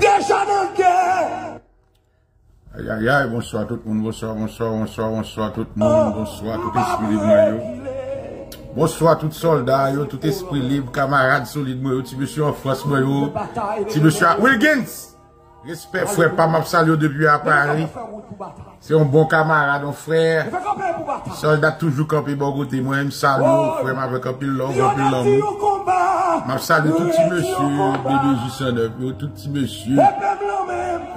Deja nan gen! Ayayay, bonsoy tout moun, bonsoy, bonsoy, bonsoy, bonsoy tout moun, bonsoy tout espri libre mwen yo. Bonsoy tout soldat yo, tout espri libre, kamarade solide mwen yo, ti monsye an Frans mwen yo, ti monsye an Wilkins! Respect frère, pas m'a salué depuis à Paris. C'est un bon camarade, un frère. Soldat toujours campé bon côté moi, me salue, frère m'avec un pile l'homme, un pile. M'a salué tout petit monsieur, bébé J109, yo, tout petit monsieur.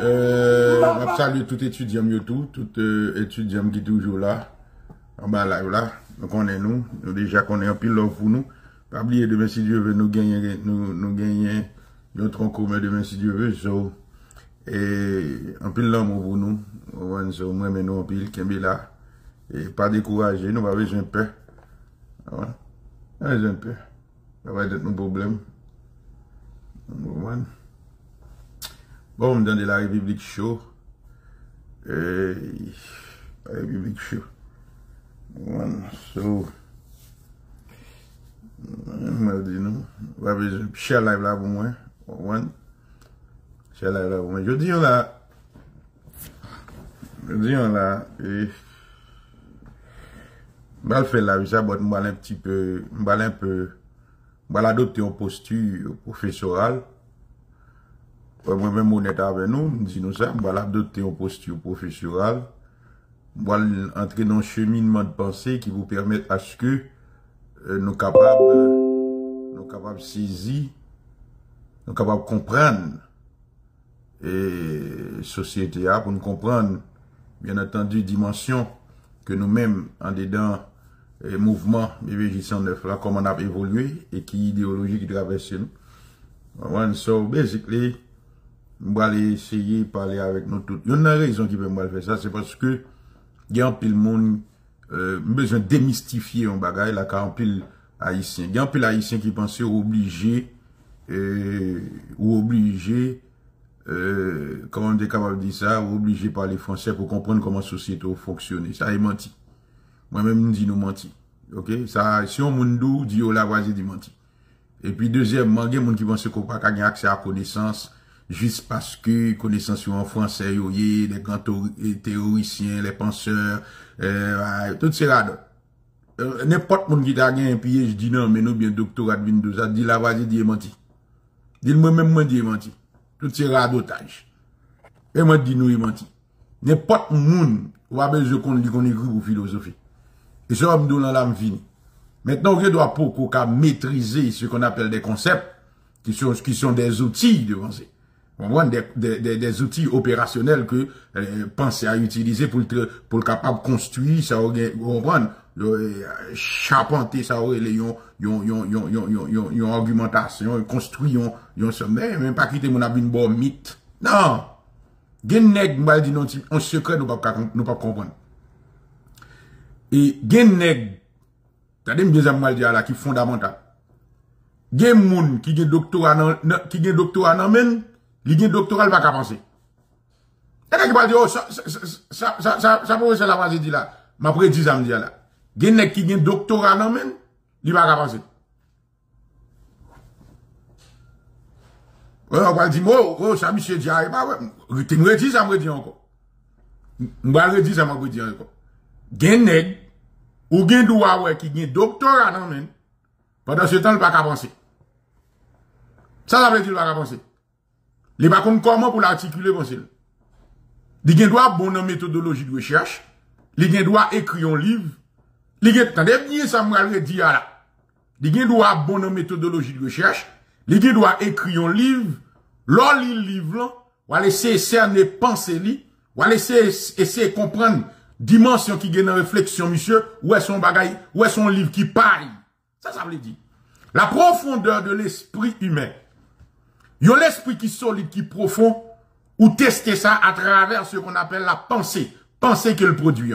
Euh, salué tout étudiant tout, tout euh, étudiant qui est toujours là. En bas là, là. Donc on est nous, nous déjà qu'on est un pile l'homme pour nous. Pas oublier demain si Dieu veut nous gagner, nous, nous gagner notre en commun demain si Dieu veut. So, et un pile l'homme pour nous. On so, moi mais nous un pile qui là. Et pas décourager, nous pas besoin de peur. Ouais. Pas besoin de peur. Ça va être nos problèmes. Bon, on me donne la République. Et la République chaud. One, so. Mwen di nou. Wap bezoun. Share live la pou mwen. One. La pou mwen. Je di yon la. Je di yon la. E. Mbal fè la. Mbal un petit peu. Mbal un peu. Mbal adopte yon posture professoral. Mwen mwen mounet avè nou. Mbal adopte yon posture professoral. Mbal entre nan cheminement de pensée qui vous permette à ce que nous capables nous capables saisir, nous capables comprendre et société a pour nous comprendre bien entendu dimension que nous-mêmes en dedans et mouvement BBJ109 là comment on a évolué et qui idéologie qui traverse nous. So basically, je vais essayer de parler avec nous tous. Il y a une raison qui peut me faire ça, c'est parce que il y a un pile monde euh, besoin de démystifier un bagage là car un pile haïtien il y a un pile haïtien qui pense obligé euh, ou obligé euh, comment on est capable de dire ça ou obligé par les français pour comprendre comment la société fonctionne ça est menti moi-même je dis nous menti OK? Ça si on monde dit oh la voisin dit menti et puis deuxièmement il y a des gens qui pensent qu'on pas gagner accès à la connaissance juste parce que connaissance en français, les grands théoriciens, les penseurs, euh, tout ça euh, N'importe monde qui t'a gagné un dis non, mais nous bien doctorat de Windows, ça dit la vas-y, dit menti. Dis moi même moi dit menti. Tout ces radotage. Et moi dis nous menti. N'importe monde, ou a besoin qu'on lit qu'on écrit pour philosophie. Et ça, me donne la fini. Maintenant, on doit pour qu'on maîtriser ce qu'on appelle des concepts, qui sont, qui sont des outils de pensée des, des, des, outils opérationnels que euh, penser à utiliser pour le, pour le capable construire, ça aurait, euh, charpenter, ça aurait les, yon, yon, yon, yon, yon, yon, yon, bon mythe. Non! Gen men. E sa di ya la. Gen nek ki gen doktoral nan men, li pa ka panse. Ou an kwa di mo, ou sa mi se di a, e pa we, te mre di, sa mre di anko. Mwa re di, sa mre. Gen nek, ou gen do a we ki gen doktoral nan men, pa dan se tan li pa ka panse. Sa la pre di li pa ka panse. Les pas comment pour l'articuler comme ça. Il doit bon en méthodologie de recherche. Il doit écrire un livre. Il attendez bien ça me dit là. Il doit bon en méthodologie de recherche. Il doit écrire un livre. Lors le livre là, ou aller essayer cerner penser li, ou aller essayer comprendre dimension qui gagne réflexion monsieur, où est son bagaille, où est son livre qui paille. Ça ça veut dire la profondeur de l'esprit humain Yo l'esprit qui solide, qui profond, ou tester ça à travers ce qu'on appelle la pensée. Pensée que le produit.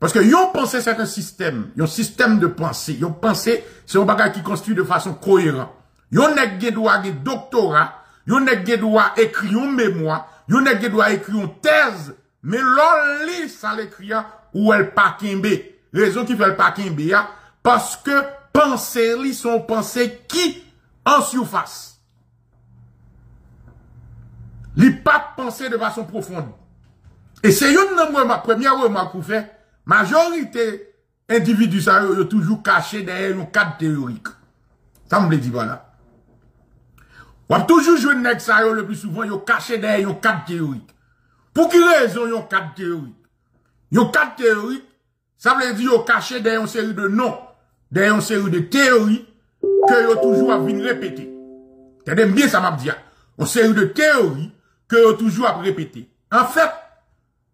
Parce que yon pensée, c'est un système. Yon système de pensée. Yon pensée, c'est un bagage qui construit de façon cohérente. Yon nek gen doit doctorat. Yon nek gen écrire une mémoire. Yon nek gen doit écrire une thèse. Mais l'on lit ça l'écrit ou elle pas Raison qui fait le pas parce que pensée li son pensée qui en surface. li pas pensé de façon profonde. Et c'est une première remarque qu'on fait, majorité individu ça yo, toujours caché derrière un cadre théorique. Ça me dit voilà. On toujours joué nèg ça le plus souvent yo caché derrière un cadre théorique. Pour qui raison un cadre théorique? Un cadre théorique, ça veut dire yo caché derrière une série de noms, derrière une série de théories que yo toujours à venir répéter. T'as bien ça m'a dit. Une série de théories que yo toujours à répéter. En fait,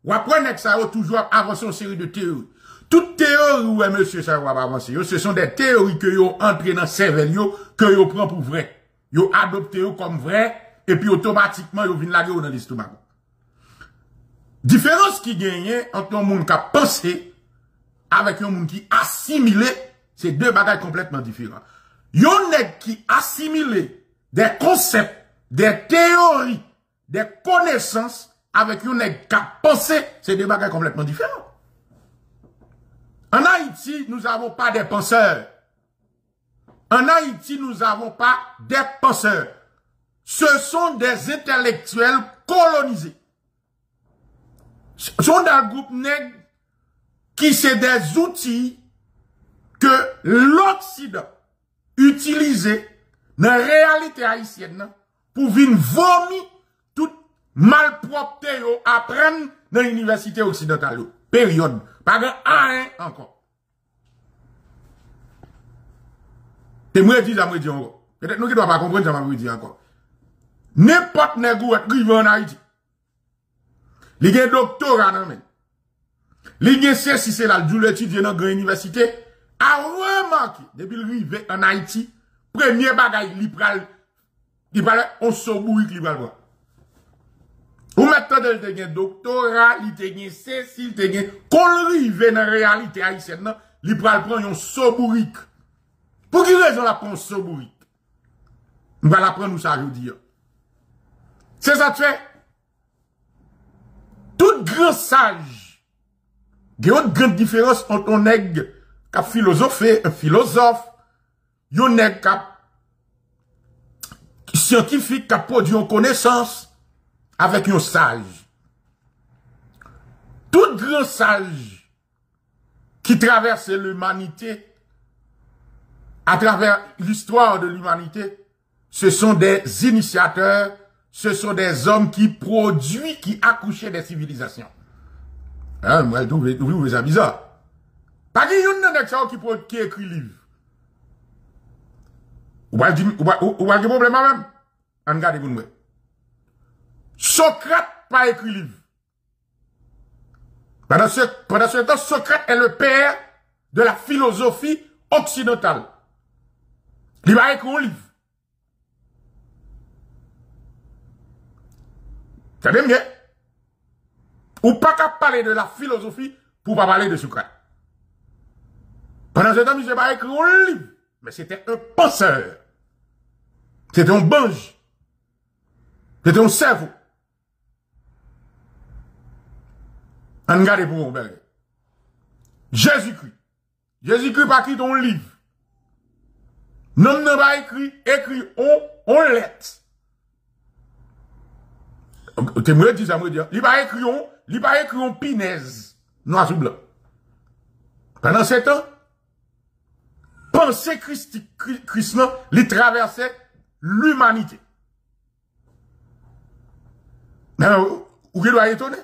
ou après ça toujours avancer une série de théories. Toute théorie, ouais, monsieur, ça va avancer. Ce sont des théories que yo entrent dans le cerveau, que yo prend pour vrai. Yo adopté comme vrai, et puis automatiquement, yo viennent laguer dans l'estomac. Différence qui gagne entre un monde qui a pensé avec un monde qui assimilé, c'est deux bagages complètement différents. Yon nèg qui assimilé des concepts, des théories, des connaissances avec un nèg qui pensé, c'est deux bagages complètement différents. En Haïti, nous n'avons pas des penseurs. En Haïti, nous n'avons pas des penseurs. Ce sont des intellectuels colonisés. Ce sont des groupes nègres qui sont des outils que l'Occident utilisait dans la réalité haïtienne pour venir vomir toute malpropreté apprendre dans l'université occidentale. Période. Pas de rien encore. Et moi, je dis ça, je encore. Peut-être nous qui ne pas comprendre ça, moi, dis encore. N'importe négou est en Haïti. Il y a un doctorat, non, mais. Il y a si c'est là, le étudier dans une université, a remarqué, depuis le rive en Haïti, premier bagage, il pral, il pral, on s'obouille, il pral. Ou il y a un doctorat, il y a Cécile, il y a qu'on rive dans la réalité haïtienne, il pral prendre un sobourique. Pour qui raison la prend sobourique? On va la prendre ça, je dis. C'est ça que fait. Tout grand sage, il y a une grande différence entre un nègre qui a philosophé, un philosophe, un nègre qui scientifique qui a produit une connaissance, avec un sage. Tout grand sage qui traverse l'humanité, à travers l'histoire de l'humanité, ce sont des initiateurs, ce sont des hommes qui produisent, qui accouchent des civilisations. Hein, moi, vous trouvez ça bizarre. Pas qu'il y a un qui, écrit livre. Ou pas de problème même? Regardez vous Socrate pas écrit livre. Pendant ce, temps, Socrate est le père de la philosophie occidentale. Il va écrire un livre. Ça bien. Ou pas qu'à parler de la philosophie pour pas parler de Socrate. Pendant ce temps, il va écrire un livre. Mais c'était un penseur. C'était un bange. C'était un cerveau. On regarde pour vous, Jésus-Christ. Jésus-Christ pas écrit ton livre. Non, n'a pas écrit, écrit on, on. Tu me dis ça, me dire. Il pas écrit on, il pas écrit on ou. Pendant ce temps, pensée Christ, Christ, il traversait l'humanité. Mais, où il doit étonner?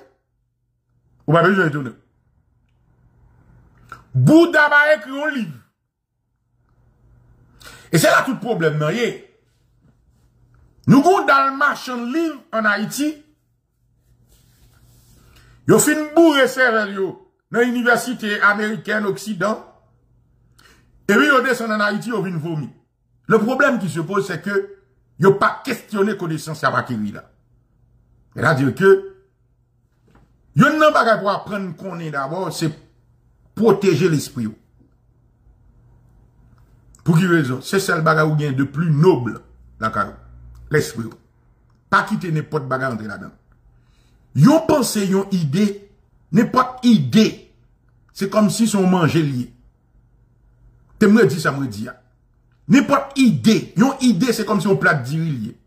Ou pas besoin de Bouddha va écrire un livre. Et c'est là tout le problème, Nous avons dans le marchand livre en Haïti. Yo fin bourre cerveau dans l'université américaine occident. Et puis yo descend en Haïti, yo vin vomi. Le problème qui se pose, c'est que yo pas questionné connaissance à là. C'est-à-dire que Yon nan bagay pour apprendre qu'on est d'abord, c'est protéger l'esprit. Pour qui raison? C'est celle bagay ou bien de plus noble, d'accord? L'esprit. Pas quitter n'importe bagay entrer là-dedans. Yon pense, yon idée, n'importe idée, c'est comme si son manger lié. Me dit ça, me dit. N'importe idée, yon idée, c'est comme si on plat lié.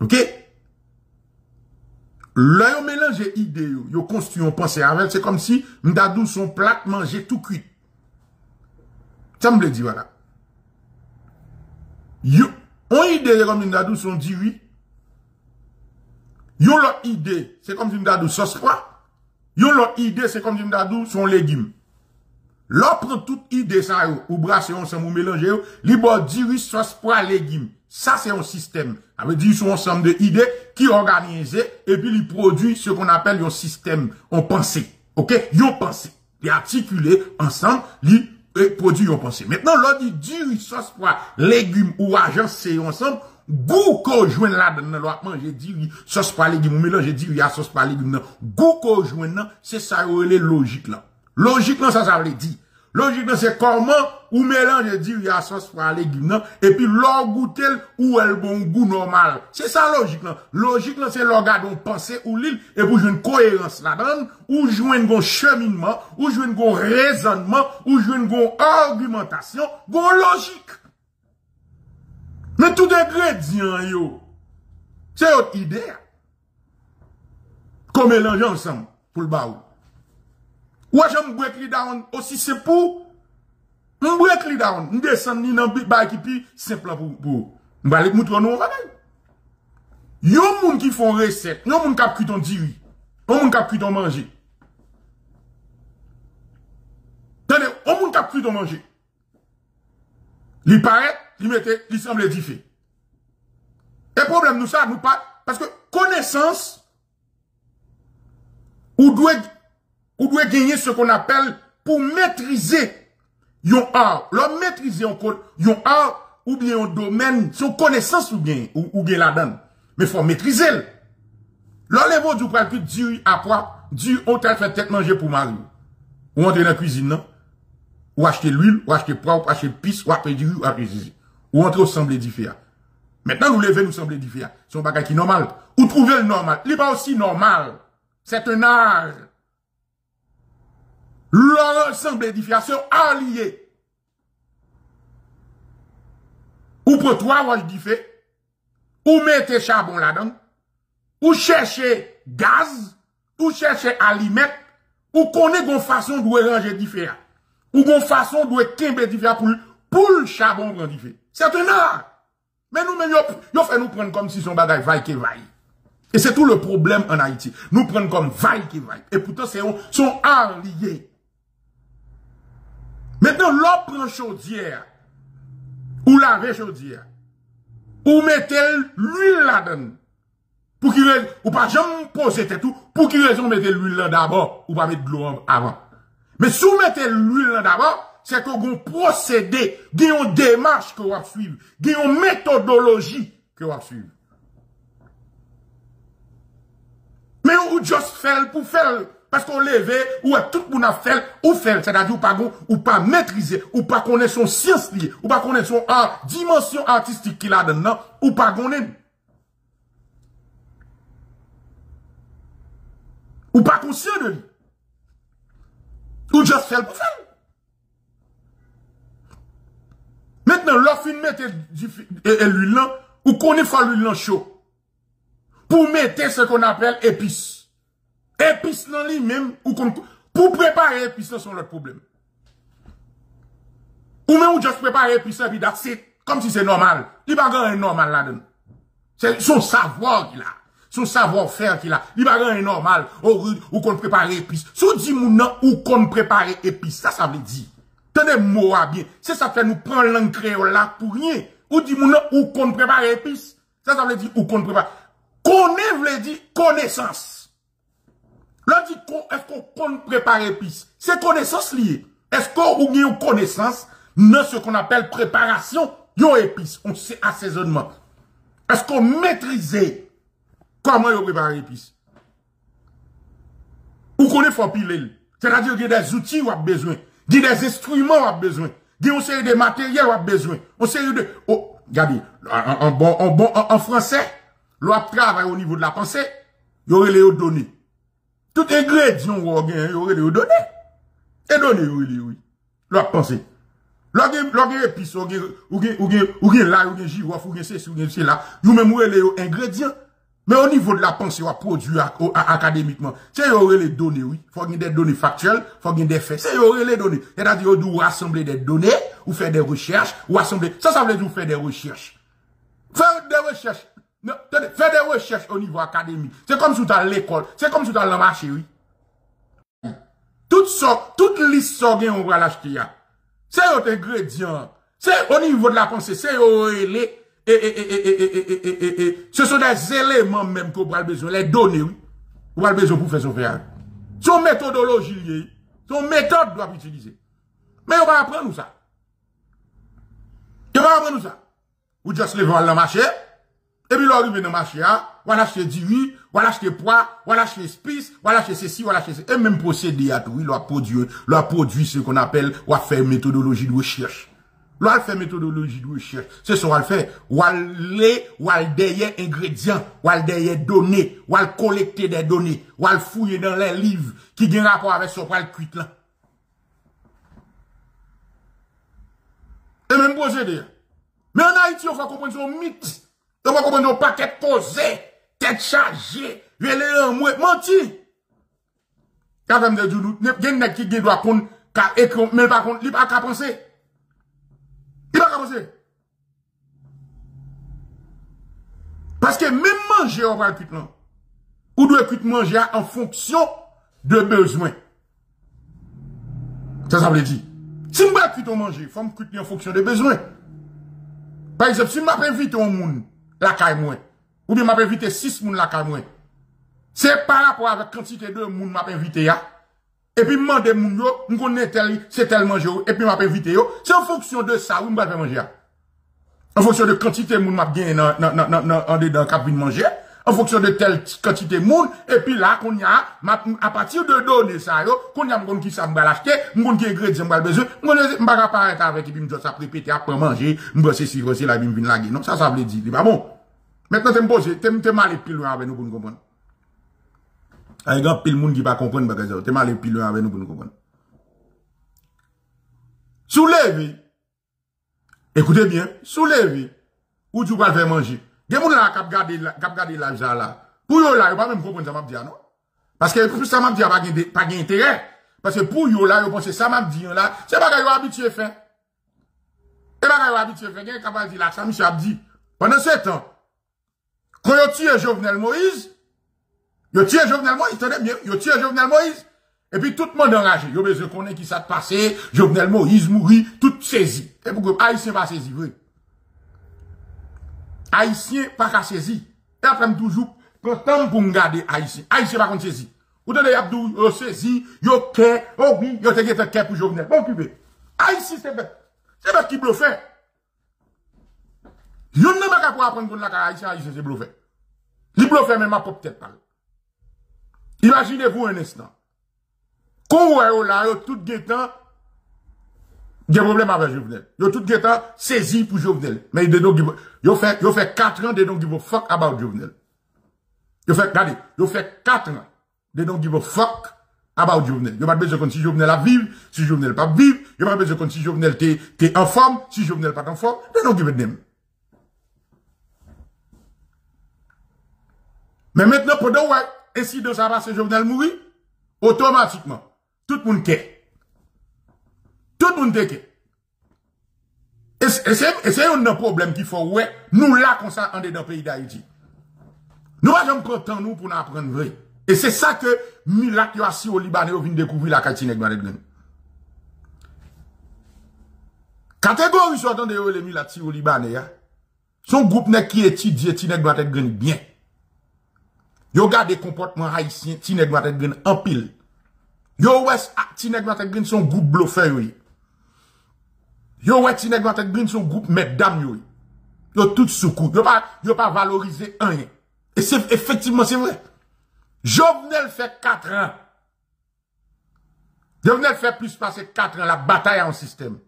Ok? Là, yo mélange idée, yo, yo construit pensée avec, c'est comme si m'dadou son plat manger tout cuit. Ça me le dit, voilà. Yo, on idée comme m'dadou son diri. Yo l'autre idée, c'est comme si m'dadou sauce froid. Yo l'autre idée, c'est comme si m'dadou son légume. Prend toute idée ça, yo, ou brasser ensemble, ou mélanger, yo, li bo diri sauce froid légume. Ça, c'est un système. Ça veut dire, c'est un ensemble d'idées qui organisent et puis ils produit ce qu'on appelle un système, en pensée. OK? Yon pensée. Ils articulés ensemble, ils produisent un pensée. Maintenant, là, dit du sauce pour légumes ou agents, c'est ensemble, goût qu'on joue là dedans, là, manger du sauce pour légumes, ou mélanger du à sauce pour légumes, goût qu'on là, c'est ça, logique là. Logique là, ça, ça veut dire. Logique, c'est comment ou mélange il y a sauce pour légumes et puis l'or goûter ou elle bon goût normal? C'est ça logique là. Logique là c'est l'organe penser ou l'île et pour une cohérence là-dedans ou jouer un cheminement ou jouer un raisonnement ou jouer une argumentation, une logique. Mais tout ingrédient yo c'est autre idée. Qu'on mélange ensemble pour le baou. Ou j'aime break li down aussi c'est pour on break down, on descend ni dans ba qui pi simple pour pour on va montrer nous bagay. Yo moun qui font recette, yo moun k'ap ton diri. Yo moun k'ap ton manger. Tenez, on moun k'ap ton manger. Li paraît, li mette, li semble diffé. Et problème nous ça nous pas parce que connaissance ou doit ou doit gagner ce qu'on appelle pour maîtriser yon art. L'homme maîtriser yon art ou bien un domaine, son connaissance ou bien, ou, la donne. Mais faut maîtriser. L'enlèvement du pral du quoi, du on t'a fait tête manger pour Marie. Ou entrer dans la cuisine, non? Ou acheter l'huile, ou acheter poivre, ou acheter pisse, ou acheter du ou acheter zizi. Ou entrer au semblé différent. Maintenant, nous lever nous semblez différent. C'est un bagage qui normal. Ou trouver le normal. Il n'est pas aussi normal. C'est un art l'ensemble d'édifications alliées. Ou pour toi, je dis fait, ou mettez charbon là-dedans, ou chercher gaz, ou chercher aliment, ou connaît une façon de ranger différent, ou une façon de kembe différent pour, pour le charbon prendre. C'est un art. Mais nous, nous nous prendre comme si son bagage vaille qui vaille. Et c'est tout le problème en Haïti. Nous prenons comme vaille qui vaille. Et pourtant, c'est sont alliés. Maintenant, l'on prend chaudière, ou la chaudière, ou mettez l'huile là-dedans. Pour qu'il ou pas jamais poser tout, pour qu'il raison mettez l'huile là d'abord, ou pas mettre de l'eau avant. Mais si vous mettez l'huile là d'abord, c'est que vous procédé, avez une démarche que vous suivre, avez une méthodologie que vous suivre. Mais vous juste faire pour faire parce qu'on lève, ou tout le monde a fait, ou fait, c'est-à-dire ou pas, ou pas maîtriser, ou pas connaître son science liée, ou pas connaître son dimension artistique qu'il a dedans, ou pas connaître. Ou pas conscient de lui. Ou juste faire pour faire. Maintenant, l'offre mettre l'huile ou connaît faire l'huile chaud. Pour mettre ce qu'on appelle Épices dans lui-même, ou pour préparer épices, c'est l'autre problème. Ou même ou juste préparer épices, puis c'est comme si c'est normal. Il va rien normal là-dedans. C'est son savoir qu'il a. Son savoir-faire qu'il a. Il va rien normal. Ou, qu'on prépare épices. Si on dit moun ou qu'on prépare épices, ça, ça veut dire. Tenez mot à bien. C'est ça fait nous prendre l'encre là pour rien. Ou dit moun ou qu'on prépare épices. Ça, ça veut dire ou qu'on prépare. Connaît veut dire connaissance. Là, dit est-ce qu'on peut préparer? C'est connaissance liée. Est-ce qu'on a une connaissance dans ce qu'on appelle préparation? Yon épices? On sait assaisonnement. Est-ce qu'on maîtrise comment yon prépare épices? Ou qu'on est fort? C'est-à-dire qu'il y a des outils ou a besoin. Il y a des instruments ou a besoin. Il y a aussi des matériels ou a besoin. On sait de, oh, en, bon, français, l'on travaille au niveau de la pensée, il y aurait les données. Tout ingrédient ou gen, yo rele yo donné. Et donné yo rele oui. L'autre pensée. L'autre l'autre épice ou gen ou gen ou gen ou gen là ou gen jirouf ou gen ceci ou gen cela. Yo même rele yo ingrédient. Mais au niveau de la pensée, on produit académiquement. C'est y aurait les données, oui. Faut des données factuelles, faut ait des faits. C'est y aurait les données. C'est-à-dire, on doit rassembler des données, ou faire des recherches, ou assembler. Ça, ça veut dire faire des recherches. Non, faire des recherches au niveau académique. C'est comme si tu à l'école. C'est comme si tu à le marché, oui. Tout ça, toute liste ça, on va l'acheter, C'est un ingrédient. C'est au niveau de la pensée, c'est et, ce sont des éléments même qu'on a besoin, les données, oui. On a besoin pour faire son faire. Son méthodologie, son méthode doit utiliser. Mais on va apprendre ça. On va apprendre ça. Ou juste dans le marché, et puis l'arriver dans le marché, on va acheter du riz, on va poids, on va acheter spice, on va acheter ceci, on va acheter ceci. Et même procédé à tout, produit, produit ce qu'on appelle, on va faire méthodologie de recherche. Lwa l fè metodoloji dwe chè. Se son wal fè, wal lè, wal deye ingredyan, wal deye donè, wal kolekte de donè, wal fouye dan lè liv ki gen rapor avè so wal kuit lan. E men mboze de. Men anayiti yo fwa kompon son mit. Yo fwa kompon son paket pose, tet chaje, vele yon mwe, manti. Kavem de djounou, gen nek ki gen dwa kon, ka ekron, men pa kon, li pa ka pense. Il va commencer. Parce que même manger, on va le là. Ou doit cuit manger en fonction de besoin. Ça, ça veut dire. Si je vais cuit manger, il faut me cuire en fonction de besoin. Par exemple, si je m'invite un monde, la caille moins, ou bien je invité 6 moun la caille moins, c'est par rapport à la quantité de monde m'a invité. Et puis, demande moun yo, m'konne tel, c'est tel manger, et puis m'a invité. C'est en fonction de ça, où m'a faire manger. En fonction de quantité moun m'a gagné dans, dans, dans, dans, en manger. En fonction de telle quantité moun, et puis là, qu'on y a, à partir de données ça qu'on y a m'konne qui ça m'a l'acheter, m'konne qui ingrédient m'a besoin, m'konne m'a apparaître avec, et puis m'doit ça répéter après manger, c'est si, c'est la bim la Non, ça, ça veut dire, bah bon. Maintenant, t'es m'poser, t'es m'aller plus loin avec nous pour nous comprendre. A yon pil moun ki pa kompren bagaze ou. Teman le pil loun avè nou pou nou kompren. Sou levi. Ekoute bien. Sou levi. Ou djou pal fè manji. Gen moun la kap gade la vja la. Pou yon la, yon pa mè m kompren sa map diya nou. Paske pou sa map diya pa gen intere. Paske pou yon la, yon ponse sa map diya la. Se baka yon abitye fè. Se baka yon abitye fè. Gen kapal di la. Sa mi chap di. Pendan se tan. Kon yon tiye Jovenel Moïse. Yo tue Jovenel Moïse, yo tue Jovenel Moïse. Et puis tout le monde enragé. Yo besoin connaît qui ça te passé, Jovenel Moïse mourit, tout saisi. Et pourquoi? Haïtien pas saisi, oui. Haïtien pas qu'à saisi. Et après, toujours, temps pour me garder Haïtien. Haïtien pas contre saisi. Ou de Abdou, yo saisi, yo ke, oh oui, yo te fait ke pour Jovenel. Bon, occupé. Haïtien, c'est bête. C'est bête qui bluffé. Yo ne pas pour apprendre pour la Haïtien, Haïtien, c'est bluffé. Il bluffé même à peut-être pas. Imaginez-vous un instant. Quand vous voyez là, vous tout guettant, des problèmes avec Jovenel. Vous tout guettant saisi pour Jovenel. Mais donc, vous fait, vous fait 4 ans, de donc, vous fuck about Jovenel. Vous fait, regardez, vous fait 4 ans, de donc, vous fuck about Jovenel. Vous pas besoin de si Jovenel a vivre, si Jovenel pas vivre, vous pas besoin de si Jovenel t'es en forme, si Jovenel pas en forme, de donc, vous them. Mais maintenant, pendant ouais, dans ça passe, Jovenel mourir, automatiquement, tout le monde. Tout le monde Et c'est un problème qu'il faut, ouais, nous là, comme ça, on est dans le pays d'Haïti. Nous pas content, nous, pour nous apprendre vrai. Et c'est ça que Milak yo assis au Libanais vient découvrir la Katinek Glen. Catégorie sortant de les Milak au Libanais, hein. son groupe n'est qui étudie Tinek Glen bien. Yo gade comportement haïtien, Tineg Matek Gren en pile. Yo wè Tineg Matek Gren son groupe bluffeur yo. Yo wè Tineg Matek Gren son groupe mesdames yo. Yo tout soukou. Yo pas yo pas valoriser rien. Et c'est effectivement c'est vrai. Jovenel fait 4 ans. Jovenel fait plus passer 4 ans la bataille en système.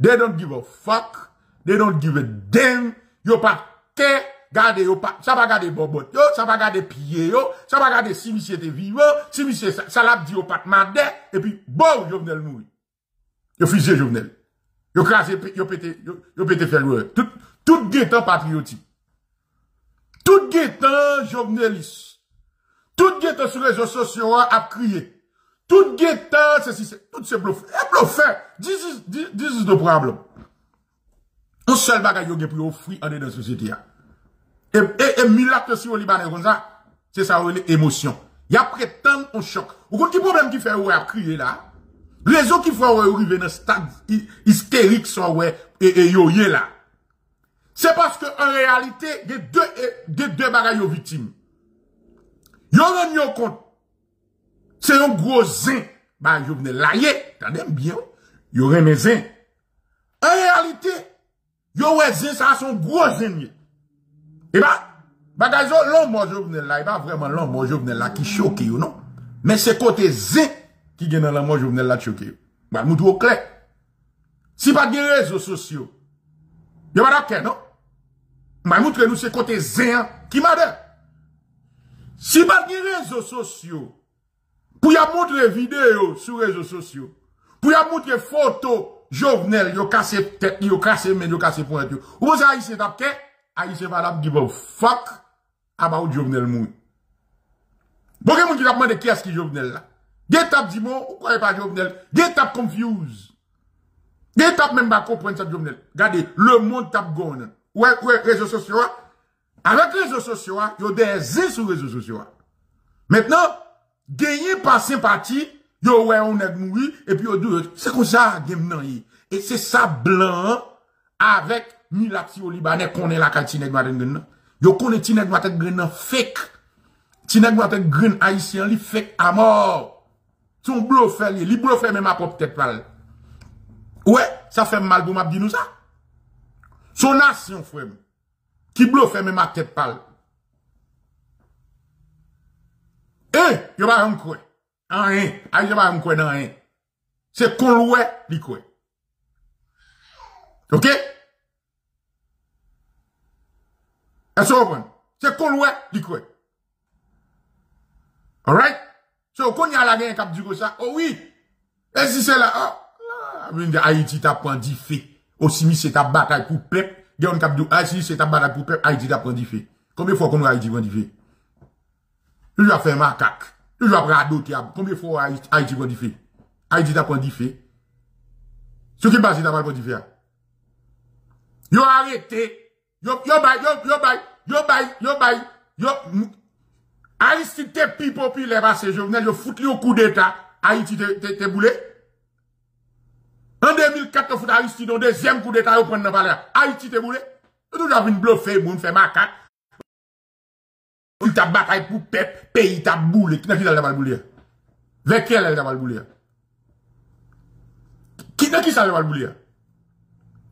They don't give a fuck. They don't give a damn. Yo pas Gade yo pa, sa pa gade bobot yo, sa pa gade piye yo, sa pa gade si misye te vivo, si misye salap di yo pat mande, epi bon, jovenel moui. Yo jovenel. Yo krasi, yo pete, yo pete felwe. Tout, tout getan patrioti. Tout getan jovenelis, tout getan sur réseaux sociaux a crié, tout getan, ceci, tout se bluff, et bluffé, this is, this is the problem. Un seul bagage yo pour offrir en dans société. Et, et, et milate si au Libanais comme ça, c'est ça, l'émotion. Il y a prétendre un choc. Ou quel problème qui fait ouais à crier là? Autres qui font ouais arriver dans stade hystérique sont ouais et, et yo là. C'est parce que en réalité, il y a deux, des deux bagailles victimes. Yo ren yo compte. C'est un gros zin. Bah, je venais là, attendez bien. Yo zin. En réalité, yo ouais zin, ça son gros zin. Et bah, bagage l'homme moi je venais là, il pas vraiment l'homme moi je venais là qui choque yo non? Mais c'est côté zin qui gagne dans moi je venais là choqué. Bah, nous tout clair. Si pas de réseaux sociaux, yo pas d'accord non? M'a montre nous c'est côté zin qui m'a. Si pas de réseaux sociaux, pour y montrer vidéo sur réseaux sociaux, pour y montrer photos, Jovenel, yo cassé tête, yo cassé main, yo cassé pointe. Ou vous ici tapé, Aïe pas give a fuck about Jovenel mou. Bon, moun qui t'a demandé qui est-ce qui Jovenel là? Des tap dit bon, ou croyez pas Jovenel? Tap confuse. Des tap même pas comprendre ça Jovenel. Regardez, le monde tap gone. Ouais, ouais, réseaux sociaux. Avec réseaux sociaux, il des zins sur réseaux sociaux. Maintenant, gagner par sympathie, yo ouais, on est mouru, et puis yo c'est comme ça, game nan Et c'est ça blanc, avec milati au Libanais, qu'on est la kal tinek maten gren Yo connaît tinek maten gren nan fake. Tinek maten gren haïtien li fake à mort. Son bluffé li, bluffé même à propre tête pal. Ouais, ça fait mal pour m'a dit nous ça. Son nation, frère. Qui bluffé même à tête pal. Eh, yo pas un quoi? Rien. Aïe, yo pas un quoi dans rien? C'est qu'on louait, li quoi? OK? Est-ce que vous C'est qu'on louait, li quoi? Alright? So, qu'on y a la gagne cap du ça, oh oui. Et si c'est là, oh, là, Haïti t'a pris du fait. Aussi, mi c'est ta bataille pour peuple. Gen cap du Haïti, c'est ta bataille pour peuple. Haïti t'a pris du fait. Combien de fois qu'on a Haïti prend du fait? Il a fait macaque. Il a pris d'autres. Combien de fois Haïti prend du fait? Haïti t'a pris du fait. Ce qui passe, t'a pris du fait. Yo arrêté. Yo, yo yo, yo yo yo Haïti te pi populaire parce que Jovenel, yo fout au coup d'état. Haïti te, te, boulé. En 2004, fout Haïti dans deuxième coup d'état, yo prend dans palais. Haïti te boulé. Toujours une bluffer, moun fait macaque. Il t'a bataille pour pep, pays t'a boulé. Qui n'a qui t'a boulé? Avec qui elle t'a boulé? Qui n'a qui le boulé?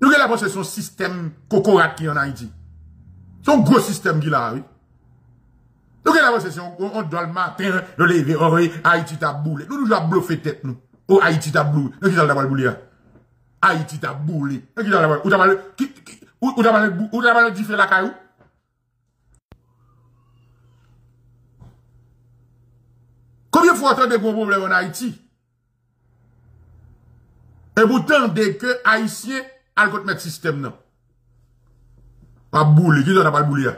Nous avons la son système cocorat qui en Haïti. Son gros système qui là, oui. Avons la possession, on doit le matin, le lever, oh oui, Haïti t'a boulé. Nous nous avons bluffé tête, nous. Oh, Haïti t'a boulé. Nous qui t'a le boulé? Haïti t'a boulé. Nous qui t'a le boulé? Ou t'a mal, ou t'a mal, ou t'a mal la caillou? Combien de fois entendez des gros problèmes en Haïti? Et vous tendez que Haïtiens al contre mettre système non? Pas boule, qui n'a pas boule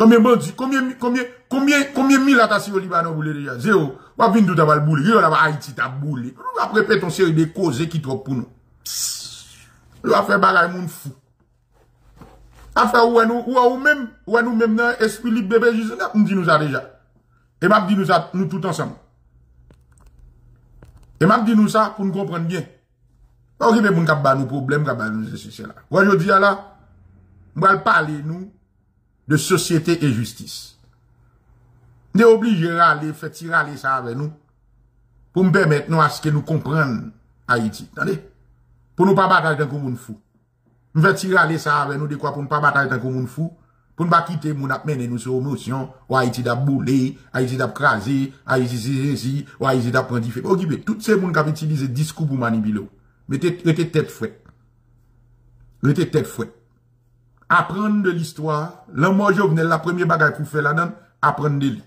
Combien bandits, combien combien combien combien mille attaques au Liban boule déjà? Zéro. Vinn tout pas boule, qui n'a pas Haïti ta boule. On va répéter une série de causes qui trop pour nous. On va faire bagaille moun fou. Affaire ou nous ou même ou nous même dans esprit libre bébé juste nous dit nous ça déjà. Et m'a dit nous ça nous tout ensemble. Et m'a dit nous ça pour nous comprendre bien. Pas mais pour nous nous problème, nous c'est là. Aujourd'hui là, on va parler nous de société et justice. Nous sommes obligés aller faire tirer ça avec nous pour nous permettre nous à ce que nous comprenions Haïti. Pour nous pas battre dans comme fou. Nous faisons tirer ça avec nous de quoi pour nous pas battre dans comme fou. Pour ne pas quitter mon mener nous sur ou Haïti d'a Haïti d'a crasé, Haïti si, ou Haïti d'a prendre fait. Ok, tout ces gens qui utilisent discours pour manipuler. Mettez, tête fouette. Mettez tête fouette. Apprendre de l'histoire. L'homme Jovenel, la première bagarre pour faire là-dedans, apprendre de lui.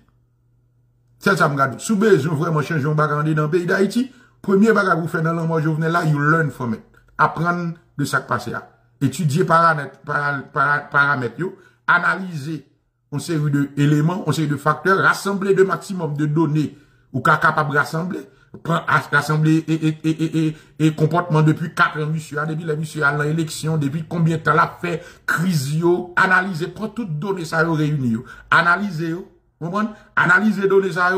C'est ça, me regarde. Sous besoin vraiment changer un bagarre dans le pays d'Haïti, premier bagarre pour faire dans l'homme Jovenel là, you learn from it. Apprendre de ça qui passe là. étudier paramètres, paramètres, analyser une série d'éléments, une série de facteurs, rassembler le maximum de données ou capable de rassembler, rassembler et, et, comportement depuis 4 ans, monsieur, depuis la monsieur à l'élection, depuis combien de temps l'a fait, crise, analyser, prendre toutes données ça réunies, analyser, analyser données ça,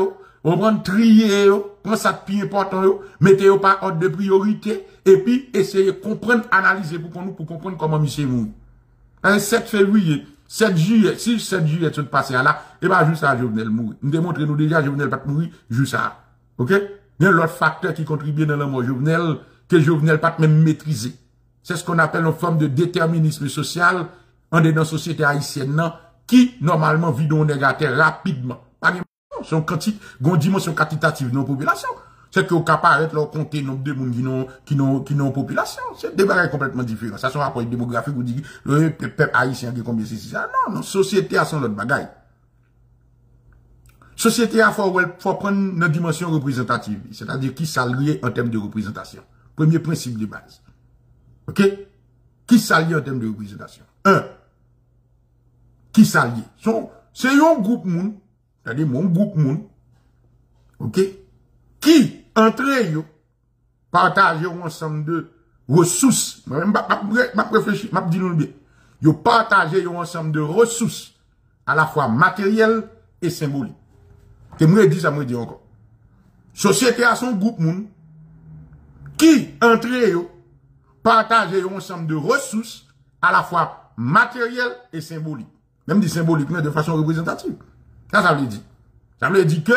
on prend trier, prend ça plus important, mettez par ordre de priorité, et puis essayez de comprendre, analyser pour, nous, pour comprendre comment monsieur mourir. Un 7 février, 7 juillet, si 7 juillet tout passé là, et bien juste ça, Jovenel mourir. Nous démontrez nous déjà, Jovenel pas mourir, juste ça. Ok? Il y a l'autre facteur qui contribue dans la mort Jovenel, que Jovenel pas même maîtriser. C'est ce qu'on appelle une forme de déterminisme social, en dans la société haïtienne, qui, normalement, vit dans négateur rapidement son quantité, une dimension quantitative de la population. C'est au cas paraître là, compter nombre de monde qui n'ont, qui n'ont, population. C'est des bagages complètement différents. Ça, son rapport démographique, vous dites, le peuple haïtien qui combien c'est ça. Non, non, société a son autre bagaille. Société a faut, faut prendre une dimension représentative. C'est-à-dire qui s'allie en termes de représentation. Premier principe de base. OK? Qui s'allie en termes de représentation? Un. Qui s'allie? C'est un groupe monde c'est-à-dire mon groupe moun, ok, qui entre eux partagent ensemble de ressources, même ma réfléchir, m'a dit nous bien, yo ensemble de ressources à la fois matérielles et symboliques. Que moi dit ça me dit encore. Société a son groupe moun qui entre eux partagent ensemble de ressources à la fois matérielles et symboliques. Même dit symbolique, mais de façon représentative. Ça, ça veut dire. Ça veut dire que,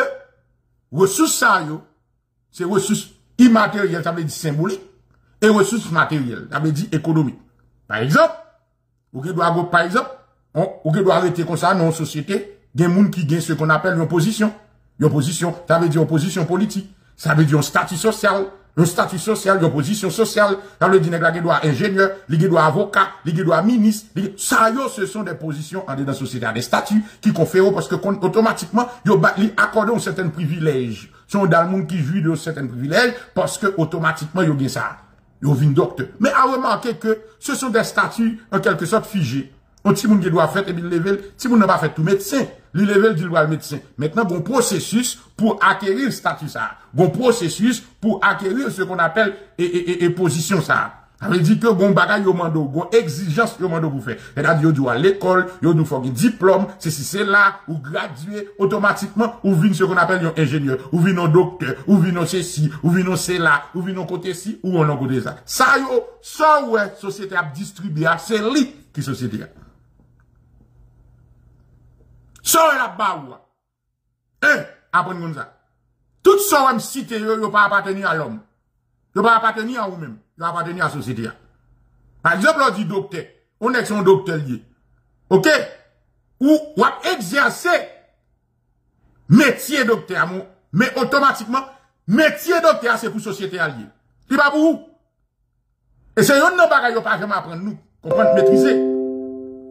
ressources ça, c'est ressources immatérielles, ça veut dire symbolique, et ressources matérielles, ça veut dire économique. Par exemple, ou qui doit, par exemple, doit arrêter comme ça une société, des gens qui gagnent ce qu'on Une opposition, ça veut dire opposition politique. Ça veut dire un statut social un statut social, une position sociale, dans le dit qui doit ingénieur, qui doit avocat, qui doit ministre, ça yo, ce sont des positions en dans la société, des statuts qui confèrent parce que automatiquement, yo accordent un certain privilège. Sont dans le monde qui jouit de certains privilèges parce que automatiquement, yo gagne ça. Yo vin docteur. Mais à remarquer que ce sont des statuts en quelque sorte figés. Un petit monde qui doit faire, et puis level, petit monde n'a pas fait tout médecin. Le level du droit médecin. Maintenant, bon processus pour acquérir le statut ça. Bon processus pour acquérir ce qu'on appelle et, et, et, position ça. Ça veut dire que bon bagage yo mando, bon exigence yo mando pour faire. C'est-à-dire doit à l'école, yo nous faut un diplôme, c'est si c'est là ou gradué automatiquement ou vient ce qu'on appelle un ingénieur, ou vient un docteur, ou vient un ceci, ou vient un c'est là, ou vient un côté ci, ou un côté ça. Ça yo, ça ouais, société a distribué, c'est lui qui société. Ça la baou. Eh, apprenez comme ça. Tout ça même cité yo, yo pas appartenir à l'homme. Yo pas appartenir à vous-même. Yo appartenir à la société. Par exemple, on dit docteur. On est son docteur lié. OK? Ou, ou exercer métier docteur, mais automatiquement, métier docteur, c'est pour société alliée. C'est pas pour vous. Et c'est bagay yo pas apprendre nous, comprendre, maîtriser.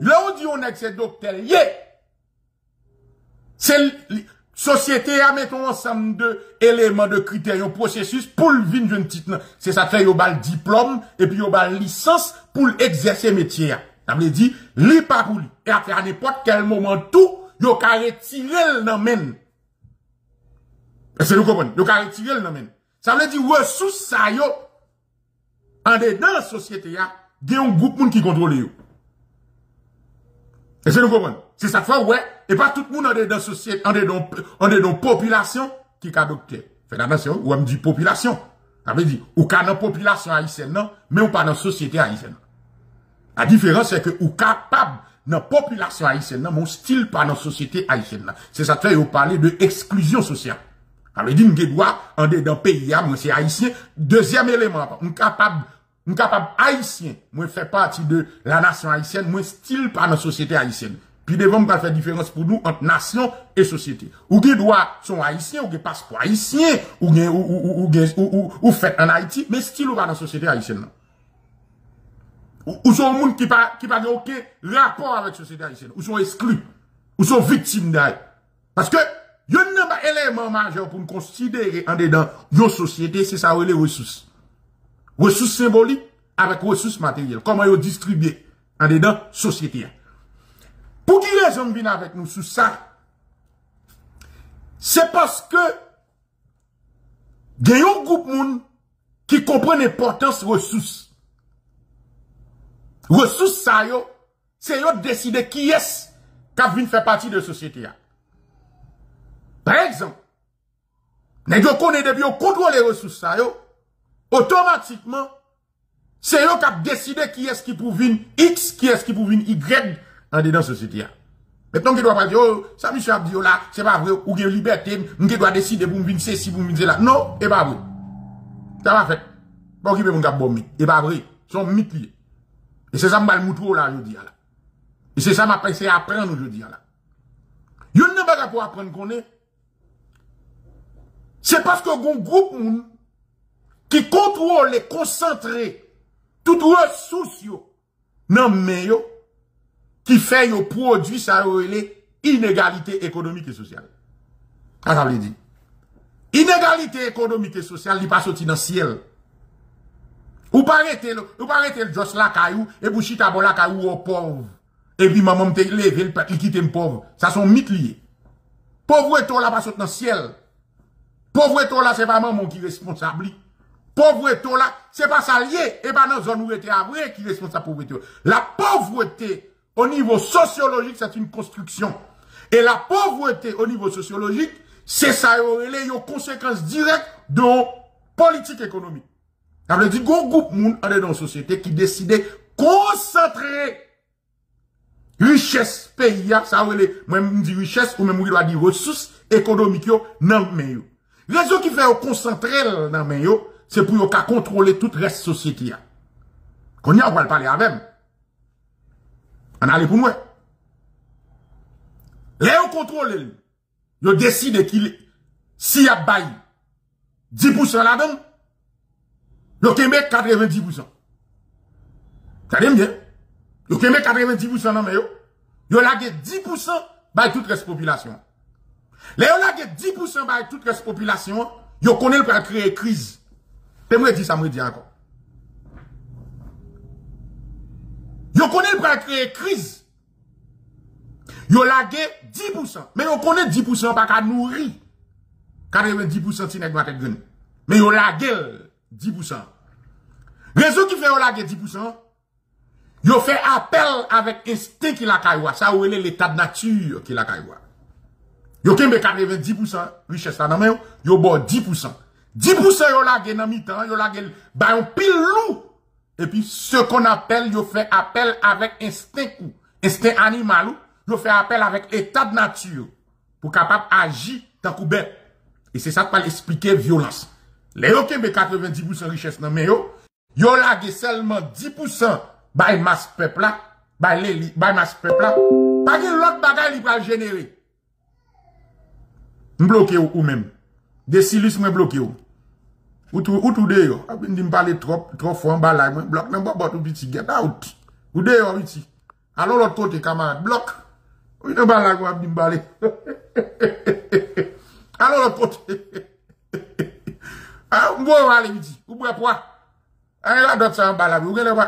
Là, on dit on est docteur lié. C'est société a mettons ensemble de éléments de critères, un processus pour le vin d'une petite. C'est ça fait yo bal diplôme et puis yo bal licence pour exercer métier. Ça veut dire li pas pour lui. Et à n'importe quel moment tout, yo ka retirer le nomen. C'est vous comprenez? Yo ka retirer le nomen. Ça veut dire ressources ça yo en dedans la société a, il y a un groupe qui contrôle yo. Et c'est nous comprenez? C'est ça fait ouais et pas tout le monde est dans société, on est dans, on est dans population qui est adopté. Faites attention, ou on dit population. Ça veut dire, ou qu'à dans population haïtienne, non, mais ou pas dans société haïtienne. La différence, c'est que ou capable dans population haïtienne, non, mon style pas dans société haïtienne. C'est ça fait, vous parler de exclusion sociale. Ça veut dire, nous doit, on est dans pays, moi, c'est haïtien. Deuxième élément, on capable, on capable haïtien, moi, fait partie de la nation haïtienne, moi, style pas dans société haïtienne. Devons pas faire différence pour nous entre nation et société. Ou qui doit sont haïtiens, ou qui passeport haïtien, ou ou ou ou ou ou fait en Haïti, mais style ou pas dans la société haïtienne. Ou, sont monde qui pas qui pas aucun rapport avec la société haïtienne, ou sont exclus, ou sont victimes d'ailleurs. Parce que y a un élément majeur pour nous considérer en dedans une société, c'est ça les ressources. Ressources symboliques avec ressources matérielles, comment ils distribuent en dedans société? Pour qui raison viennent avec nous sur ça? C'est parce que il y a un groupe qui comprend l'importance ressources. Ressources ça yo, c'est yo décider qui est qui vient faire partie de la société. Par exemple, Nèg yo connaît depuis contrôle les ressources ça automatiquement c'est eux qui décidé qui est-ce qui pour venir X, qui est-ce qui venir Y en dedans société. Maintenant, qui doit pas dire, oh, ça, monsieur a dit, oh, là, c'est pas vrai, ou une liberté, on doit décider pour venir ceci, pour venir là. Non, c'est pas vrai. Ça va fait. Qui peut mon gars bon C'est pas vrai. Son mythe lié. Et c'est ça, m'a le moutou là, je dis, là. Et c'est ça, m'a pensé apprendre, je dis, là. Yon ne pas pour apprendre qu'on est. C'est parce que un groupe qui contrôle et concentre toutes ressources non mais yo qui fait yo produit ça les inégalité économique et sociale. Ça veut dire inégalité économique et sociale, il pas sorti dans le ciel. Ou pas arrêter le, pas arrêter le Joss la caillou, et vous chita bon la caillou au pauvre. Et puis maman te levé, le peuple quitte pauvre. Ça sont mythes liés. Pauvreté là pas sorti dans le ciel. Pauvreté là, c'est pas maman qui est responsable. Pauvreté là, c'est pas ça lié. Et pas dans zone où était qui est responsable pauvreté. La pauvreté, au niveau sociologique, c'est une construction. Et la pauvreté, au niveau sociologique, c'est ça, il y a conséquences directes de politique économique. Ça veut dire qu'on groupe monde dans une société qui décide concentrer richesse pays, ça veut dire, je dis richesse, ou même, je dois dire ressources économiques, non, mais Raison qui fait concentrer dans main c'est pour yon contrôler toute reste société. Qu'on y a, on va parler avec. On allait pour moi. Là, on contrôle, yon décide qu'il, si y a bail 10% là-dedans, yon kembe 90%. Ça dit bien? Yon kembe 90% dans yo. Yon lage 10% by toute reste population. Les yon lage 10% by toute reste population, yon connaît le créer crise. Te mwen di sa mwen di ankon. Yo konen pra kreye kriz. Yo lage 10%. Men yo konen 10% pa ka nouri. Kade yon 10% ti nek matek gen. Men yo lage 10%. Rezo ki fe yo lage 10%, yo fe apel avèk este ki la kaywa. Sa ou ele l'état de nature ki la kaywa. Yo kenbe kade yon 10% richesse la nan yo, bo 10%. 10% yo la gen nan mi tan, yo la gen bayon pile loup. Et puis, ce qu'on appelle, yo fait appel avec instinct instinct animal ou, yo fait appel avec état de nature pour capable agir tant bête. Et c'est ça qui va expliquer violence. Les yo 90% richesse nan men yo, yo la gen seulement 10% bay masse peuple là, bay masse peuple pas l'autre bagay li va générer. M'bloqué ou, ou même. Des silus mwen bloqué ou. Ou tou deyo, api ndi mpale trop, trop fwa mba la, mwen blok nan mba bot ou biti, get out. Ou deyo biti. Alo lot kote kaman, blok. Ou yon mba la gwa api ndi mbale. Alo lot kote. Mbo mbale biti, ou mbwe pwa. An yon la dot sa mba la, ou gen mba,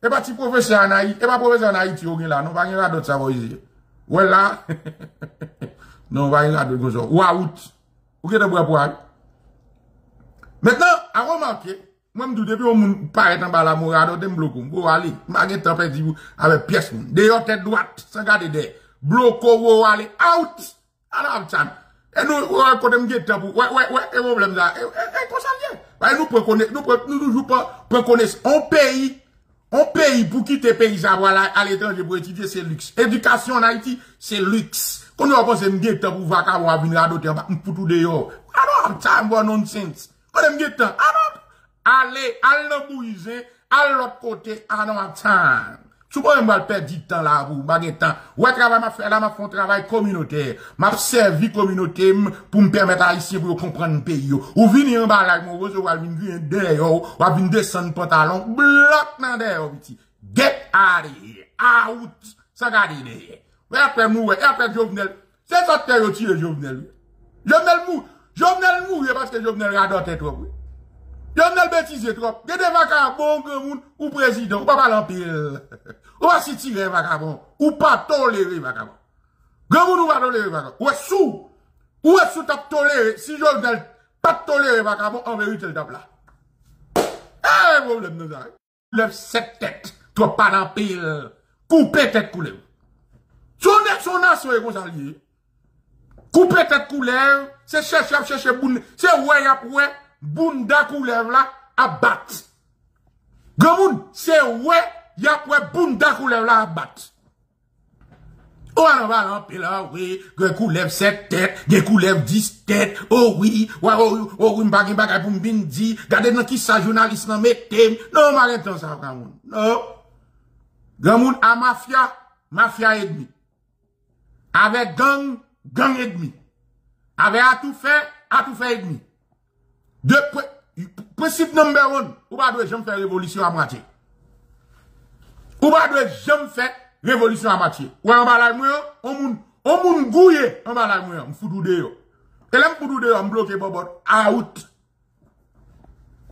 e pa ti profesyon an a yi, e pa profesyon an a yi ti ou gen la, nou pa gen la dot sa voizi. Ou el la, nou pa gen la dot gozo. Ou a out. Ou gen mba pwa api. Mètnen, a remanke, mwen mdou depi ou moun paret an ba la morado den bloko. Mbo wale, mage tanpe di wou ave piyes moun. De yo tè dwat, san gade de. Bloko wou wale, out! An ap chan. E nou wè kote mge tè pou, wè, wè, wè, e wè blèm da. E, e, e, konsan vye. Wè nou prekones, nou prekones, nou toujou pa prekones. On peyi, on peyi pou ki te peyi sa wala al etranje pou etidye se luks. Edukasyon an Haiti, se luks. Kon nou wè konsen mge tè pou vaka wou avin rado te, mpa mputu de yo. An ap chan, wè nonsens. Time, bon nonsense. Allez, allez, allez, à l'autre côté, à notre temps. Tu peux me perdre du temps là, vous, baguette temps. Ouais, travail, m'a fait, là, m'a fait un travail communautaire. M'a servi communauté pour me permettre à ici pour comprendre le pays, Ou venir en bas là, mon rose, ou venir derrière, ou venir descendre pantalon, bloc dans derrière, petit. Get out of here. Out. Ça garde derrière. Ouais, après, nous, ouais, après, Jovenel. C'est ça que tu es, Jovenel. Jovenel mou. Jovenel mourir parce que Jovenel radote trop. Nan bêtise trop. Gade vagabond, grand moun, ou président, ou pas parler en pile. Ou pas si tirer vagabond, ou pas tolérer vagabond. Grand moun ou pas tolérer vagabond. Ou est sous, ou est sous t'a toléré, si Jovenel pas toléré vagabond, en vérité le tape là. Eh, problème nous a. Lève cette tête, trop pas en pile. Coupez tête coulée. Son, nation est comme ça lié. Couper tête couleur, c'est chercher, chercher boune, c'est ouais, y'a ouais, boune da couleur là, à battre. Gamoun, c'est ouais, y'a ouais, boune da couleur là, à battre. Oh, on va lamper là, oui, gen coulève 7 têtes, gen coulève 10 têtes, oh oui, ouais, oh, oh, oui, m'bagay bagay pour m'bindi, gade nan qui sa journaliste nan metem, non, m'arrête ça, gamoun, non. Gamoun, à mafia, mafia ennemi. Avec gang, gang ennemi. Avec à tout fait, à tout fait ennemi. De, principe number one, ou pas de jamais faire révolution à moitié. Ou pas de jamais faire révolution à moitié. Ou en bas la on moun, on moun gouye, en bas la moi, m'foutou de yo. Et là m'foutou de yo, bobot, out.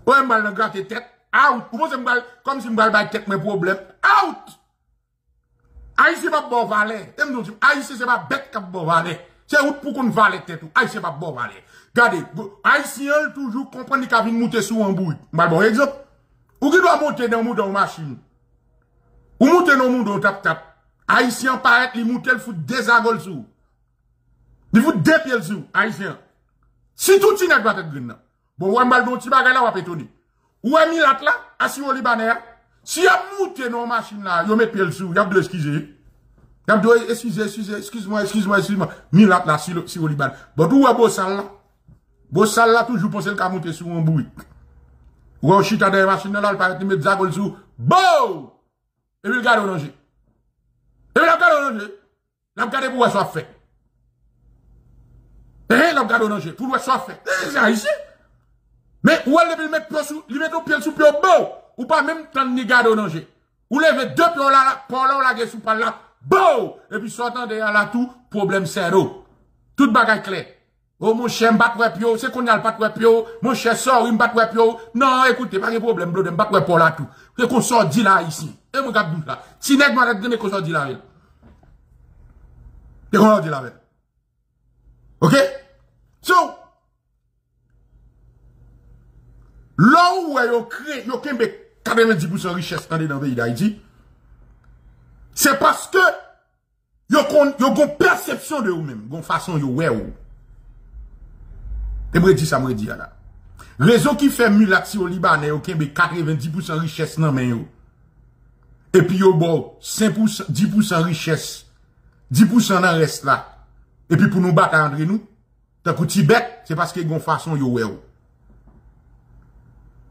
Ou en bas le gratte tête, out. Ou moi comme si m'bal tête mes problèmes, out. Haïti pas bon valet. Haïti c'est pas bête qui bon valet. C'est route pour qu'on valet tête. Haïti pas bon valet. Regardez, Haïtien toujours comprend qu'il vient monter sur un bout. Mal bon exemple. Ou qui doit monter dans moudon machine. Ou monter dans moudon tap tap. Haïtien paraît li monter le fout des agoles sous. Il fout deux pieds sous Haïtien. Si tout ti n'as pas tête green. Bon ouais mal don ti bagay là va pétonner. Ou est milat là, assure libanais. Si y a monté dans la machine là, yo met pied sous, y a de l'excuser. Y a de excusez, excusez, excuse-moi, excuse-moi, excuse-moi. Milat là, si, si au Liban. Bon, est beau sale là? Beau sale là, toujours pense le monter sur un bruit. Ou chita dans la machine là, il paraît mettre zagol sous. Bon! Et puis le garde au danger. Et puis le garde au danger. La garde pour soit fait. Eh, la garde au danger. Pour le soit fait. Eh, c'est ici. Mais où elle le mettre pied sous, il met au pied sous pied bon ou pas même tant ni garde au danger. Ou levez deux pieds là, pour là, la sous par là, bon! Et puis sortant derrière là tout, problème zéro. Tout bagage clair. Oh, mon cher, m'bat ouais pio, c'est qu'on y a le pas ouais pio, mon cher sort, m'bat ouais pio. Non, écoutez, pas de problème, blode, m'bat ouais pour là tout. C'est qu'on sort dit là ici. Et mon gars, là. Si nèg m'a donné qu'on sort dit là, Et qu'on dit là, OK? So, là où yo créé, yo kembe 90% richesse dans le pays d'Haïti, c'est parce que yo gon perception de vous-même, gon façon yo ouais ou. Et moi dis ça, moi dis là. Réseau qui fait mulati au Libanais, kembe 90% richesse nan men yo. Et puis yo bon 5%, 10% richesse, 10% nan reste là. Et puis pour nous battre entre nous, tant que Tibet, c'est parce que gon façon yo ouais ou.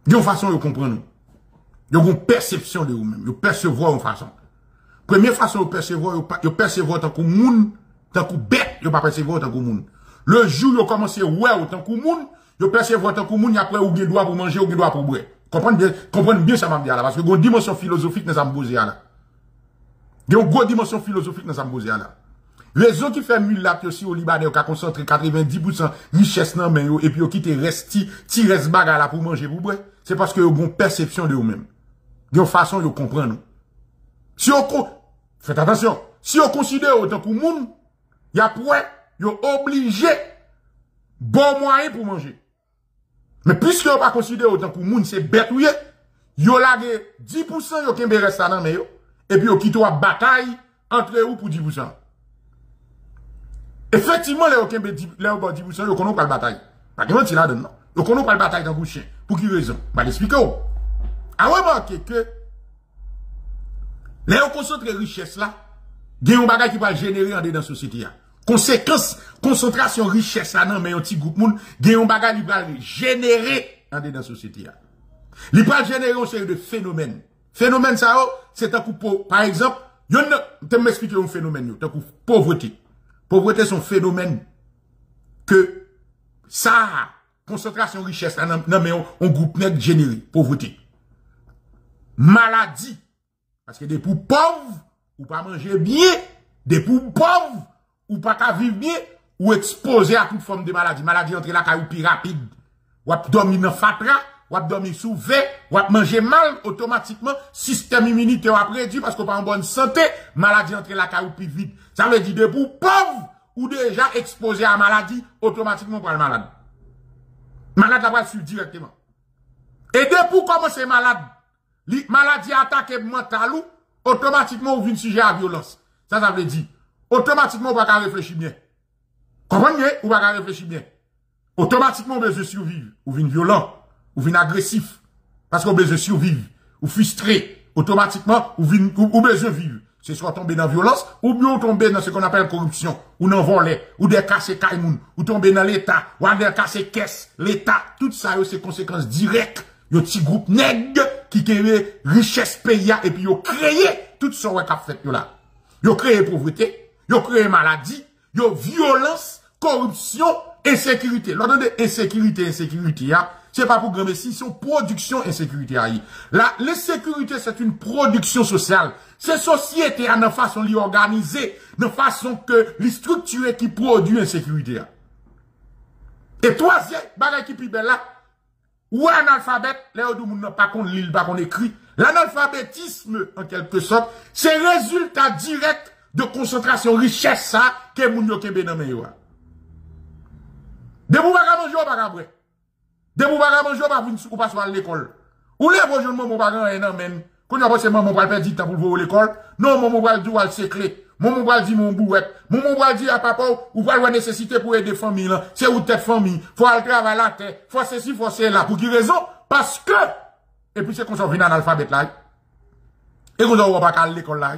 Yon façon yo comprendre nous. Yon une perception de vous-même. Yon percevoir une façon. Première façon de percevoir, yon percevoir tant que moun, tant que bête, yon pas percevoir tant que moun. Le jour yon commence ouais tant que moun, yon percevoir tant que moun, après ou gen droit pour manger ou gen droit pour boire. Comprenez bien, comprenez bien ça m'a dit là, parce que yon dimension philosophique dans ça me là. Yon une dimension philosophique dans ça me là. Raison qui fait mulat aussi au Libanais, qui a concentré 90% richesse dans men yo, et puis yo quitte resti, ti reste baga là pour manger pour boire, c'est parce que yo une perception de vous-même. Yon façon de comprendre. Si on faites attention, si on considère autant que moun, y a yo obligé bon moyen pour manger. Mais puisque yon pas considéré autant que moun, c'est bête ou yo lage 10% yo kembe reste dans men yo, et puis yo quitte wa bataille entre ou pour 10%. Effectivement, les les 10%, ils connaissent pas la bataille. Pas que tu là dedans. Ils connaissent pas la bataille dans chien. Pour qui raison? Bah, l'expliquer. A remarqué que, les concentré richesse là, il y a un qui va générer dans la société. Conséquence, concentration richesse là, non, mais un petit groupe moun, il y a un bagage qui va générer dans la société. Il va générer une série de phénomènes. Phénomène ça, oh, c'est un coup, par exemple, je vais m'expliquer un phénomène, un coup, pauvreté. Pauvreté son phénomène que ça, concentration richesse, non, mais on, groupe net généré, pauvreté. Maladie. Parce que des pour pauvres, ou pas manger bien, des pour pauvres, ou pas qu'à vivre bien, ou exposé à toute forme de maladie. Maladie entre la caille plus rapide. Ou dormir dans fatra, wap dormi sou ve, wap manje mal, otomatikman, sistem imunite wap réduit parce qu'on pas en bonne santé, maladie entre la caille ou plus vite. Ça veut dire de vous pauvre ou déjà exposé à maladie, automatiquement pour le malade. Malade la va suivre directement. Et de pour commencer malade, li, maladie attaque mental ou, automatiquement vous venez sujet à violence. Ça, ça veut dire, automatiquement vous pas réfléchir bien. Comprenez? Ou pas réfléchir bien. Automatiquement, vous besoin survivre. Ou vin violent. Ou vin agressif. Parce qu'on besoin survivre. Ou frustré. Automatiquement, ou, vin, ou, besoin vivre. C'est soit tomber dans violence, ou bien tomber dans ce qu'on appelle corruption, ou dans voler, ou des casser caïmoun, ou tomber dans l'État, ou des casser caisse, l'État. Tout ça, c'est conséquences directes. Yo petit groupe nègre qui crée richesse pays et puis yo créé tout ça ouais qu'a fait là. Yo créé pauvreté, yo créé maladie, yo violence, corruption, insécurité. L'ordre de insécurité, insécurité, c'est pas pour grand si c'est production insécurité. La, l'insécurité, c'est une production sociale. C'est société une façon d'y organiser, de façon que les structures qui produit insécurité. Et troisième, bagay qui plus belle là, ou analphabète, où moun n'a pas qu'on lit, pas qu'on écrit. L'analphabétisme, en quelque sorte, c'est résultat direct de concentration richesse ça, que moun yo kebe nan yo. De vous pas manger ou pas après. De vous pas manger ou pas venir ou pas à l'école. Ou les vos jeunes mon pas un nan men. Quand y a passé maman pas perdre temps pour voir l'école. Non, maman va dire al secret. Maman va dire mon bouette. Maman va dire à papa ou va avoir nécessité pour aider famille là. C'est ou tête famille? Faut aller travailler la tête. Faut ceci, faut cela. Pour qui raison? Parce que et puis c'est qu'on s'en vient en alphabet là. Et qu'on va pas à l'école là.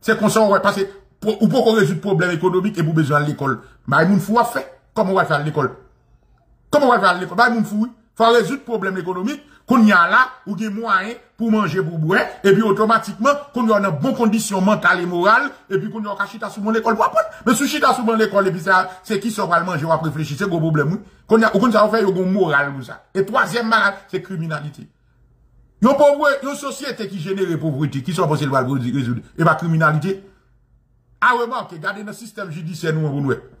C'est qu'on s'en va passer ou pour qu'on résoudre problème économique et pour besoin de l'école. Mais il faut faire. Comment on va faire l'école? Comment on va faire l'école? Bah, mon fou, faut résoudre problème économique. Qu'on y a là, ou des moyens pour manger, pour boire, et puis automatiquement, qu'on y a une bonne condition mentale et morale, et puis qu'on y a chita sous mon école. Mais si chita sous mon école, et puis ça, c'est qui sera le manger, on va réfléchir, c'est gros problème. Qu'on y a, qu'on fait, il y a une morale, pour ça. Et troisième malade, c'est criminalité. Yon pauvre, yon société qui génère pauvreté, qui sont pensés le résoudre, et pas criminalité. Ah, remarque, regardez dans le système judiciaire, nous, on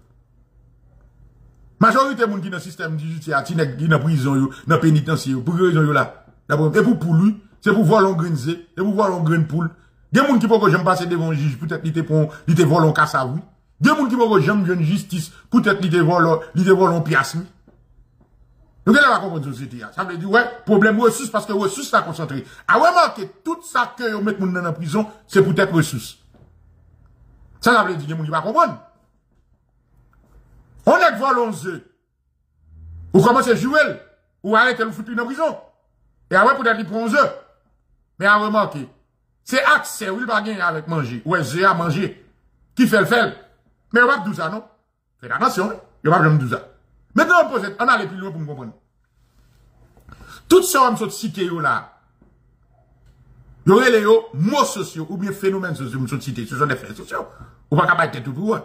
Majorité moun qui dans système judiciaire, qui dans prison yo, dans pénitentiaire, pour raison yo là. Et pour pour lui, c'est pour voir l'on grinze, et pour voir l'on grain poule. Des moun qui pas j'aime passer devant juge, peut-être prend, il te vole en casse à vous. Des moun qui pas j'aime jeune justice, peut-être te vole, il te vole en pièce. Donc, elle va comprendre société. Ça veut dire, ouais, problème ressources parce que ressources ça concentré. Ah ouais, que tout ça que vous mettez moun la prison, c'est peut-être ressources. Ça, veut dire, moun qui va comprendre. On est devant œufs. Ou commencez à jouer, ou arrêtez le foutre la prison. Et après, peut-être, il prend œufs. Mais à remarquer, c'est accès, il va gagner avec manger, ou est à manger. Qui fait le fait? Mais on va dire ça, non? Faites attention, il va dire ça. Maintenant, on pose, on a plus loin pour me comprendre. Tout ça, on me cité là. Il y aurait les mots sociaux, ou bien phénomènes sociaux, me cité, ce sont des faits sociaux. Ou pas capable de tout, tout,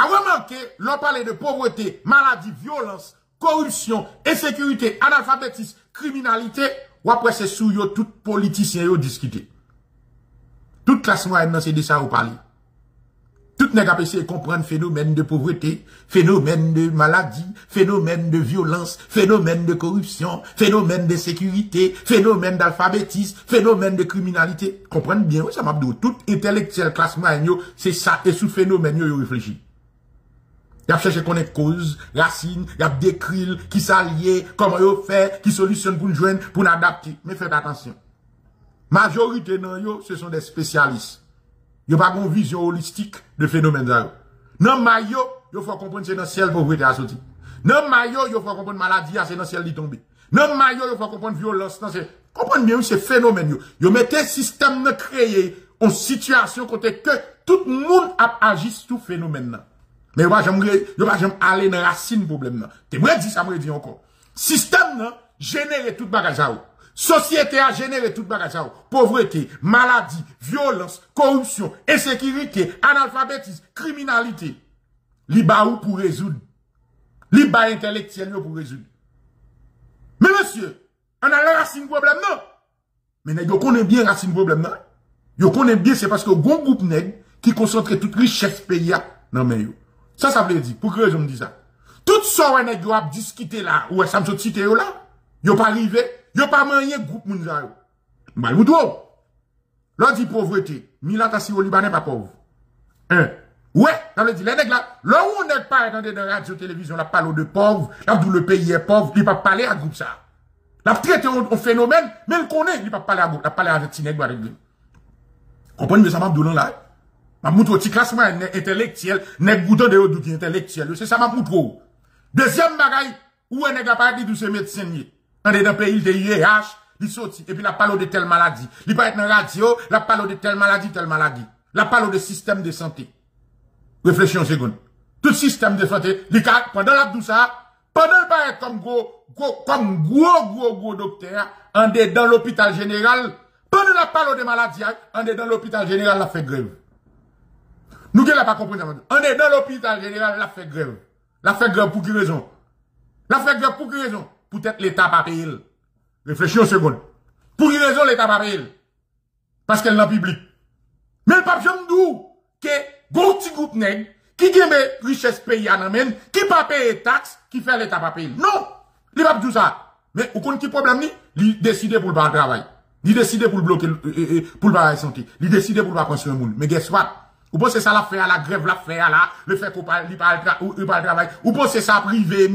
a remarqué, l'on parlait de pauvreté, maladie, violence, corruption, insécurité, analphabétisme, criminalité, ou après c'est sous yo, tout politicien yo discuté. Toute classe moyenne, c'est de ça ou parler. Tout qu'à essayer de comprendre phénomène de pauvreté, phénomène de maladie, phénomène de violence, phénomène de corruption, phénomène de sécurité, phénomène d'alphabétisme, phénomène de criminalité. Comprenez bien, oui, ça m'a dit, tout intellectuel classe moyenne, c'est ça, et sous phénomène, yo, yo réfléchit. Il a cherché est cause, racine, il a décrit qui s'allie, comment il fait, qui solutionne pour nous joindre, pour nous adapter. Mais faites attention. Majorité non ce sont des spécialistes. Ils n'ont pas une vision holistique de phénomène Non mayo, il faut comprendre c'est dans ciel pauvreté à sortir. Non mayo, il faut comprendre maladie c'est dans ciel tomber. Non mayo, il faut comprendre violence, c'est comprenez bien ce phénomène yo. Yo mettez système de créer une situation côté que tout le monde a agi sur phénomène mais moi, j'aimerais, j'aimerais aller dans la racine problème. Tu me dit ça, me dit encore. Système, non, génère tout bagage Société a généré tout bagage Pauvreté, maladie, violence, corruption, insécurité, analphabétisme, criminalité. Liba ou pour résoudre. Liba intellectuel pour résoudre. Mais monsieur, on a la racine problème, non? Mais vous connaissez bien racine problème, non? Vous connaissez bien, c'est parce que bon groupe qui concentre toute richesse pays non mais ça, ça veut dire, pour que je me dise ça. Tout ça, on a discuté là, ouais, ça me cité là. Yo pas arrivé, yo pas manye groupe moun yo. Mbal moudou. Là dit pauvreté, Milan si au Libanais pas pauvre. Hein? Ouais, ça veut dire, les nègres là, là où on n'est pas dans la radio, télévision, la parle de pauvres, là où le pays est pauvre, il pas parler à groupe ça. La traité un phénomène, mais il connaît, il pas parler à groupe, il parler Tineg avec lui. Comprenez, ça m'a dit là? Ma montre petit classement intellectuel, nèg bouton de haut intellectuel, c'est ça m'a montre. Deuxième bagaille, où est nèg pas dit tous ces médecins On est dans pays de IEH, il sorti et puis la parle de telle maladie. Il pas être dans radio, la parle de telle maladie, telle maladie. La parle de système de santé. Réfléchis une seconde. Tout système de santé, pendant la tout ça, pendant pas être comme gros, gros, comme gros, gros, gros docteur, est dans l'hôpital général, pendant la parole de maladie, on est dans l'hôpital général, la fait grève. Nous ne pas compris. On est dans l'hôpital général, la fait grève. La fait grève pour quelle raison? La fait grève pour quelle raison? Peut-être l'État pas payé. Réfléchis une seconde. Pour quelle raison l'État pas payé? Parce qu'elle n'a public. Mais le pape Jean que Gon petit groupe nèg qui gagne richesse pays en amène, qui pas payer taxe, qui fait l'état pas payer. Non, il pas tout ça. Mais ou qui problème il décide pour pas travail. Il décide pour bloquer euh, euh, pour pas santé. Il décide pour pas prendre un monde. Mais guess what? Ou pensez ça la fait à la grève la fait à la, le fait qu'on parle, il parle, il travail. Ou pensez ça privé,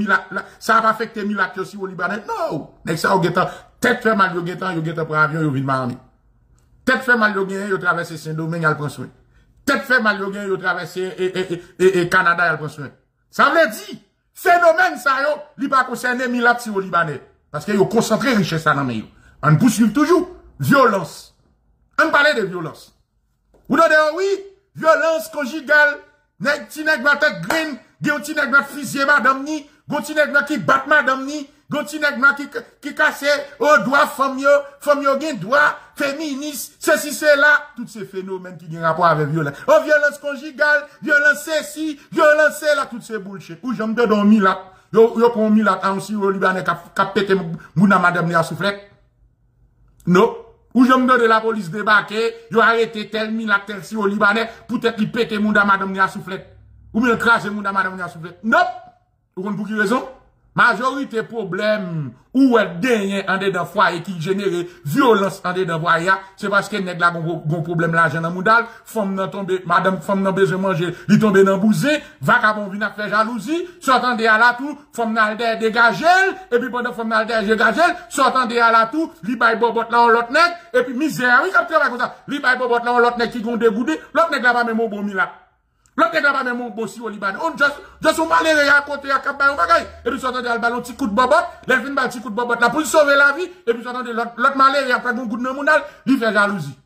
ça va affecter Milat aussi au Libanais. Non! Nek ça, au guetan, tête fait mal, au guetan, au guetan pour avion, au vide marami. Tête fait mal, au guetan, au traverse Saint-Domingue, il prend soin. Tête fait mal, yo gen yo traversé et, et, et, et Canada, elle prend soin. Ça veut dire, phénomène ça yo, li pas concerné Milat si au Libanais. Parce que yo concentré richesse dans yo. On poursuit toujours violence. On parle de violence. Vous donnez oui, violence conjugale, nèg ti nèg tête green, gen ti nèg madame ni, gon ti nèg qui bat madame ni, Gonti nèg qui qui casse au droit femme yo, femme yo gen droit féministe, ceci cela, tous ces phénomènes qui ont rapport avec violence. Oh violence conjugale, violence ceci, violence là, toutes ces bullshit. Ou j'aime de dormir là. Yo yo prend milat aussi au Libanais qui pété mouna madame ni a soufflette. Non. Ou j'aime de la police débarquer, yo arrêté tel milat tel si au Libanais peut-être li pété mouna madame ni soufflette. Ou bien craser mouna madame ni soufflette. Non. Vous comprenez pour raison? Majorité problème ou est dernier en dedans foyer qui génère violence en dedans foyer, c'est parce que nèg la gon problème l'argent dans moudal, femme nan tomber, madame femme nan besoin manger, li tomber dans bousé, vagabond vient faire jalousie, sortant de à la tout, femme nan dégager et puis pendant femme nan dégager, sortant de à la tout, li bay bobot là l'autre nèg et puis misère, oui comme comme ça, li bay bobot là l'autre nèg qui gon dégoudé, l'autre nèg là pas même bon mi là. L'autre nègre pas même mon bossi au Liban. On juste, juste on malheureux à côté à cap un bagay. Et puis s'entendait le ballon petit coup de bobot, les fin bal petit coup de bobot là pour sauver la vie. Et puis s'entendait l'autre malheureux après un coup de monal, il fait jalousie.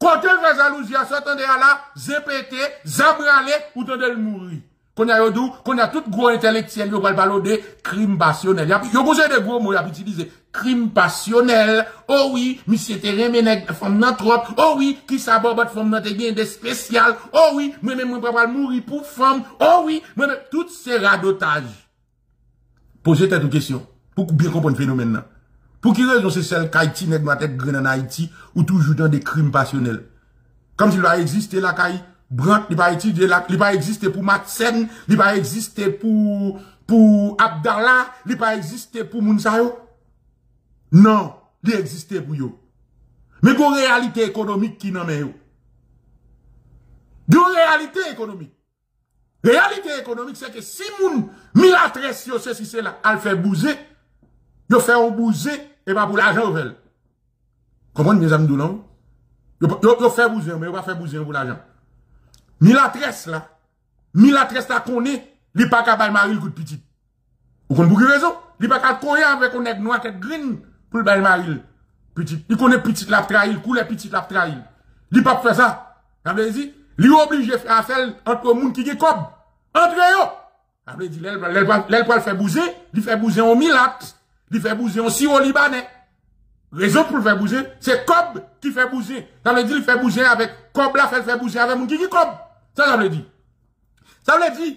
Quand il fait jalousie, s'entendait à la, zépété, zabralé, ou tendait le mourir. Qu'on a eu qu'on a tout gros intellectuel, yo parler de crime passionnel. Yo besoin de gros mots, y a utilisé crime passionnel. Oh oui, monsieur te remenek femme nan trop. Oh oui, qui sa femme nan te bien de spécial. Oh oui, moi même moi pas mourir pour femme. Oh oui, moi même toutes ces radotages. Posez cette question pour bien comprendre le phénomène Pour qui raison c'est celle qu'Haïti n'est pas tête en Haïti ou toujours dans des crimes passionnels? Comme s'il va exister la caille Va étudier là, il va exister pour Matsen, il va exister pour, pour Abdallah, il va exister pour Mounsayo. Non, il existe pour yo. Mais pour réalité économique qui n'en yo. De réalité économique. Réalité économique, c'est que si moun milatres yo, ceci, c'est là, elle fait bouger, yo fait bouger, et pas pour l'argent, fait. Comment mes amis non? Yo, fait bouger, mais yo pas fait bouger pour l'argent. Milatres là, milatres là connaît, li pas capable mari le coup de petit. Vous comprenez raison? Li pas capable avec un nèg noir tête green pour le mari petit. Il connaît petit la trahir, coule petit la trahir. Li pas faire ça. Ça veut dire, li obligé à faire entre monde qui est cob. Entre eux. Ça veut dire, l'elle peut faire bouger, il fait bouger en milat, il fait bouger en siro libanais. Raison pour le faire bouger, c'est cob qui fait bouger. Ça veut dire, il fait bouger avec cob là, fait, fait bouger avec monde qui est cob. Ça, ça veut dire. Ça veut dire,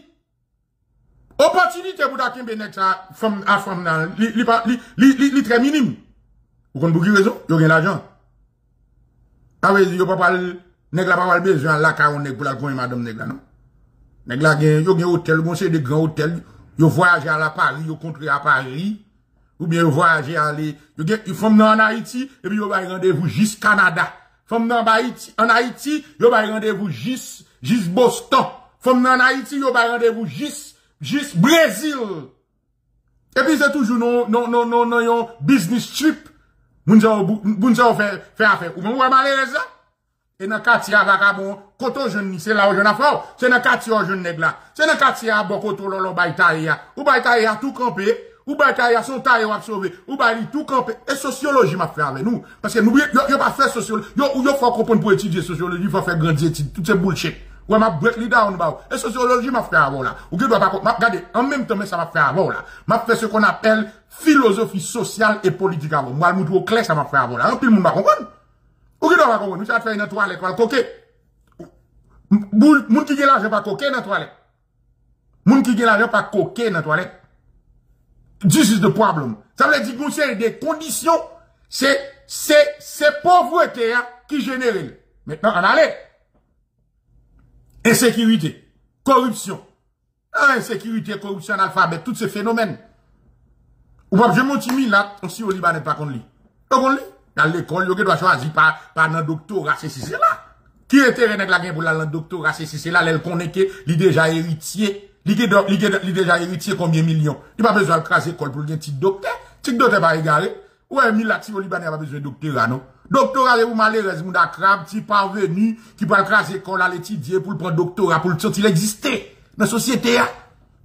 opportunité pour ta kembe nek femme, à femme nan, li, li, li, li, li, très minime. Vous comprenez raison? Yo gen l'argent. Dire, yo pas nèg la pas besoin la on nèg pour la gouen madame nèg la non? Nèg la gen, gen hôtel, gon c'est des grands hôtels, yo voyage à la Paris, yo contre à Paris, Ou bien aller, yo gen, yo fom nan en Haïti, et puis rendez-vous jis Canada. Fom nan Haïti, en Haïti, yo bay rendez-vous jis, jis Boston. Fom nan Haïti, yo bay rendez-vous Brésil. Et puis c'est toujours non, non, non, non, non, yon business trip. Moun sa ou, ou fait affaire. Ou moun wè malérez là? Et dans quartier avec bon, koto jeune ni, c'est là où jeune affaire. C'est dans quartier où jeune nèg là. C'est dans quartier à bon koto lolo baytaï Ou baytaï tout campé. Ou baytaï son taille ou sauvé. Ou baytaï tout campé. Et sociologie m'a fait avec nous. Parce que nous, yo, yo pas fait sociologie. Yo, yo faut comprendre pour étudier sociologie, il faut faire grandir études. Tout c'est bullshit. Ouais, m'a break li down ba. Et sociologie m'a fait avant là. Ou qui doit pas regardez, en même temps mais ça m'a fait avant là. M'a fait ce qu'on appelle philosophie sociale et politique avant. Moi le au clair ça m'a fait avant là. Un pile monde va. Ou qui doit pas comprendre. Nous ça fait une toilette pour coquet. Moun qui gen l'argent pas coquet dans toilette. Moun qui gen l'argent pas coquet dans toilette. This is the problem. Ça veut dire que a des conditions, c'est c'est c'est pauvreté hein, qui génère. Maintenant on allait Insécurité, corruption. Insécurité, corruption, analphabète, tous ces phénomènes. Ou pas, je monte là, si au Liban n'est pas qu'on lit. Pas qu'on lit. Dans l'école, il doit choisir par, par un doctorat, c'est c'est là. Qui intérêt de la pour la doctorat, c'est c'est là, elle connaît que, il déjà héritier. Est déjà héritier combien de millions? Il n'a pas besoin de craser l'école pour un petit docteur. Petit docteur pas égaré. Ouais, mille si au Liban n'a pas besoin de doctorat, non? Doctorat, vous malheureux, moun da crabe, ti parvenu, qui peut craser l'école à l'étudier pour prendre doctorat, pour le sortir exister dans la société.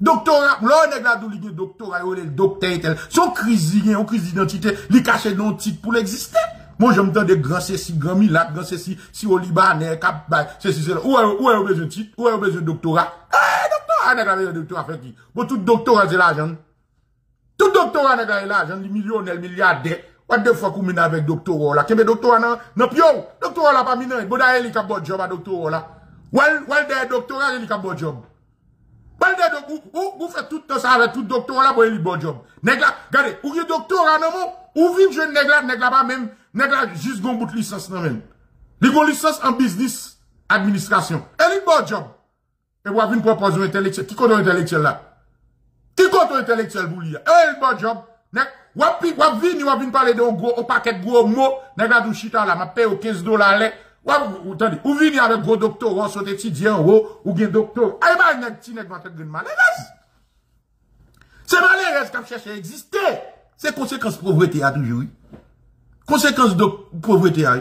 Doctorat, l'on est là d'où il doctorat, il le docteur tel. Son crise, une crise d'identité, il cache non titre pour l'exister. Moi, je me donne des grands ceci, grands milat, grands ceci, si au Libanais, cap, bah, ceci, là. Où est, où est besoin de titre? Où est besoin de doctorat? Eh, doctorat, n'est pas de doctorat, fait qui? Bon, tout doctorat, c'est l'argent. Tout doctorat, n'est pas l'argent, les millionnaires, milliardaires. What the fuck ou avec docteur là? Kembe docteur nan, nan pio. Docteur là pas mine. Boda eli ka bon job à docteur là. Well, well there docteur eli ka bon job. Well there ou ou fait tout ça avec tout docteur là pour eli bon job. Nèg là, regardez, ou ge docteur là nan mon, ou vinn jeune nèg là pas même, nèg là juste gon bout licence nan men. Li licence en business administration. Eli bon job. Et ou vinn propose intellectuel. Qui connaît intellectuel là? Qui connaît intellectuel pour lui? Eli bon job. Nèg Wap vini wap vini parler de paquet de gros mots, nèg la chita là, m'a paye 15 dollars là. Wap attendez, ou vini avec gros docteur, on sont étudiant en haut ou bien docteur. Ay ba nèg ti tête de malheureuse. C'est malheureuse qui cherche à exister. C'est conséquence pauvreté a toujours. Conséquence de pauvreté a.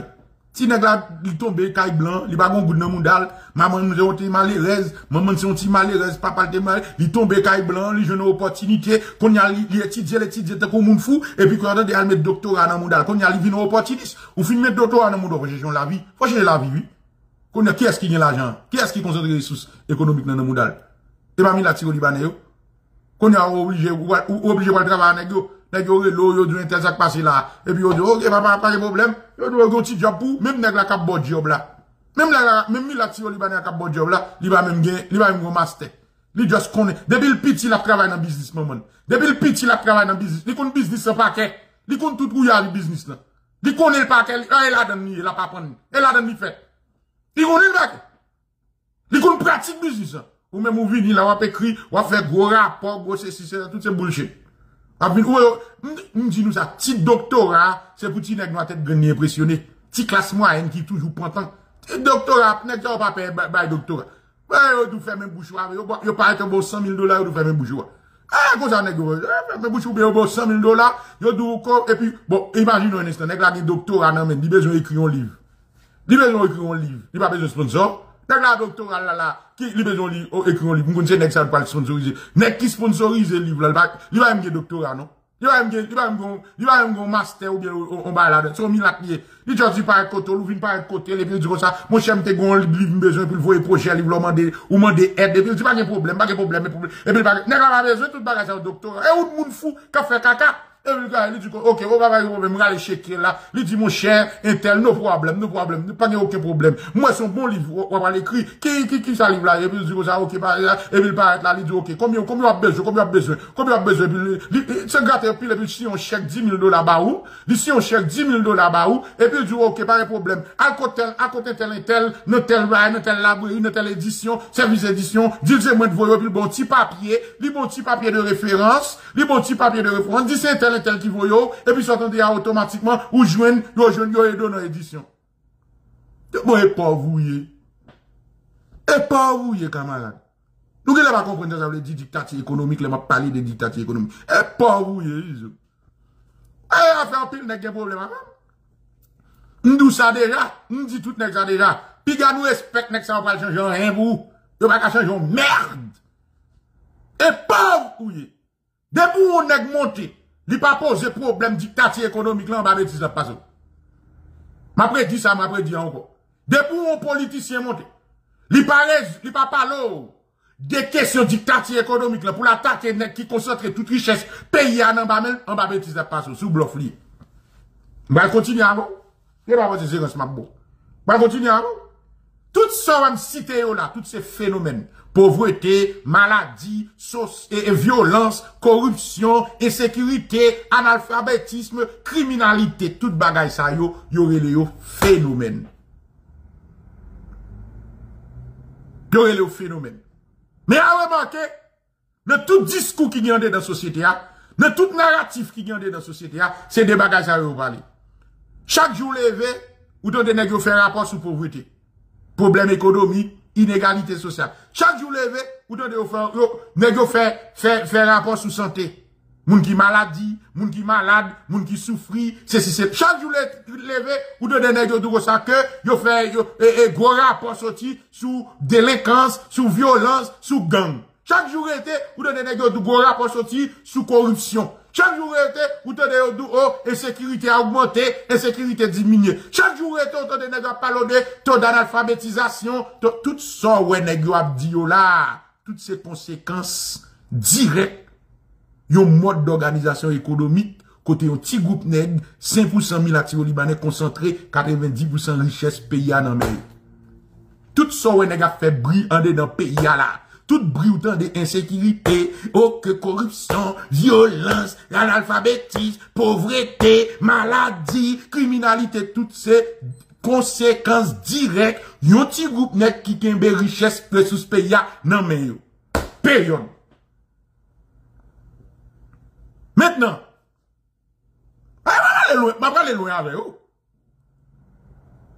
Si nèg la il tombe caille blanc, il pas gon goût dans mondal, maman nous ont malheureuse, maman c'est ont malheureuse, papa te mal, il tombe caille blanc, il jeune opportunité, qu'on y a il étudier l'étudier comme moun fou et puis quand on a mettre doctorat dans mondal, qu'on y a vinn opportuniste, ou fin mettre doctorat dans mondal gestion la vie. Faut gérer la vie, oui. Qu'on qui est-ce qui gagne l'argent? Qui est-ce qui concentre les ressources économiques dans mondal? Et pas mis la tiro libanais yo. Qu'on y a obligé obligé pour travailler avec yo. Nèg yo relo yo dou inter sak passé là et puis yo dit OK papa pas de problème yo doit un petit job pour même nèg la cap bon job là même la même mi la ti au libanais cap bon job là il va même gain il va même master. Il juste connaît depuis le petit il a travaillé dans business maman depuis le petit il a travaillé dans business. Il connaît business sans paquet il connaît tout où y a le business là il connaît le paquet il a donné il a pas prendre il a donné fait il connaît le paquet il connaît pratique business ou même ou vini là on écrit on fait gros rapport gros ceci tout c'est bullshit. ou, m'di nous ça, petit doctorat, c'est pour ti nèg nou tête gagner impressionné. Ti classe moyenne qui toujours prend temps. Doctorat, nèg pas payer bay doctorat. Ouais, yo dou faire même bouche yo yo pas que bon 100 000 dollars, yo dou faire même bouche Ah, comme ça nèg yo, même bouche bien bon 100 000 dollars, yo dou et puis bon, imagine un instant, nèg la gen doctorat nan men, il besoin écrire un livre. Il besoin écrire un livre, il pas besoin de sponsor. Nèg la doctorat là là, qui li besoin li écrire un livre, m'konn nèg ça pas sponsoriser. Nèg qui sponsorise livre là, il va me doctorat non? Il va me il va me il va me master ou bien on va là son milat lié. Il juste dit pas côté ou vinn pas côté et puis dit comme ça, mon cher m'te gon livre besoin pour voyer projet livre demander ou demander aide et puis dit pas de problème, pas de problème. Et puis nèg la besoin tout bagage doctorat. Et ou moun fou qui fait caca? Gars, il dit, ok, on va aller checker là. Il dit, mon cher, intel, no problème, no problème, pas aucun problème. Moi, son bon livre, on va l'écrire. Qui, qui, qui, ça livre là? Et puis, il dit, ok, bah, et puis, il paraît là, il dit, ok, combien, combien a besoin, combien a besoin, combien a besoin, puis, c'est gratter, puis, puis, si on chèque 10 000 dollars bah où, si on chèque 10 000 dollars bah où, et puis, il dit, ok, pas de problème. À côté, à côté tel tel, tel tel librairie, non tel édition, service édition, dis moi de voyer, puis, bon petit papier, li bon petit papier de référence, li bon petit papier de référence, dit c'est tel un tel qui voyo, et puis s'entendez ya automatiquement, ou jwen, yo jwen yo edo dans édition. Bon, et pas vous, Et pas vous, camarade. Nous, ne pas comprendre ça dire dictature économique, là, m'a parlé de dictature économique. Et pas vous, ils. Eh, a fait un pile, n'est-ce problème, hein? M'dou ça déjà, m'dit tout n'est ça déjà. Puis, gars, nous respecte n'est ça, on va changer rien pour Yo pas changer merde. Et pas vous, Depuis où on est monté, il pas posé problème dictature économique là, on va bêtise pas. M'a prédit ça, m'a prédit encore. Depuis un politicien monté, il pas parlé des questions dictature économique là pour l'attaquer qui concentre toute richesse pays en bas même en bas pas sous bluff li. Va continuer avant. Il pas dire m'a bon. Va continuer avant. Tout ça me citer là, tous ces phénomènes pauvreté, maladie, et violence, corruption, insécurité, analphabétisme, criminalité, tout bagay ça yo, yo yo phénomène. Yo le phénomène. Mais à remarquer, dans tout discours qui gagne dans la société, dans tout narratif qui gagne dans la société, c'est des bagages à parler. Chaque jour levé, ou donne des faire rapport sur pauvreté, problème économique, inégalité sociale. Chaque jour levé, ou des faire, faire, faire rapport sur santé. Moun qui maladie, moun qui malade, moun qui souffre, c'est c'est chaque jour levé ou de des nèg yo ça que yo fait yo et, et gros rapport sorti sous délinquance, sous violence, sous gang. Chaque jour était ou de des nèg yo gros rapport sorti sous corruption. Chaque jour était ou de des oh insécurité augmenté, insécurité diminué. Chaque jour était ou de nèg parler de taux d'analphabétisation, tout ça ouais nèg yo dit là, toutes ces conséquences directes yon mode d'organisation économique, côté un petit groupe nègre, 5% mille actifs libanais concentrés, 90% richesse pays mer. Tout ça, ouais, nègre fait bris en dedans pays là. Tout bris autant de insécurité, oh, que corruption, violence, l'analphabétisme, pauvreté, maladie, criminalité, toutes ces conséquences directes, yon petit groupe nègre qui kembe richesse plus sous pays nan men yo. Période. Maintenant, je vais aller loin avec vous.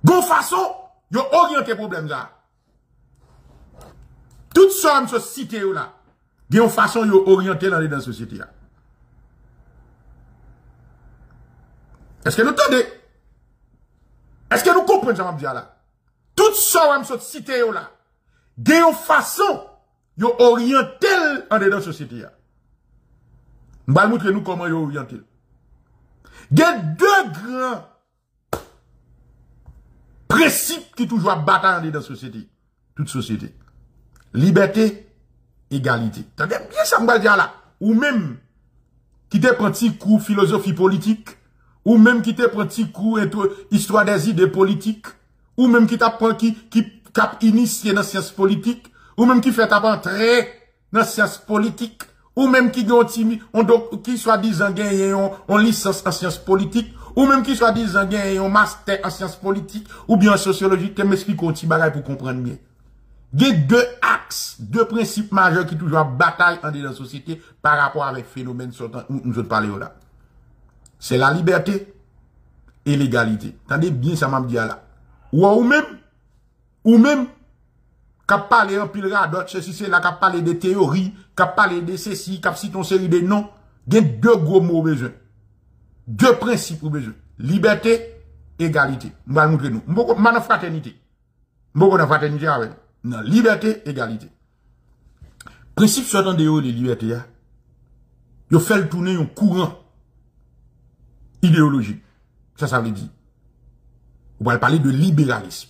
Gon façon, yo orienté problème là. Tout ça, je cité là. Gon façon, yo orienté dans la société. Est-ce que nous entendez? Est-ce que nous comprenons ce que je là? Tout ça, je cité là. Gon façon, yo orienté dans la société. Je vais montrer nous comment ils orienté. Il y a deux grands principes qui toujours battent dans la société. Toute société. Liberté, égalité. T'entendez bien ça, me dire là. Ou même, qui te prend petit cours philosophie politique, ou même qui te prend petit cours histoire des idées politiques, ou même qui t'apprend qui, qui cap initié dans la science politique, ou même qui fait entrer dans la science politique, ou même qui ont qui soit disant gagné en licence en sciences politiques, ou même qui soit disant gagné un master en sciences politiques, ou bien en sociologie, que m'explique un petit bagage pour comprendre bien. Il y a deux axes, deux principes majeurs qui toujours bataille en la société par rapport avec le phénomène où nous parlons là. C'est la liberté et l'égalité. Tendez bien ça m'a dit là. Ou même, ou même, Kap pale an pil radot, si se la kap pale de teori, kap pale de si, kap si ton seri de non, gen de gro mou bezen. De prinsip ou bezen. Liberté, égalité. Mwa moun kre nou. Mwa nan fraternité. Mwa nan fraternité avè. Nan liberté, égalité. Prinsip sotan de yo de liberté ya, yo fel toune yon kouran ideologi. Sa sa vle di. Ou wale pale de liberalisme.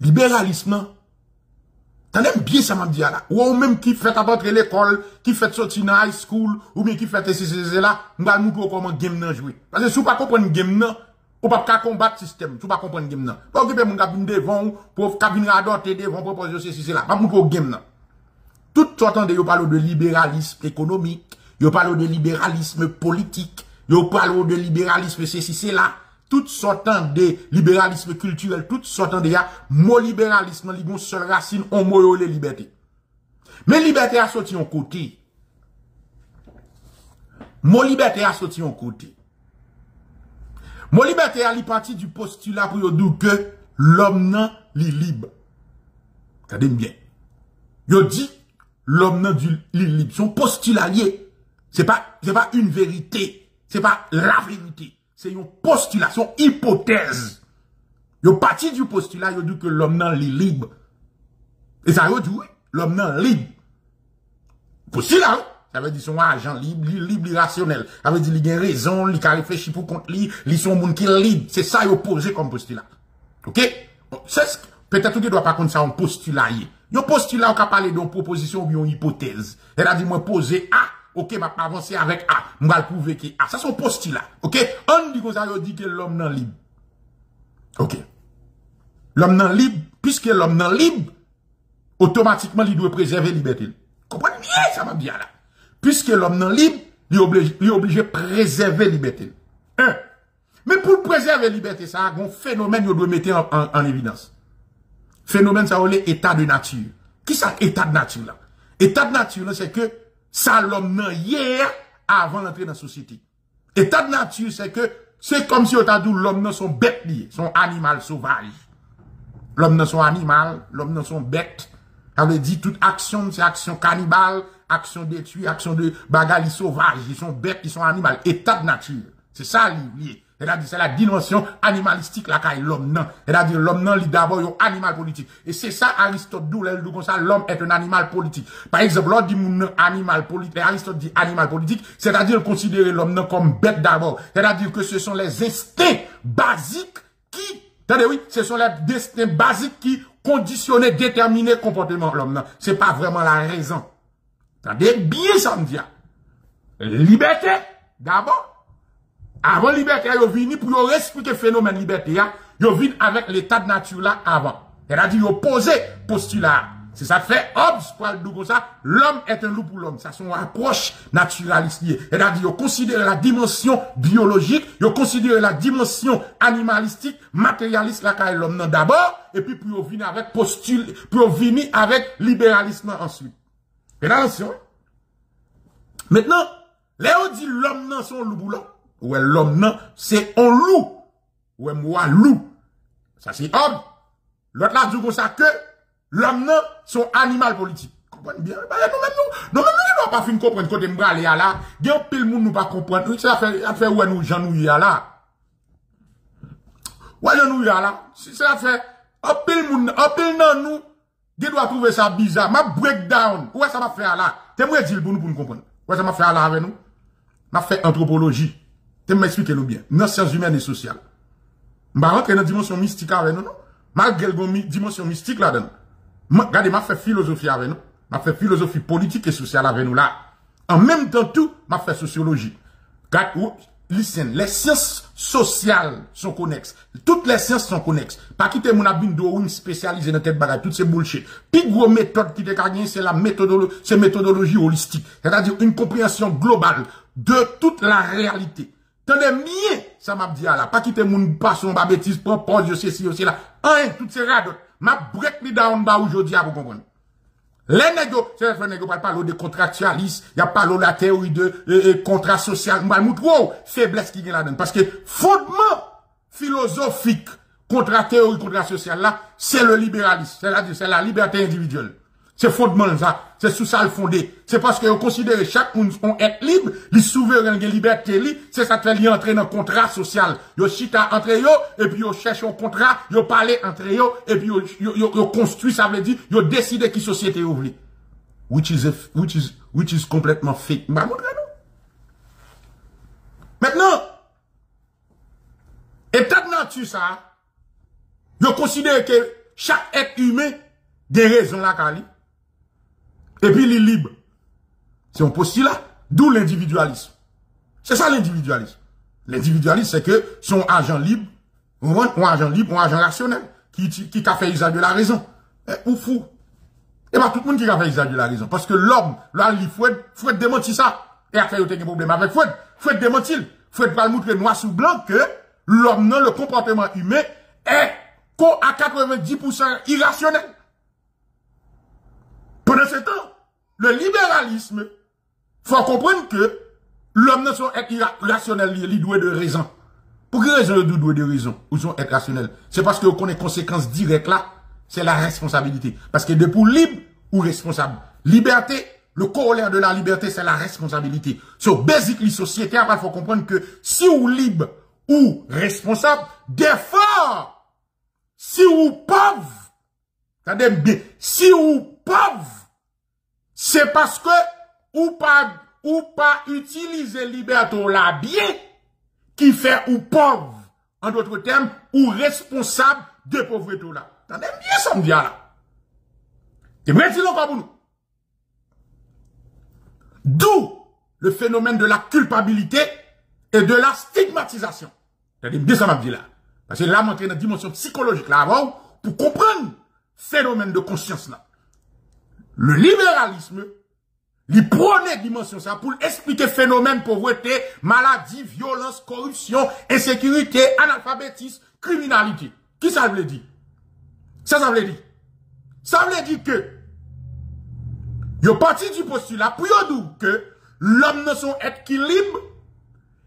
Liberalisme nan, aimes bien ça m'a dit là. Ou même qui fait rentrer l'école, qui fait sortir dans high school, ou bien qui fait ces là, m'ba nous comment game nan jouer? Parce que si vous pas comprendre game nan, ou pas combattre système, si pas comprendre game. Pas occuper mon cabine devant pour cabine radoter devant proposer ceci là. Pas mon game nan. Tout sortant de yo parle de libéralisme économique, yo parle de libéralisme politique, yo parle de libéralisme ceci c'est là tout sortant de libéralisme culturel, tout sortant de ya, mot libéralisme, li bon seul racine, on mot les liberté. Mais liberté a sorti en côté. Mon liberté a sorti en côté. Mon liberté a li parti du postulat pour dire que l'homme nan li libre. Regardez bien. Yo dit l'homme nan li libre. Son postulat lié. C'est pas, c'est pas une vérité. C'est pas la vérité. C'est une postulat, son hypothèse. Yo parti du postulat, yo dit que l'homme nan li libre. Et ça yo dit oui, l'homme nan libre. Postulat, ça veut dire son agent libre, libre, rationnel. Ça veut dire il a raison, il a réfléchi pour contre lui, il son monde qui libre. C'est ça yo posé comme postulat. OK? Peut-être que doit pas contre ça un postulat. Yo postulat on peut parler d'une proposition ou d'une hypothèse. Dit moi poser A Ok, m'a avancer avec A. M'a prouver que A. Ça, son postulat. Ok? On dit comme ça, dit que l'homme n'est libre. Ok? L'homme n'est libre, puisque l'homme n'est libre, automatiquement, il doit préserver liberté. Comprenez bien? Ça, m'a bien là. Puisque l'homme n'est libre, il est obligé, de préserver la liberté. Mais pour préserver la liberté, ça a un phénomène qu'il doit mettre en, en, évidence. Phénomène, ça, c'est état de nature. Qui ça, état de nature là? État de nature, c'est que ça l'homme hier avant d'entrer dans la société. État de nature, c'est que c'est comme si on t'a dit l'homme dans son bête son animal sauvage. L'homme dans son animal, l'homme dans son bête. Ça veut dire toute action, c'est action cannibale, action détruite, action de bagaille sauvage. Ils sont bêtes, ils sont animaux. État de nature. C'est ça a dit, c'est la dimension animalistique là qu'a l'homme non. Dit, l'homme non, il d'abord un animal politique. Et c'est ça, Aristote d'où, dit comme ça, l'homme est un animal politique. Par exemple, l'autre dit animal politique, Aristote dit animal politique, c'est-à-dire considérer l'homme non comme bête d'abord. C'est-à-dire que ce sont les instincts basiques qui, attendez oui, ce sont les instincts basiques qui conditionnent, déterminent le comportement de l'homme non. C'est pas vraiment la raison. Attendez bien ça me dit. Liberté, d'abord. Avant liberté, yo vini pour yo expliquer phénomène liberté, yo vini avec l'état de nature là avant. Elle a dit yo posé postulat. C'est ça fait Hobbes pour le comme ça, l'homme est un loup pour l'homme. Ça son approche naturaliste. Elle a dit yo considère la dimension biologique, yo considère la dimension animalistique, matérialiste là l'homme d'abord et puis pour yo venir avec postule, pour venir avec libéralisme ensuite. Attention. Maintenant, là on dit l'homme dans son loup l'homme. Ouais, l'homme, non, c'est un loup. Ouais, moi, loup. Ça, c'est homme. L'autre là dit comme ça que l'homme, non, son animal politique. Comprenez bien? Bah, nous, même nous, nous, même nous, pas fin comprendre côté m'brale là. Il y a pile monde nous pas comprendre. Ça fait, fait ouais, nous, j'en nous là. Ouais, nous là. Ça fait, un pile monde, un pile non, nous, il doit trouver ça bizarre. Ma breakdown. Ouais, ça m'a fait là. T'es moi dire pour nous, pour nous comprendre. Ouais, ça m'a fait là avec nous? M'a fait anthropologie. Tu m'expliquer nous bien. Dans sciences humaines et sociales. M'a rentré dans dimension mystique avec nous, non? Malgré la dimension mystique là-dedans. Regardez, m'a fait philosophie avec nous. M'a fait philosophie politique et sociale avec nous là. En même temps, tout, m'a fait sociologie. Regardez, listen, les sciences sociales sont connexes. Toutes les sciences sont connexes. Pas quitter mon abin de ou spécialisé dans tête bagage, toutes ces bullshit. Puis gros méthode qui te gagné, c'est la méthodologie, c'est méthodologie holistique. C'est-à-dire une compréhension globale de toute la réalité. Tenez bien, ça m'a dit là. Pas quitter mon passion, ma bêtise, propose, je sais si, aussi là. Un, toutes ces radotes. Ma break me down bas aujourd'hui, à vous comprendre. Les négos, c'est vrai, négos, pas de contractualisme, y a pas de la théorie de, euh, euh contrat social, m'ba trop faiblesse qui est là-dedans. Parce que, fondement philosophique, contrat théorie, contrat social là, c'est le libéralisme. C'est la liberté individuelle. C'est fondement ça. C'est sous ça le fondé. C'est parce que vous considérez chaque monde être libre, les souverains de liberté, c'est ça qui fait entrer dans un contrat social. Yo chita entre eux, et puis yo cherche un contrat, yo parle entre eux, et puis yo, yo, construit, ça veut dire, yo décide qui société voulez. Which is, which is, which is complètement fake. Bah. Maintenant, état de nature ça, yo considère que chaque être humain, des raisons là, Kali. Et puis, il libre. C'est un postulat. D'où l'individualisme. C'est ça l'individualisme. L'individualisme, c'est que son agent libre, un agent libre, un agent rationnel, qui, qui, a fait usage de la raison. Et, ou fou. Et pas tout le monde qui a fait usage de la raison. Parce que l'homme, là, il faut Fouette démentir ça. Et après, il y a un problème avec Fouette. Fouette démentir. Fouette va montrer noir sous blanc que l'homme, non, le comportement humain est à 90% irrationnel. Pendant ce temps, le libéralisme, faut comprendre que l'homme ne sont être irrationnel, il doit de raison. Pour quelle raison il doit de raison? Ou sont être rationnel C'est parce que vous connaissez conséquences directes là, c'est la responsabilité. Parce que de pour libre ou responsable. Liberté, le corollaire de la liberté, c'est la responsabilité. So, basically, société, il faut comprendre que si vous libre ou responsable, des fois, si vous pauvre, si vous pauvre, c'est parce que ou pas, ou pas utiliser liberté là bien, qui fait ou pauvre. En d'autres termes, ou responsable de pauvreté là. Attendez bien ça me dit là. Et bien, dis encore pour nous. D'où le phénomène de la culpabilité et de la stigmatisation. Attendez bien ça m'a dit là. Parce que là, montré une dimension psychologique là avant, pour comprendre phénomène de conscience là. Le libéralisme, il prône dimension ça pour expliquer phénomène pauvreté, maladie, violence, corruption, insécurité, analphabétisme, criminalité. Qui ça veut dire? Ça, ça veut dire. Ça veut dire que, yo parti du postulat pour dire que l'homme ne sont être qui libre,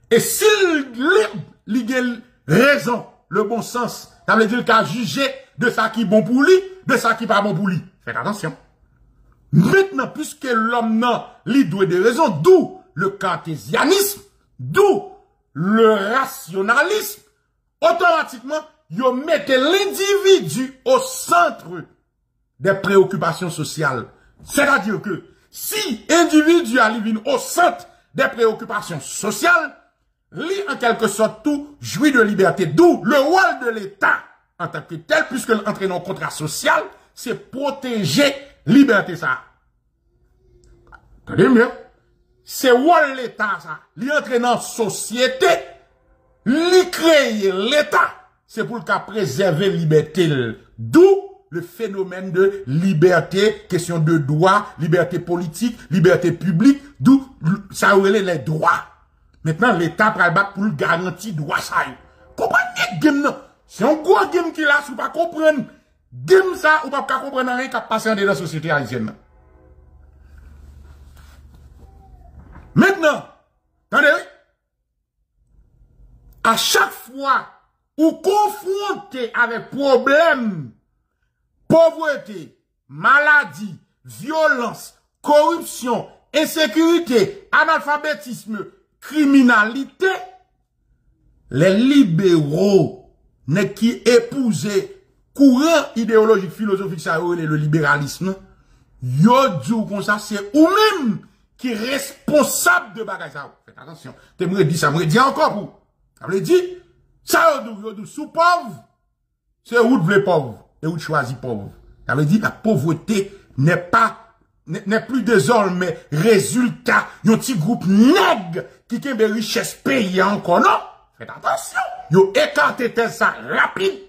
et s'il libre, il a raison, le bon sens. Ça veut dire qu'à juger de ça qui est bon pour lui, de ça qui n'est pas bon pour lui. Faites attention. Maintenant, puisque l'homme n'a l'idée de raison, d'où le cartésianisme, d'où le rationalisme, automatiquement, yo mettez l'individu au centre des préoccupations sociales. C'est-à-dire que si l'individu au centre des préoccupations sociales, lui, en quelque sorte, tout jouit de liberté. D'où le rôle de l'État en tant que tel, puisque l'entraînement contrat social, c'est protéger liberté ça. Attendez bien. C'est rôle l'État ça. Lui dans société, lui créer l'État, c'est pour le préserver liberté. D'où le phénomène de liberté, question de droit, liberté politique, liberté publique, d'où ça aurait les droits. Maintenant, l'État va battre pour garantir droit ça. Comprenez game non? C'est un gros game qui là, si vous pas comprendre. Game ça, ou pas comprendre rien qui a passé dans la société haïtienne. Maintenant, attendez, à chaque fois ou confronté avec problème, pauvreté, maladie, violence, corruption, insécurité, analphabétisme, criminalité, les libéraux n'est qui épouser courant idéologique philosophique ça le libéralisme, yo dit comme ça c'est ou même qui est responsable de bagage. Faites attention. me dit ça, me dit encore pour. Ça veut dire ça yo dit sous pauvre, c'est où de pauvre et où choisit pauvre? Ça veut dire la pauvreté n'est pas n'est plus désormais résultat d'un petit groupe nègre qui a des richesses payées encore, non? Faites attention. Yo écarté ça rapide.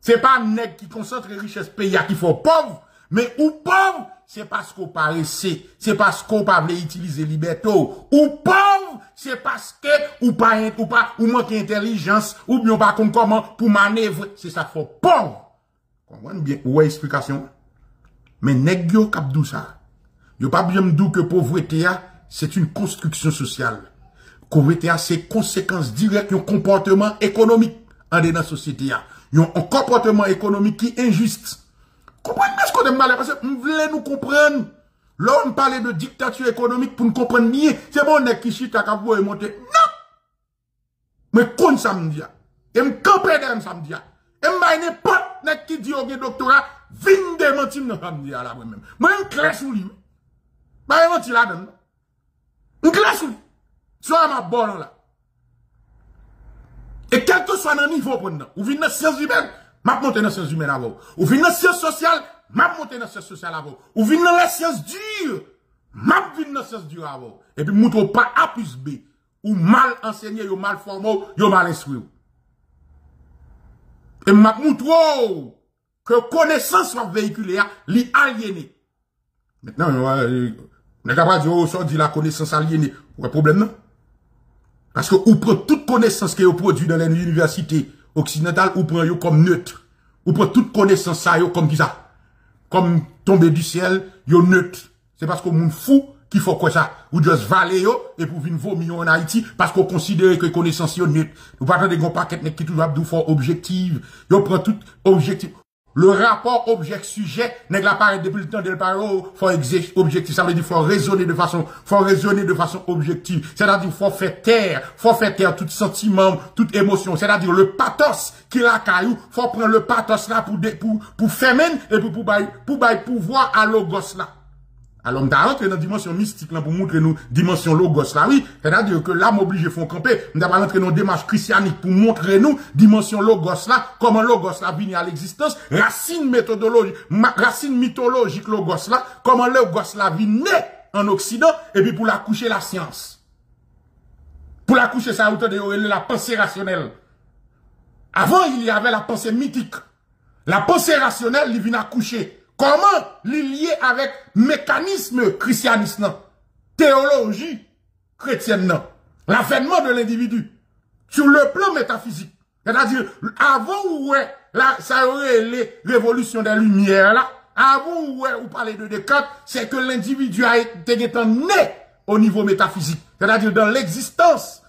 C'est pas un nègre qui concentre les richesses payées qui font pauvre, mais ou pauvre, c'est parce qu'on paraissait, c'est parce qu'on pas voulait utiliser liberté, ou pauvre, c'est parce que, ou pas, ou pas, ou manque intelligence, ou bien pas comment pour manœuvrer, c'est ça faut pauvre. Comprenez bien, ou explication? Mais nègre yo kap ça. Yo pas bien me que pauvreté c'est une construction sociale. Pauvreté c'est conséquence directe d'un comportement économique en dans la société un comportement économique qui est injuste. Comprenez ce qu'on mal parce que nous voulons nous comprendre. Là, on de dictature économique pour nous comprendre mieux. C'est bon, on qui chita qui vous monter. Non! Mais comme ça dit, et me camper ça me dit, et me n'importe nek qui dit au doctorat, vin démentir dans ça me dit là moi-même. Moi, je classe sur lui. Bah, il menti là-dedans. Je classe sur lui. Soit ma bonne là. Et quel que soit le niveau ou venez dans les sciences humaines, m'a monté dans les sciences humaines avant. Ou venez dans les sciences sociales, m'a monté dans les sciences sociales avant. Ou venez dans les sciences dures, m'a venez dans les sciences dures avant. Et puis, montre pas A plus B. Ou mal enseigné, ou mal formé, ou mal instruit. Et m'a montre que connaissance soit véhiculée, li aliéné. Maintenant, on est capable de dire, oh, la connaissance aliénée. Pas problème, non? Parce que ou prend toute connaissance qui est produit dans l'université occidentale, ou prend comme neutre. Ou prend toute connaissance ça comme ça? Comme tomber du ciel, yo neutre. C'est parce que moun fou, qui faut quoi ça? Ou juste valer et pour venir vomir en Haïti parce qu'on considère que connaissance yo net nous pas attendre gon paquet qui toujours objectif yo prend tout objectif le rapport objet-sujet n'est pas paraît depuis le temps de parole, faut objectif. Ça veut dire faut raisonner de façon, faut raisonner de façon objective. C'est-à-dire faut faire taire, faut faire taire tout sentiment, toute émotion. C'est-à-dire le pathos qui la caillou, faut prendre le pathos là pour, pour, pour faire et pour, pour, pour, pour, pouvoir à l'ogos là. Alors, on a rentré dans la dimension mystique là pour montrer nous dimension logos là, oui. C'est-à-dire que là, m'oblige font camper. On a rentré dans une démarche christianique pour montrer nous dimension logos là, comment logos là vient à l'existence, racine méthodologique, racine mythologique logos là, comment logos là vient en Occident, et puis pour la coucher la science. Pour la coucher ça, autant de la pensée rationnelle. Avant, il y avait la pensée mythique. La pensée rationnelle, il vient à coucher Comment lier avec mécanisme christianisme, théologie chrétienne, l'avènement de l'individu sur le plan métaphysique. C'est-à-dire, avant où là, ça aurait les révolutions des lumières, là, avant où vous parlez de Descartes, c'est que l'individu a été né au niveau métaphysique. C'est-à-dire dans l'existence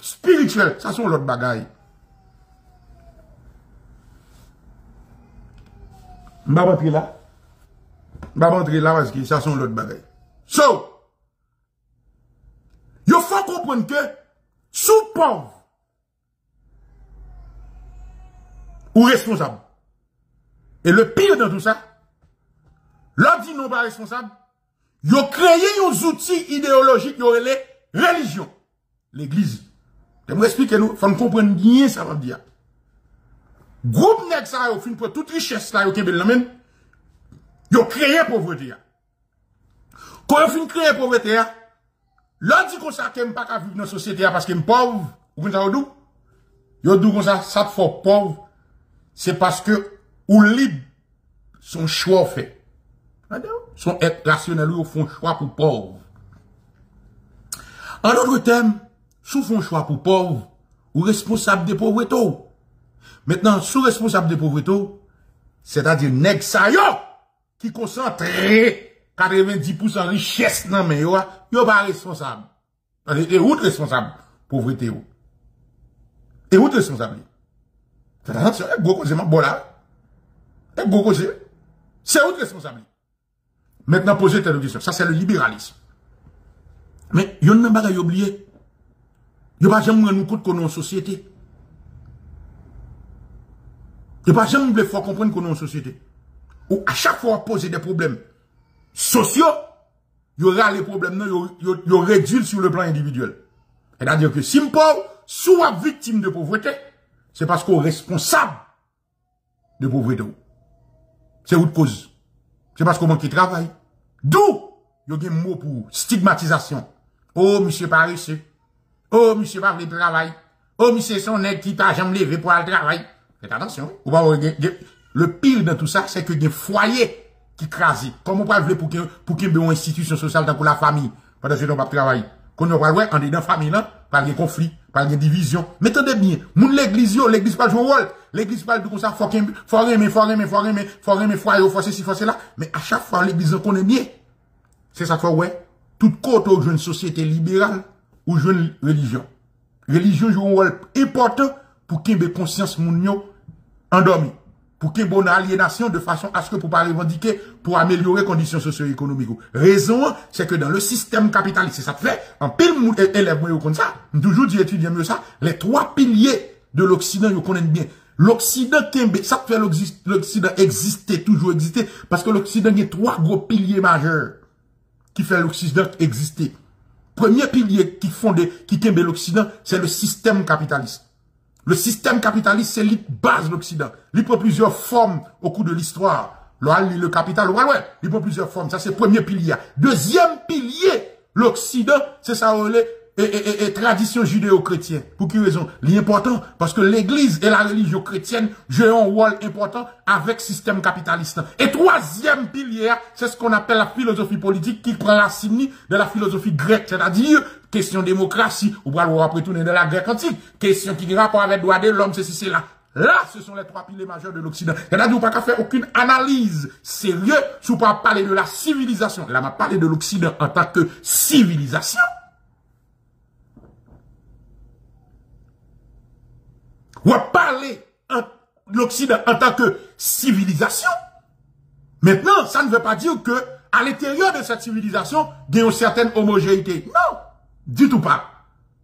spirituelle. Ça, sont l'autre bagaille. Je là. Ba rentrer là parce que ça sont l'autre bagaille. So, il faut comprendre que sous pauvre ou responsable. Et le pire dans tout ça, l'on dit non pas responsable, ils ont créé des outils idéologiques, ont les religions, l'église. Je vous expliquer nous, faut comprendre bien ça va dire. Groupe nèg ça au fin pour toute richesse là au Québec Yo créé pauvreté. Quand on fin créer pauvreté, là dit comme ça que pas vivre dans la société parce que je pauvre, ou comme ça ou Yo dit comme ça, ça fait pauvre, c'est parce que ou libre son choix fait. Son être rationnel ou font choix pour pauvre. En d'autres termes, sous font choix pour pauvre, ou responsable de pauvreté. Maintenant, sous responsable de pauvreté, c'est-à-dire nèg qui concentre 90% richesse dans mais yo, yo pas responsable. Et où responsable pauvreté yo. Et où responsable. Attention, et gros cause bon là. Et gros cause c'est où responsable. Maintenant posez cette question, ça c'est le libéralisme. Mais yon nan bagay oublié. Yo pas jamais nous compte qu'on est en société. Pas jamais voulu faire comprendre qu'on est en société ou à chaque fois poser des problèmes sociaux, il y aura les problèmes, il y réduit sur le plan individuel. C'est-à-dire que si pauvre, soit victime de pauvreté, c'est parce qu'on est responsable de pauvreté. C'est autre cause. C'est parce qu'on manque de travail. D'où, il y a un mot pour stigmatisation. Oh, monsieur paresseux. Oh, monsieur pas de travail. Oh, monsieur son qui t'a jamais levé pour aller travail. Faites attention. Pas, le pire de tout ça, c'est que des foyers qui crasent. Comment on peut pour que pour qu'il y ait une institution sociale dans la famille pendant que on pas travailler. Quand on va voir en dedans famille là, par des conflits, par des divisions. Mais attendez bien, l'église l'église pas joue rôle. L'église pas de comme ça faut qu'il faut aimer, faut aimer, faut aimer, faut aimer foyer, faut ceci, faut cela. Mais à chaque fois l'église connaît bien. C'est ça que ouais, toute côté où une société libérale ou une religion. Religion joue un rôle important pour qu'il y ait conscience moun endormi pour qu'il y ait bonne aliénation de façon à ce que pour pas revendiquer pour améliorer les conditions socio-économiques. Raison, c'est que dans le système capitaliste, ça fait, en pile élève comme ça, toujours dit étudiant mieux ça, les trois piliers de l'Occident, ils connaissent bien. L'Occident, ça fait l'Occident exister, toujours exister, parce que l'Occident, il y a trois gros piliers majeurs qui fait l'Occident exister. Premier pilier qui fonde, qui l'Occident, c'est le système capitaliste. Le système capitaliste, c'est la base de l'Occident. Il prend plusieurs formes au cours de l'histoire. Le capital, ouais, il prend plusieurs formes. Ça, c'est le premier pilier. Deuxième pilier, l'Occident, c'est ça, et, et, et, tradition judéo-chrétienne. Pour quelle raison? L'important, parce que l'Église et la religion chrétienne jouent un rôle important avec le système capitaliste. Et troisième pilier, c'est ce qu'on appelle la philosophie politique qui prend la signe de la philosophie grecque, c'est-à-dire question démocratie, ou va après tourner de la grecque antique, question qui a rapport avec droit de l'homme, c'est c'est là. Là, ce sont les trois piliers majeurs de l'Occident. C'est-à-dire pas qu'à faire aucune analyse sérieuse sous pas parler de la civilisation. Là, m'a parlé de l'Occident en tant que civilisation. Ou à parler de l'Occident en tant que civilisation. Maintenant, ça ne veut pas dire que à l'intérieur de cette civilisation, il y a une certaine homogénéité. Non, du tout pas.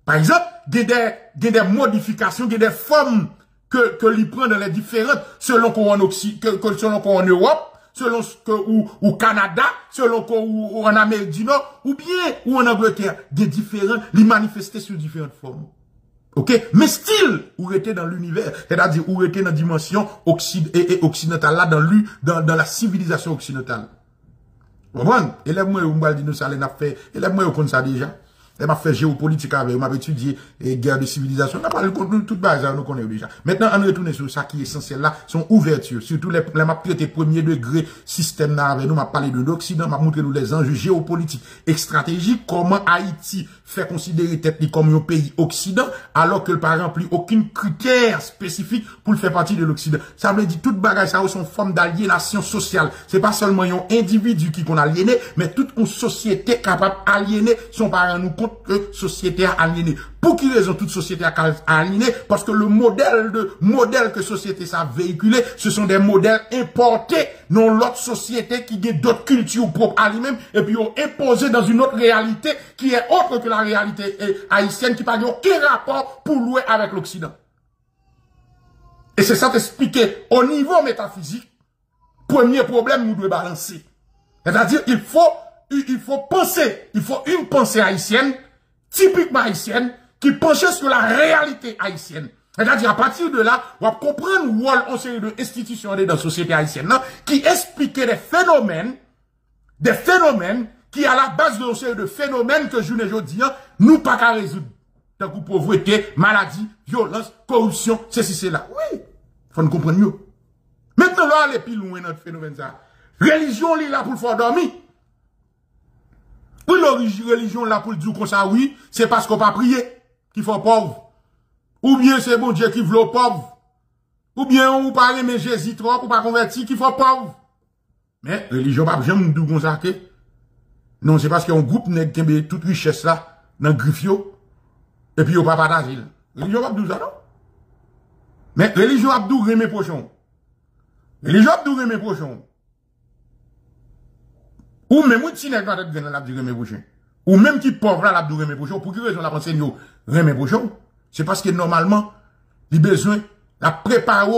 Par exemple, il y a des, modifications, il y a des formes que, que l'on prend dans les différentes, selon qu'on en que, selon qu'on en Europe, selon que, ou, ou Canada, selon qu'on ou, en Amérique du Nord, ou bien, ou en Angleterre, des différents, les manifester sous différentes formes. OK? Mais style, où était dans l'univers, c'est-à-dire où était dans la dimension et, occidentale, là, dans, dans, dans la civilisation occidentale. Vous comprenez? Élève-moi, vous m'avez dit nous ça, les fait, élève-moi, vous connaissez ça déjà. Elle m'a fait géopolitique avec, m'a étudié et guerre de civilisation. On a parlé de toute base, nous connaissons déjà. Maintenant, on retourne sur ça qui est essentiel là, son ouverture. Surtout les, les m'a traité premier degré système là avec nous, m'a parlé de l'Occident, m'a montré nous les enjeux géopolitiques et stratégiques, comment Haïti fait considérer tête comme un pays occident, alors que le pas rempli aucun critère spécifique pour le faire partie de l'Occident. Ça veut dire toute bagage, ça une forme d'aliénation sociale. C'est pas seulement un individu qui qu'on aliéné, mais toute une société capable d'aliéner son parent nous que société a aliéné. Pour qui raison toute société a aliéné? Parce que le modèle de modèle que société ça véhiculé, ce sont des modèles importés dans l'autre société qui a d'autres cultures propres à lui-même et puis ont imposé dans une autre réalité qui est autre que la réalité haïtienne qui n'a aucun rapport pour louer avec l'Occident. Et c'est ça t'expliquer au niveau métaphysique. Premier problème, nous devons balancer. C'est-à-dire, il faut il faut penser, il faut une pensée haïtienne, typiquement haïtienne, qui penche sur la réalité haïtienne. C'est-à-dire, à partir de là, on va comprendre rôle en série de institutions dans la société haïtienne, qui expliquent des phénomènes, des phénomènes qui, à la base de série de phénomènes que je ne dis, nous pas qu'à résoudre. Donc, pauvreté, maladie, violence, corruption, ceci, c'est là. Oui. Faut nous comprendre mieux. Maintenant, là, les plus loin notre phénomène, ça. Religion, est là pour le faire dormir. Pour l'origine religion là pour dire comme oui, c'est parce qu'on pas prier qu'il faut pauvre. Ou bien c'est bon Dieu qui veut pauvre. Ou bien on pas aimer Jésus trop, ou pas converti qu'il faut pauvre. Mais religion pas jamais nous comme ça Non, c'est parce qu'on groupe nèg qui toute richesse là dans griffio et puis on pas partager. Religion pas dire ça non? Mais religion a dit remet pochon. Religion a dit remet pochon. Ou même si n'est pas de la du remé prochain. Ou même qui pauvre la du remé prochain. Pour qui raison la pensée yo remé prochain? C'est parce que normalement, il besoin la préparer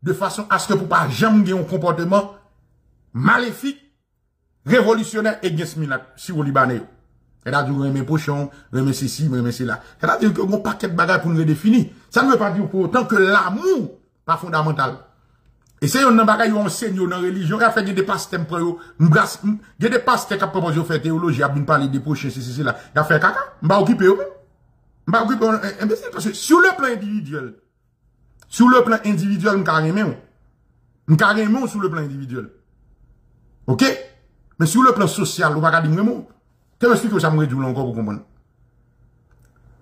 de façon à ce que pour pas jamais un comportement maléfique, révolutionnaire et guesminat si vous Libanais. Elle a dit remé prochain, remé ceci, remé cela. Elle a dit que mon paquet de bagages pour nous redéfinir. Ça ne veut pas dire pour autant que l'amour pas fondamental. Un bagay yon enseigne dans la religion, il a fait des pasteurs pour eux. Il y a des pasteurs qui proposé faire théologie, il a parler des prochains, c'est c'est là. Il a fait caca, il va occuper eux. Il va occuper imbécile parce que sur le plan individuel, sur le plan individuel, on carrément, on carrément sur le plan individuel. OK? Mais sur le plan social, on va pas dire vraiment. Qu'est-ce que ça me réduit encore pour comprendre?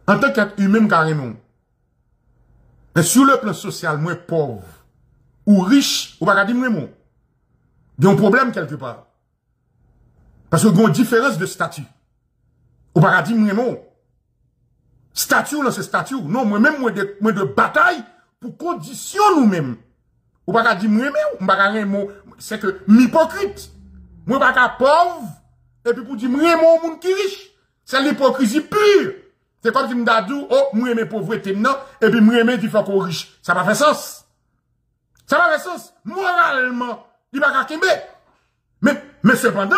En tant qu'être humain, carrément. Mais sur le plan social, moi pauvre ou riche, ou pas moi. Il y a un problème quelque part. Parce que y a une différence de statut. Ou pas moi. Statut, là, c'est statut. Non, moi-même, moi de, de bataille pour condition nous-mêmes. Ou pas dire moi-même, ou pas moi, c'est que m'hypocrite. Moi, pas pauvre, et puis pour dire moi, mon monde qui riche. C'est l'hypocrisie pure. C'est comme si m'dadou, oh, moi, mes pauvreté, non, et puis moi, qui fait qu'on riche. Ça n'a pas fait sens. Ça va faire sens. Moralement, il va pas Mais, mais cependant,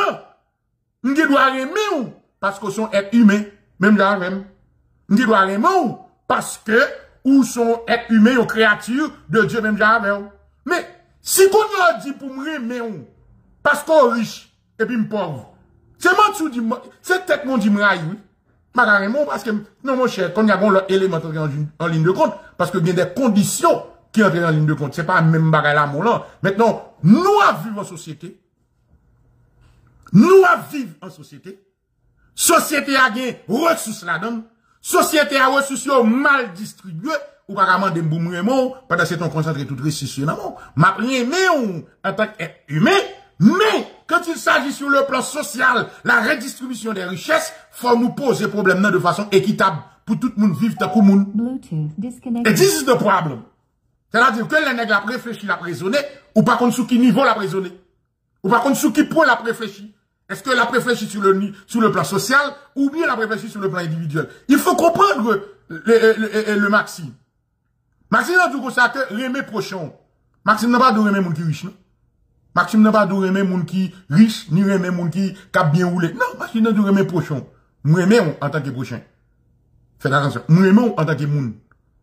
on doit aimer ou, parce que sont être humains, même là même. On doit aimer ou, parce que, ou sont être humains aux créatures de Dieu même là Mais, si qu'on a dit pour me aimer ou, parce qu'on riche, et puis me pauvre, c'est moi qui dis, c'est peut-être mon dit m'raille, oui. Carrément, parce que, non, mon cher, quand il y a un élément en ligne de compte, parce que il y a des conditions qui entre en ligne de compte. C'est pas même bagage là, mon là. Maintenant, nous à vivre en société. Nous à vivre en société. Société a gagné ressources là-dedans. Société a ressources mal distribuées. ou pas demander moi, pendant que ton concentré tout récit non, m'a ou en tant qu'être humain, mais quand il s'agit sur le plan social, la redistribution des richesses, faut nous poser problème de façon équitable pour tout le monde vivre tant que monde. Et this is the problem. C'est-à-dire que les nègres la réfléchi, la raisonné, ou pas contre sous qui niveau la raisonné. Ou pas contre sous qui point la réfléchi. Est-ce que la réfléchi sur le, sur le plan social, ou bien la réfléchi sur le plan individuel? Il faut comprendre le, le, le, Maxime. Maxime n'a dit ça que remet prochain. Maxime n'a pas de remet monde qui riche, non? Maxime n'a pas de remet monde qui riche, ni remet monde qui cap bien roulé. Non, Maxime n'a de remet prochain. Moi, en tant que prochain. Faites attention. Moi, en tant que monde.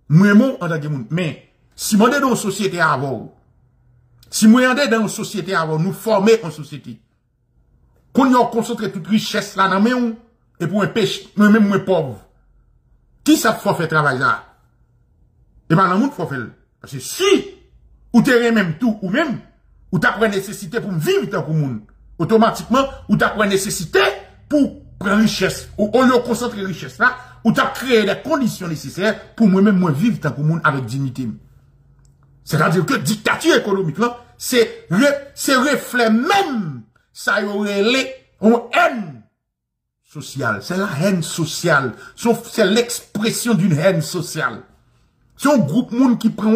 Moi, en tant que monde. Mais, si moi dans une société avant, si moi dans une société avant, nous former en société, qu'on y concentré toute richesse là dans main, et pour un pêche, même moi pauvre, qui ça faut faire travail là? Et ben, dans monde, faut faire. Parce que si, ou t'es même tout, ou même, ou t'as pas nécessité pour vivre tant que monde, automatiquement, ou t'as pas nécessité pour prendre richesse, ou au lieu de concentrer richesse là, ou t'as créé les conditions nécessaires pour moi-même, moi, vivre tant que monde avec dignité. C'est-à-dire que dictature économique, là, c'est le, c'est reflet même, ça y aurait les, haine sociale. C'est la haine sociale. C'est l'expression d'une haine sociale. C'est un groupe monde qui prend,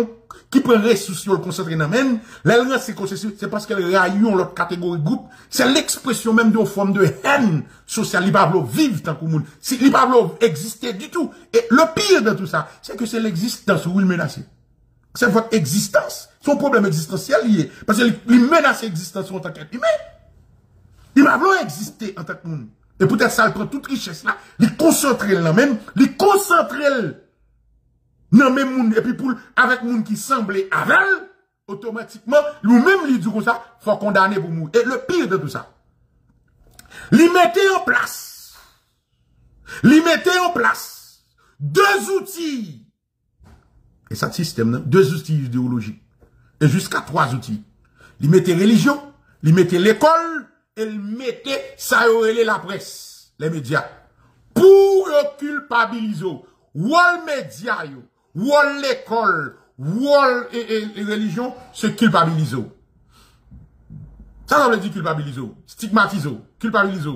qui prend ressources le concentré dans même, là, c'est c'est parce qu'elle raillent l'autre catégorie groupe. C'est l'expression même d'une forme de haine sociale. Il va vivre tant que monde. Il va exister du tout. Et le pire de tout ça, c'est que c'est l'existence où il menace. C'est votre existence. Son problème existentiel lié. Parce qu'il menace l'existence en tant qu'être humain. Il va vouloir exister en tant que monde. Et peut-être ça, il prend toute richesse là, il concentre là même, il concentre dans même monde, et puis pour, avec monde qui semblait avec automatiquement, lui-même, il dit comme ça, faut condamner pour mourir. Et le pire de tout ça, il mettait en place, il mettait en place deux outils et ça système, deux outils idéologiques. Et jusqu'à trois outils. Il mettait religion, il mettait l'école, et il mettait ça la presse, les médias. Pour culpabiliser, wall média wall l'école, et, religion, se culpabilise. Ça, ça veut dire culpabiliser, stigmatise, culpabilise.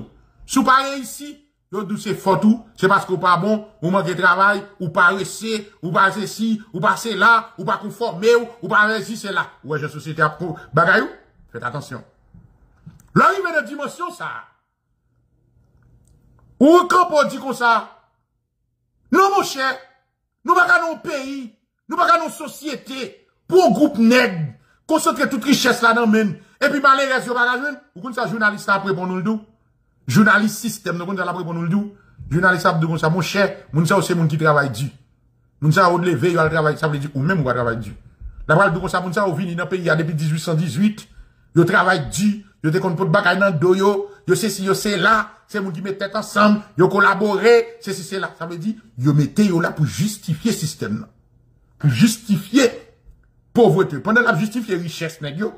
Sous pareil ici, Yo c'est tout, c'est parce qu'on pas bon, ou manque de travail, ou pas rester, ou pas ceci, ou pas là, ou pas conformer, ou pas réussir c'est là. Ouais, je société à bagayou. Faites attention. L'arrivée de dimension, ça. Ou quand on dit comme ça, non, mon cher, nous pas nos pays, nous pas société, pour un groupe nègre, concentrer toute richesse là dans même, et puis malheureusement, pas ou comme ça, journaliste après pour nous le dos. Journaliste système, nous, la pour nous le dire. Journaliste, de ça, mon cher, mon ça, c'est qui travaille du. Mon ça, on levé, il travail, ça veut dire, ou même, on va travailler du. La parole de ça, mon ça, on vient dans le pays, il depuis 1818, yo travaille du, yo te compte pour bagay dans do yo, yo c'est si yo c'est là, c'est mon qui met tête ensemble, yo collaborer, c'est si c'est là. Ça veut dire, yo mettez là pour justifier le système, Pour justifier pauvreté. Pendant la justifier richesse, yo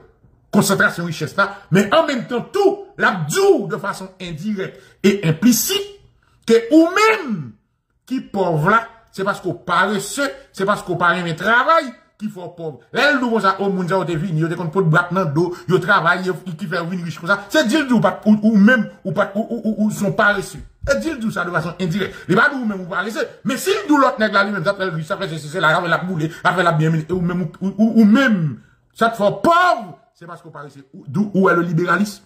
concentration richesse là, mais en même temps tout l'abdou de façon indirecte et implicite que ou même qui pauvre là, c'est parce qu'on paresseux, c'est parce qu'on pas un travail qui faut pauvre. Là, nous, comme ça, au monde, ça, te vini, yo te compte pour brat dans dos, yo travail, yo, qui fait une riche comme ça. C'est dire ou pas, ou, même, ou pas, ou, ou, sont paresseux. Et dire tout ça de façon indirecte. Les pas ou même ou paresseux. Mais si nous l'autre nègre là, lui-même, ça fait, ça fait, c'est la, avec la boule, avec la ou même, ou, ou, même, ça te fait pauvre, c'est parce qu'on parle d'où où est le libéralisme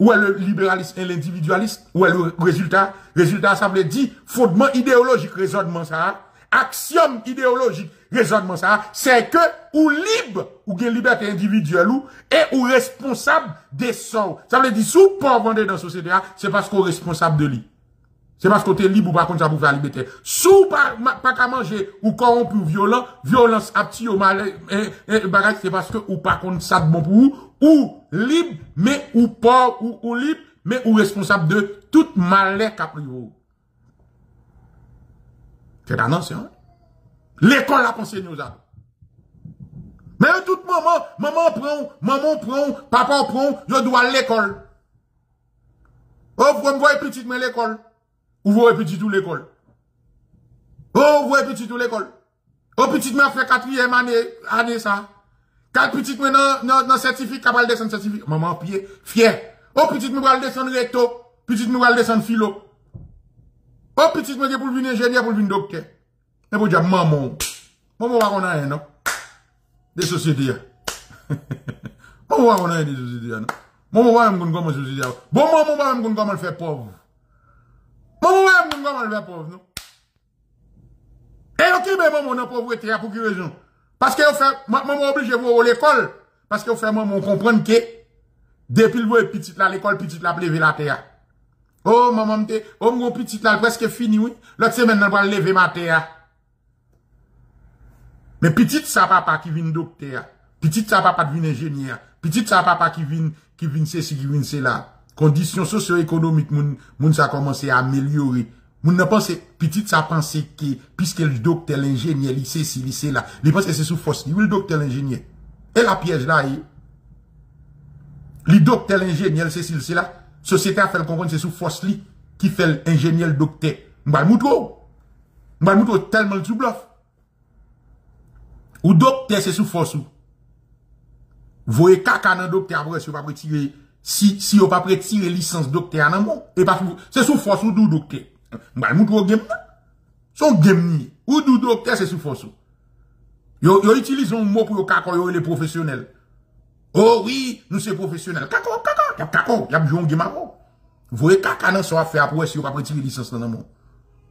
Où est le libéralisme et l'individualisme Où est le résultat? Résultat, ça veut dire fondement idéologique, raisonnement ça. Axiome idéologique, raisonnement ça. C'est que ou libre, ou une liberté individuelle ou, et ou responsable des sorts. Ça veut dire, sous pas vendre dans la société, c'est parce qu'on est responsable de lui. C'est parce que tu es libre ou pas contre faire la liberté. Sous pas, pas qu'à manger ou corrompu ou violent, violence à petit ou mal, c'est parce que ou pas contre ça de bon pour vous, ou libre, mais ou pas, ou, ou libre, mais ou responsable de tout malheur qu'a pris vous. C'est un ancien. L'école a conseillé aux autres. Mais tout moment, maman prend, maman prend, papa prend, je dois à l'école. Oh, vous me voyez petit, mais l'école. Ou vous répétez tout l'école. Oh, vous répétez tout l'école. Au petit mwen fè quatrième année, année ça. Quatre petites nan, nan, nan certificat, kapal descendre certificat. Maman pied, fier. Au petit mwen pral descendre recto. Petit mwen pral descendre philo. Au petit mwen pour venir ingénieur, pour venir docteur. Et pour dire maman. Maman qu'on a non? Des sociétés. Maman va qu'on a des sociétés, non? Maman va qu'on comment société. Bon, maman va qu'on comment le faire pauvre. Maman va qu'on comment le faire pauvre, non? Et ok, mais maman, non, pauvreté, pour quelle raison? Parce que vous fait, maman vous à l'école. Parce que vous fait maman comprendre que, depuis le petit là, l'école petit là, lever la terre. Oh, maman, m'te, oh, mon petit là, presque fini, oui. L'autre semaine, on va lever ma terre. Mais petit ça papa qui vient docteur. Petit ça papa qui vient ingénieur. Petit ça papa qui vient, qui vient ceci, qui vient cela. Conditions socio-économiques, moun, moun commencé à améliorer. Moun ne pense, petit ça pense que, puisque le docteur, l'ingénieur, sait si, sait là, pense que c'est sous force, il le docteur, l'ingénieur. Et la piège là, il, le docteur, l'ingénieur, c'est si, c'est là, société a fait le comprendre, c'est sous force li, qui fait l'ingénieur, le docteur. M'bal moutou. M'bal moutou tellement sous bluff. Ou docteur, c'est sous force ou. Voyez caca docteur après, si vous pas retirer, si, si vous pas retirer licence docteur en bon, et pas, c'est sous force ou dou docteur? Mbal moun tou game Son game ni. Ou dou docteur c'est sous force. Yo, yo utilise un mot pour kako yo les professionnels. Oh oui, nous c'est professionnel. Kako, kako, y'a kako, y'a joué un game avant. Voyez kaka nan so a fait après si vous pas retirer licence dans mon.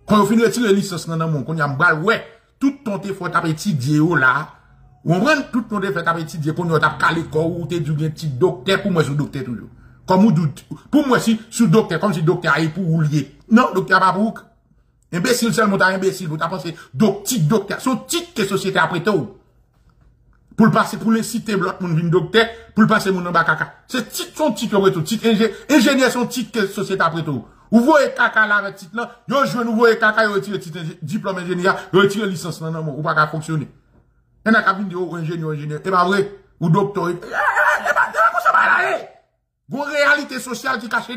Quand vous finissez retirer licence dans mon, quand y a ouais, tout ton te faut taper étudier là. Ou on prend tout ton te fait taper étudier pour nous taper calé corps ou te du petit docteur pour moi sous docteur toujours. Comme vous doute. Pour moi si sous docteur comme si docteur aille pour ou lier. Non, docteur pas pour. Imbécile seulement t'as imbécile, vous t'as pensé petit docteur, son titre que société après tout. Pour le passer pour les citer bloc mon vin docteur, pour le passer mon caca. C'est titre son titre après tout, titre ingénieur son titre que société après tout. Vous voyez caca là avec titre là, yo joué nous voyez caca yo retire titre diplôme ingénieur, yo retire licence non non ou pas fonctionner. Il y a qui dit oh ingénieur ingénieur, et pas vrai ou docteur. Eh pas ça va là Une réalité sociale qui cache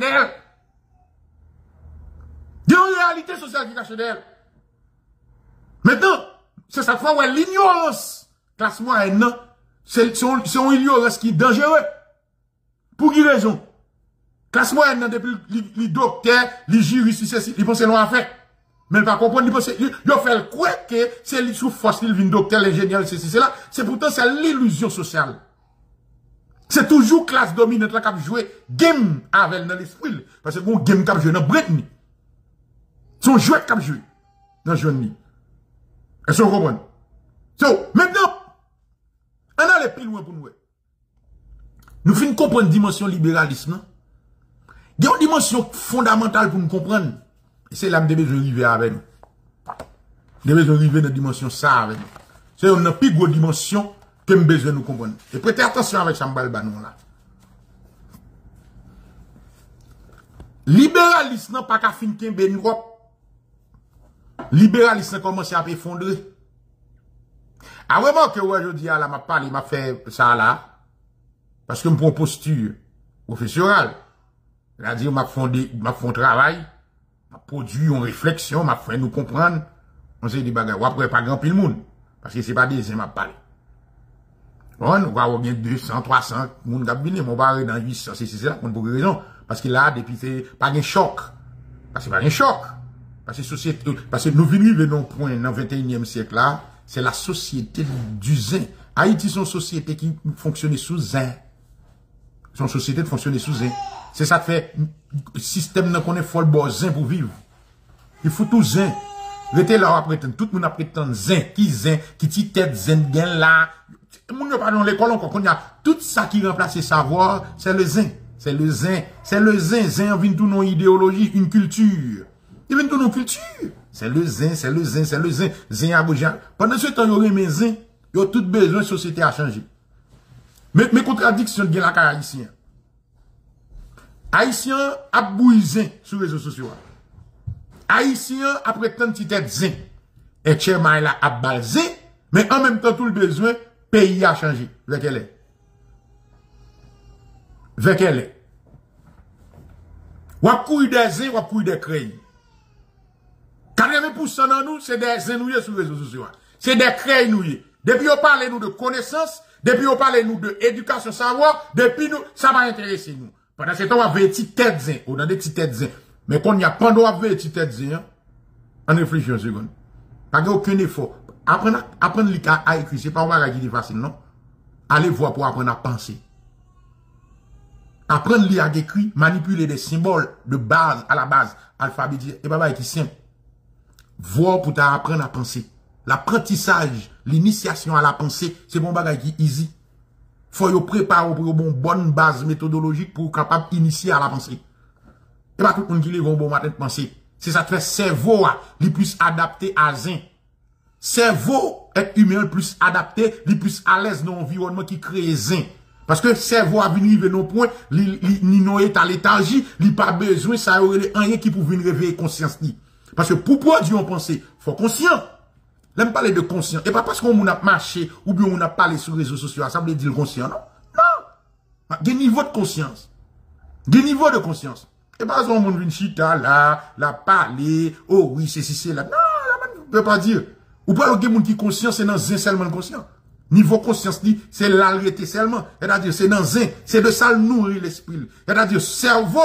a une réalité sociale qui cache d'elle. Maintenant, c'est cette fois où l'ignorance, classe moyenne, c'est une ignorance qui est dangereuse. Pour quelle raison? Classe moyenne, depuis les docteurs, les juristes, à faire. Mais ils ne comprendre, ils pensent, ils fait quoi que c'est sous force, ils viennent docteur, l'ingénieur, c'est là. C'est pourtant, l'illusion sociale. C'est toujours classe dominante qui a joué game avec dans l'esprit. Parce que bon game qui a joué dans Britney. Son jouet comme joué dans le ni. Est-ce que vous maintenant, on a plus loin pour nous. Nous finissons comprendre dimension libéralisme. Il y a une dimension fondamentale pour nous c'est là que devons arriver avec nous. Nous devons arriver dans la dimension ça avec nous. C'est une plus grosse dimension que nous besoin nous comprendre. Et prêtez attention avec Chambal Banon là. Libéralisme n'a pas qu'à finir qu'un Europe libéralisme commencé à effondrer. Ah vraiment que je dis à la m'a parlé, m'a fait ça là. Parce que prend posture professionnelle. C'est-à-dire, m'a fondé, m'a un travail, produit une réflexion, m'a fait nous comprendre. On s'est dit bagages. Ou après, pas grand pile monde. Parce que c'est pas des m'a parlé. On va avoir 200, 300, moun gap vini, mon barré dans 800, c'est ça, pour raison. Parce que là, depuis, c'est pas un choc. Parce que pas un choc. Parce que société, parce que nous venons un point dans le 21e siècle là, c'est la société du zin. Haïti, c'est une société qui fonctionne sous zin. C'est une société qui fonctionne sous zin. C'est ça qui fait, système qu'on est folle bon zin pour vivre. Il faut tout zin. Tout le monde a prétendu zin, qui zin, qui ti tête zin, gen là. Moun yo pas dans l'école a tout ça qui remplace savoir, c'est le zin. C'est le zin. C'est le zin. Zin vient tout nos idéologie, une culture. Il vient de nos cultures. C'est le zin, c'est le zin, c'est le zin. Zin bouger. Pendant ce temps, il y aurait mes zin. Il y a tout besoin société à changer. Mais mes contradictions de la haïtien. Haïtien a zin sur les réseaux sociaux. Haïtien a prétendu être zin. Et Tchema là a balzé. Mais en même temps, tout le besoin, pays a changé. Avec elle est? Avec elle est? Des zin, ou a des créés. 40% dans nous, c'est des ennuis sur les réseaux sociaux. c'est des créés nous. Depuis on parle nous de connaissance, depuis on parle nous de éducation savoir, depuis nous, ça va intéresser nous. Pendant ce temps, on petites têtes, on a des petites têtes. Mais quand y a pas de des petites têtes, on réfléchit une seconde. Pas aucun effort. Apprendre, apprendre à écrire, c'est pas un bagage qui est facile, non? Allez voir pour apprendre à penser. Apprendre lire à écrire, manipuler des symboles de base, à la base, alphabétique, et pas qui simple. Voir pour apprendre à penser. L'apprentissage, l'initiation à la pensée, c'est bon bagage qui easy. Faut yo préparer pour une bonne base méthodologique pour capable initier à la pensée. Et pas tout le monde qui lève un bon matin de penser. C'est ça qui fait cerveau, le plus adapté à zin. Cerveau est humain plus adapté, le plus à l'aise dans l'environnement qui crée zin. Parce que cerveau a venu arriver nos points, ni non est à l'étagie, il pas besoin, ça aurait rien qui pour venir réveiller conscience Parce que pour produire une pensée, faut conscient. L'aime parler de conscience. Et pas parce qu'on a marché ou bien on a parlé sur les réseaux sociaux, ça veut dire conscient, non? Non! Des niveaux de conscience. Des niveaux de conscience. Et pas on vient chita là, la parler, oh oui, c'est si c'est là. Non, là, on ne peut pas dire. Ou pas le qui conscient, c'est dans un seulement conscient. Niveau conscience dit, c'est l'alrété seulement. C'est-à-dire, c'est dans un, c'est de ça nourrir l'esprit. C'est-à-dire, cerveau,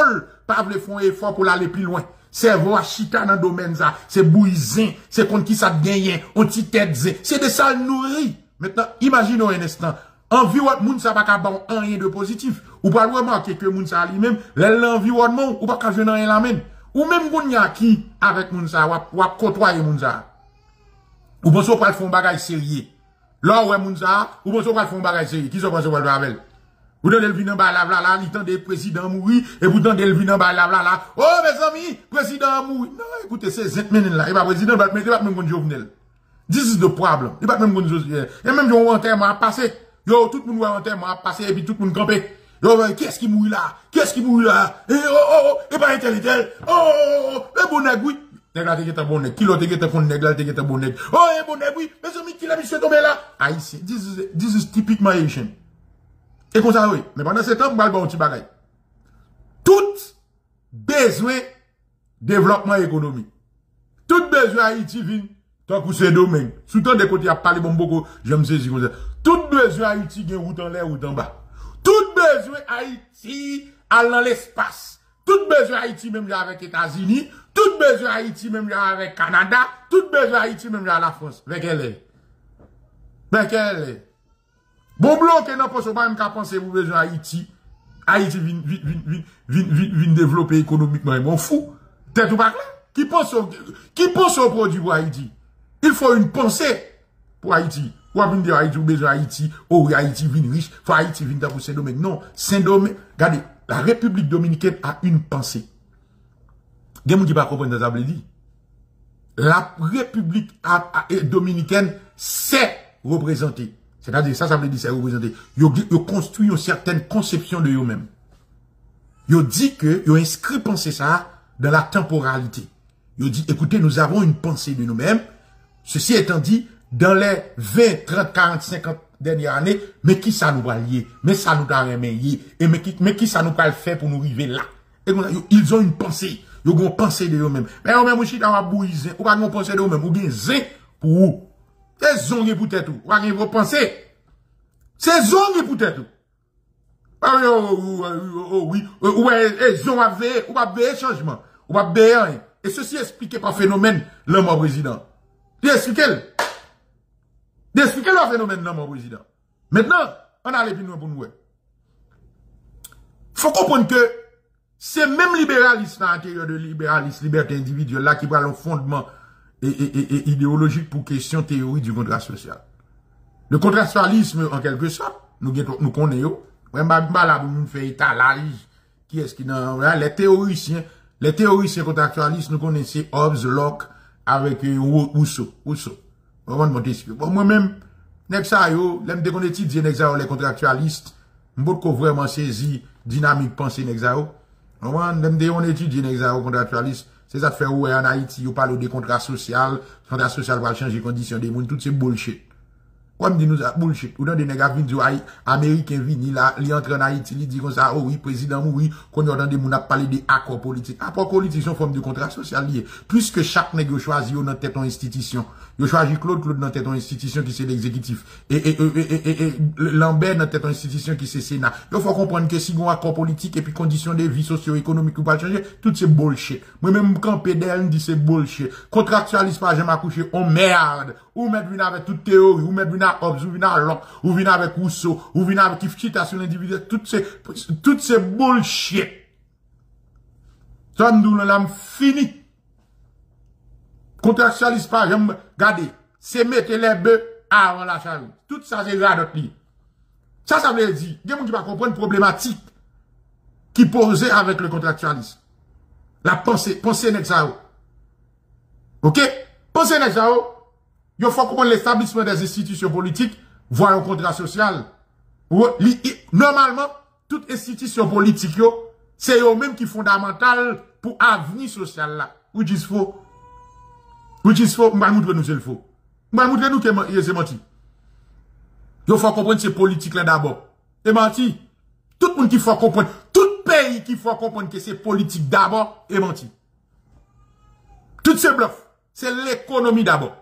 pas le font effort pour aller plus loin. Cerveau à chita dans le domaine ça, c'est bouisin, c'est contre qui ça gagne, on tête c'est de ça nourrir. Maintenant, imaginons un instant, environnement, ça pas qu'à bon rien de positif. Ou pas remarquer que moun ça lui-même, l'environnement, ou pas qu'à rien la même. Ou même moun y qui, avec moun ça, ou à côtoyer moun ça. Ou bon, so pas faire un bagage sérieux. Là, ouais, moun ça, ou bon, so pas faire un bagage sérieux. Qui se pense pas avec? Vous donnez le vin en bas là, là, il tente président mourir, et vous donnez le vin en bas là, là, là. Oh, mes amis, président mourir. Non, écoutez, c'est cette minute là. Il va président, il va même qu'on Jovenel. This is the problem. Il va même qu'on Jovenel. Et même, yon enterrement à passer. Yo, tout le monde va enterrement à passer, et puis tout le monde camper. Yo, qu'est-ce qui mouille là? Qu'est-ce qui mouille là? Et oh, oh, oh, et pas intel, tel. Oh, oh, oh, le bon nègre, oui. Nègre t'es bon nègre? Qui l'autre t'es fond nègre là, t'es bon nègre? Oh, et bon nègre, oui. Mes amis, qui l'a mis tombé là? Haïtien. This is, this is typiquement Haitian. Mais pendant ce temps. Tout besoin développement économique. Tout besoin Haïti vient tant que c'est domaine. Sous temps de côté, a parlé bon beaucoup, je me saisis comme ça. Tout besoin Haïti gagne route en l'air ou en bas. Tout besoin Haïti aller dans l'espace. Tout besoin Haïti même avec États-Unis. Tout besoin Haïti même avec Canada. Tout besoin Haïti même avec la France. Avec elle est? Avec elle est? Bon blanc que non pas même qu'à penser vous besoin Haïti. Haïti vient vient développer économiquement mon fou. Tête ou pas clair Qui pense qui pense au produit pour Haïti? Il faut une pensée pour Haïti. Ou à dire Haïti ou besoin Haïti, oh Haïti vient riche, faut Haïti vient dans domaine. Non, Saint-Domingue, regardez, la République dominicaine a une pensée. Des gens qui pas comprendre ça dit. La République dominicaine sait représenter c'est-à-dire, ça, ça veut dire, c'est représenter. Ils construit une certaine conception de eux-mêmes. Ils dit que, ils inscrit penser ça dans la temporalité. Ils dit, écoutez, nous avons une pensée de nous-mêmes. Ceci étant dit, dans les 20, 30, 40, 50 dernières années, mais qui ça nous va lier? Mais ça nous va remeiller. Et mais qui, mais qui ça nous va faire pour nous arriver là? Ils ont une pensée. Ils ont une pensée de eux-mêmes. Mais eux-mêmes, aussi, dans la bouillie, ou pas une pensée de eux-mêmes, ou bien zin pour vous. C'est zongue pour tête ou. Ou vous pensez. C'est zongue pour tête ou. Ah oui, oh, oui. Ou est zongue à veiller, ou veiller changement. Ou à veiller rien. Et ceci expliqué par phénomène l'homme au président. Tu expliques le phénomène l'homme au président. Maintenant, on a les pour nous. Faut comprendre que c'est même libéralisme à l'intérieur de libéralisme, liberté individuelle, là, qui prend le fondement et, idéologique pour question théorie du contrat social. Le contractualisme, en quelque sorte, nous, nous connaissons, même là, nous faisons étalage, qui est-ce qui les théoriciens, les théoriciens contractualistes, nous connaissons Hobbes, Locke, avec euh, Rousseau, Rousseau. Bon, moi-même, nek ça yo, l'aime de qu'on étudie les contractualistes, m'bot vraiment saisi dynamique pensée nek ça yo. L'aime de on étudie nek ça contractualiste, c'est ça faire ouais en Haïti, on parle des contrats sociaux, contrats sociaux va changer les conditions des monde, tout c'est bullshit. Quoi me dit nous ça bullshit Ou dans des nègres qui disent américain vini là, il entre en Haïti, il dit comme ça oh oui, président oui, qu'on y a des gens parler des accords politiques. Accords politiques sont forme de contrat social lié. Puisque chaque nègre choisit dans tête en institution. Il choisit Claude Claude dans tête institution qui c'est l'exécutif et et et et, Lambert dans tête institution qui c'est Sénat. Il faut comprendre que si on accord politique et puis conditions de vie socio-économique ou pas changer, tout c'est bullshit. Moi même quand PDL dit c'est bullshit. Contractualiste pas jamais accouché, on merde. Ou mettre venir avec toute théorie, ou mettre venir Hobbes, ou venir Locke, ou venir avec Rousseau, ou venir avec Kifchita sur l'individu, toutes ces, toutes ces bullshit. Ça nous l'âme fini. Contractualiste pas, j'aime, regardez, c'est mettre les bœufs avant la charrue. Tout ça, c'est grave Ça, ça veut dire, il y a gens qui ne comprendre une problématique qui posait avec le contractualisme. La pensée, pensée n'est ça. Ok? Pensée n'est ça. Il faut comprendre l'établissement des institutions politiques, voire un contrat social. Normalement, toute institution politique, c'est eux-mêmes qui sont fondamentales pour l'avenir social là. Ou dis faux. Ou dis faux, on va montrer nous c'est le faux. On va montrer nous que c'est menti. Il faut comprendre ces politiques là d'abord. Et menti. Tout le monde qui faut comprendre, tout pays qui faut comprendre que c'est politique d'abord est menti. Tout ces bluffs, c'est l'économie d'abord.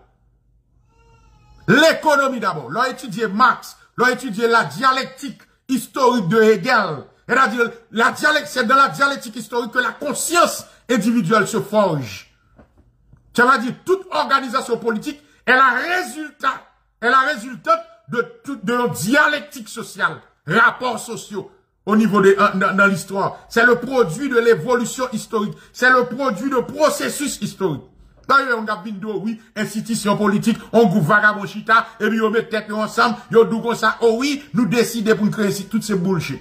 L'économie d'abord. L'on étudié Marx, l'on étudié la dialectique historique de Hegel. C'est-à-dire, la dialectique, c'est dans la dialectique historique que la conscience individuelle se forge. Ça veut dire, toute organisation politique est la résultat, est la résultante de toute, de dialectique sociale, rapports sociaux au niveau de, dans l'histoire. C'est le produit de l'évolution historique. C'est le produit de processus historique. D'ailleurs, on a bindo, oui, institution politique, on groupe vagabond chita, et puis on met tête ensemble, yo dou comme ça, oh oui, nous décidons pour créer toutes ces bullshit.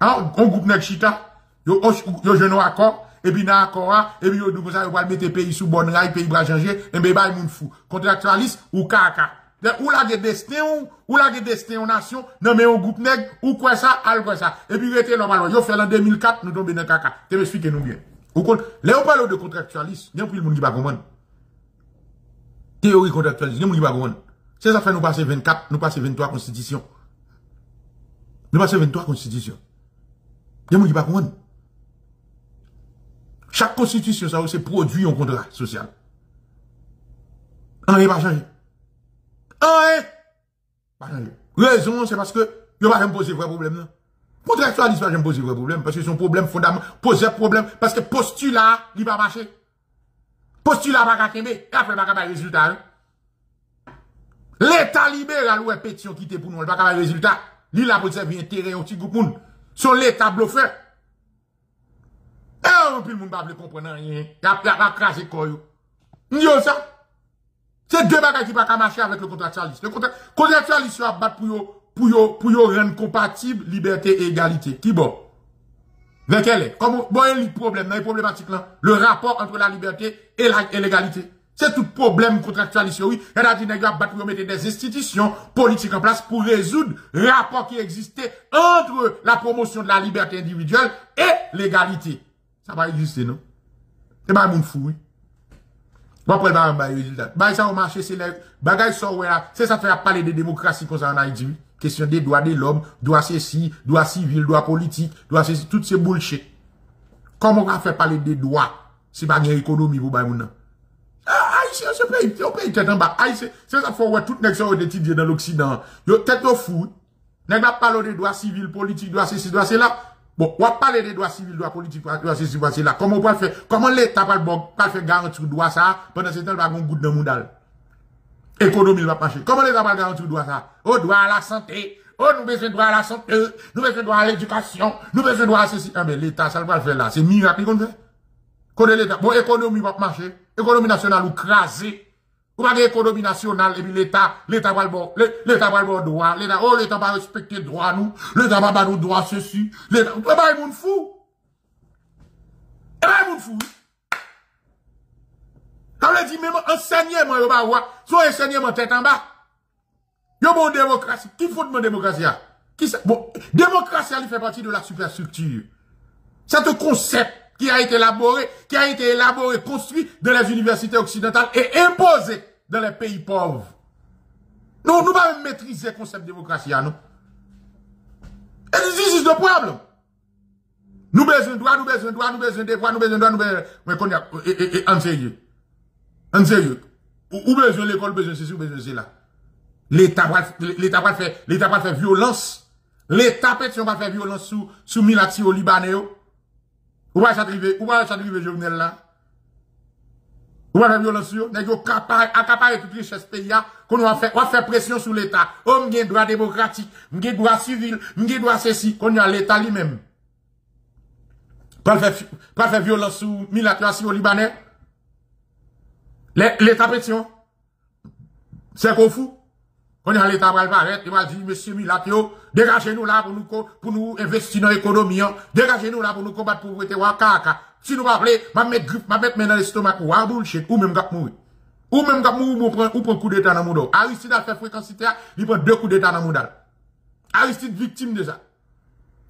Hein, on groupe chita, yo, yo jeune accord, et puis dans accord, et puis comme ça, va mettre pays sous bonne rail, pays va changer, et bien, bah, moun fou. Contractualiste ou kaka. Ou la ge destin ou, ou la ge destin ou nation, non mais on groupe nèg, ou quoi ça, al quoi ça. Et puis rete normalement, yo fait en 2004, nous tombons dans kaka. Te m'explique nous bien. Ou kon, là on parle de contractualiste, il y a plus le monde qui va comprendre théorie contractualisme, C'est ça fait nous passer 24, nous passer 23 constitutions. Nous passer 23 constitutions. Il y a qui pas comprendre. Chaque constitution, ça, c'est produit un contrat social. On n'est pas changé. Rien. Pas changé. Raison, c'est parce que, il va me poser vrai problème, non? Contractualisme, pas me poser vrai problème, parce que son problème fondamental, poser problème, parce que postulat, il va marcher. Postulat pas kembe, et après pas capable résultat. L'État libéral ou pétition qui était pour nous, pas capable résultat. Li la pour servir intérêt un petit groupe. Son l'État bluffeur. Et on peut le monde pas comprendre rien. Y a pas craser quoi yo. Yo ça. C'est deux bagages qui pas marcher avec le contractualiste. Le contractualiste va battre pour yo pour yo pour rendre compatible liberté et égalité. Qui bon? Vers quel est? Comme, bon, a problème, problématiques là, le rapport entre la liberté et l'égalité. C'est tout problème contractuel ici, oui. Elle a dit, pour mettre des institutions politiques en place pour résoudre le rapport qui existait entre la promotion de la liberté individuelle et l'égalité. Ça va exister, non? C'est pas un fou, oui. Bon, après, bah, bah, résultat. Bah, ça au marché, c'est les bagages sont, c'est ça fait parler de démocratie comme ça en Haïti. Question des droits de l'homme, droits ceci, droits civils, droits politiques, droits ceci, toutes ces bullshit. Comment on va faire parler des droits? Si pas une économie pour bailler moun ah, Haïtien, c'est pays, c'est pays tête en bas. Haïtien, c'est ça faut voir tout nèg ça étudier dans l'Occident. Yo tête au fou. Nèg pas parler des droits civils, politiques, droits ceci, droits là. On va parler des droits civils, droits politiques, droits ceci, droits là. Comment on va faire? Comment l'État va faire garantir droit ça pendant ce temps va un goût de moudal économie va marcher. Comment les pas garantir droit ça? Au droit à la santé. Oh, nous besoin droit à la santé. Nous besoin droit à l'éducation. Nous besoin droit à ceci. Ah, mais l'État, ça va le faire là. C'est miracle qu'on fait. Côté l'État. Bon, économie va marcher. Économie nationale ou crasée. Ou pas d'économie nationale, et puis l'État, l'État va l'État va le droit, l'État, oh, l'État va respecter droit, nous, l'État va pas nous droit ceci, l'État, eh ben, fou. Eh ben, il monde fou. Ça veut dire même enseignement, yo pas voir. Son enseignement tête en bas. Yo bon démocratie. Qui fout de démocratie? Qui ça? Bon, démocratie, elle fait partie de la superstructure. C'est un concept qui a été élaboré, qui a été élaboré, construit dans les universités occidentales et imposé dans les pays pauvres. Donc, nous pas maîtriser le concept de démocratie, à nous. Et this is the problem. Nous besoin de droit, nous besoin de droit, nous besoin de droit, nous besoin de droit, nous besoin de Mais et, et, en sérieux. En sérieux. Ou besoin l'école, besoin ceci, ou besoin ceci là. L'État va, faire, l'État va faire violence. L'État pétion va faire violence sous, sous Milati au Libanais. Ou va s'attriver, ou va s'attriver Jovenel là? Ou faire violence n'est-ce pas, accaparer toute richesse pays, qu'on va faire, on faire pression sur l'État. Oh, m'gen droit démocratique, m'gen droit civil, m'gen droit ceci, qu'on a l'État lui-même. Pas faire, pas faire violence sur Milati au Libanais. L'État pétion. C'est qu'on fout. On est à l'État va paraître, il va dire, monsieur Milatio, dégagez-nous là pour nous, pour nous investir dans l'économie, hein. dégagez-nous là pour nous combattre pour pauvreté, kaka. Si nous parlons, ma mettre griffe, ma mettre dans l'estomac, ou à bullshit, ou même gap mourir. Ou même gap mourir, ou prend, ou prend coup d'état dans mon dos. Aristide a fait fréquencité, il prend deux coups d'état dans mon dos. Aristide victime de ça.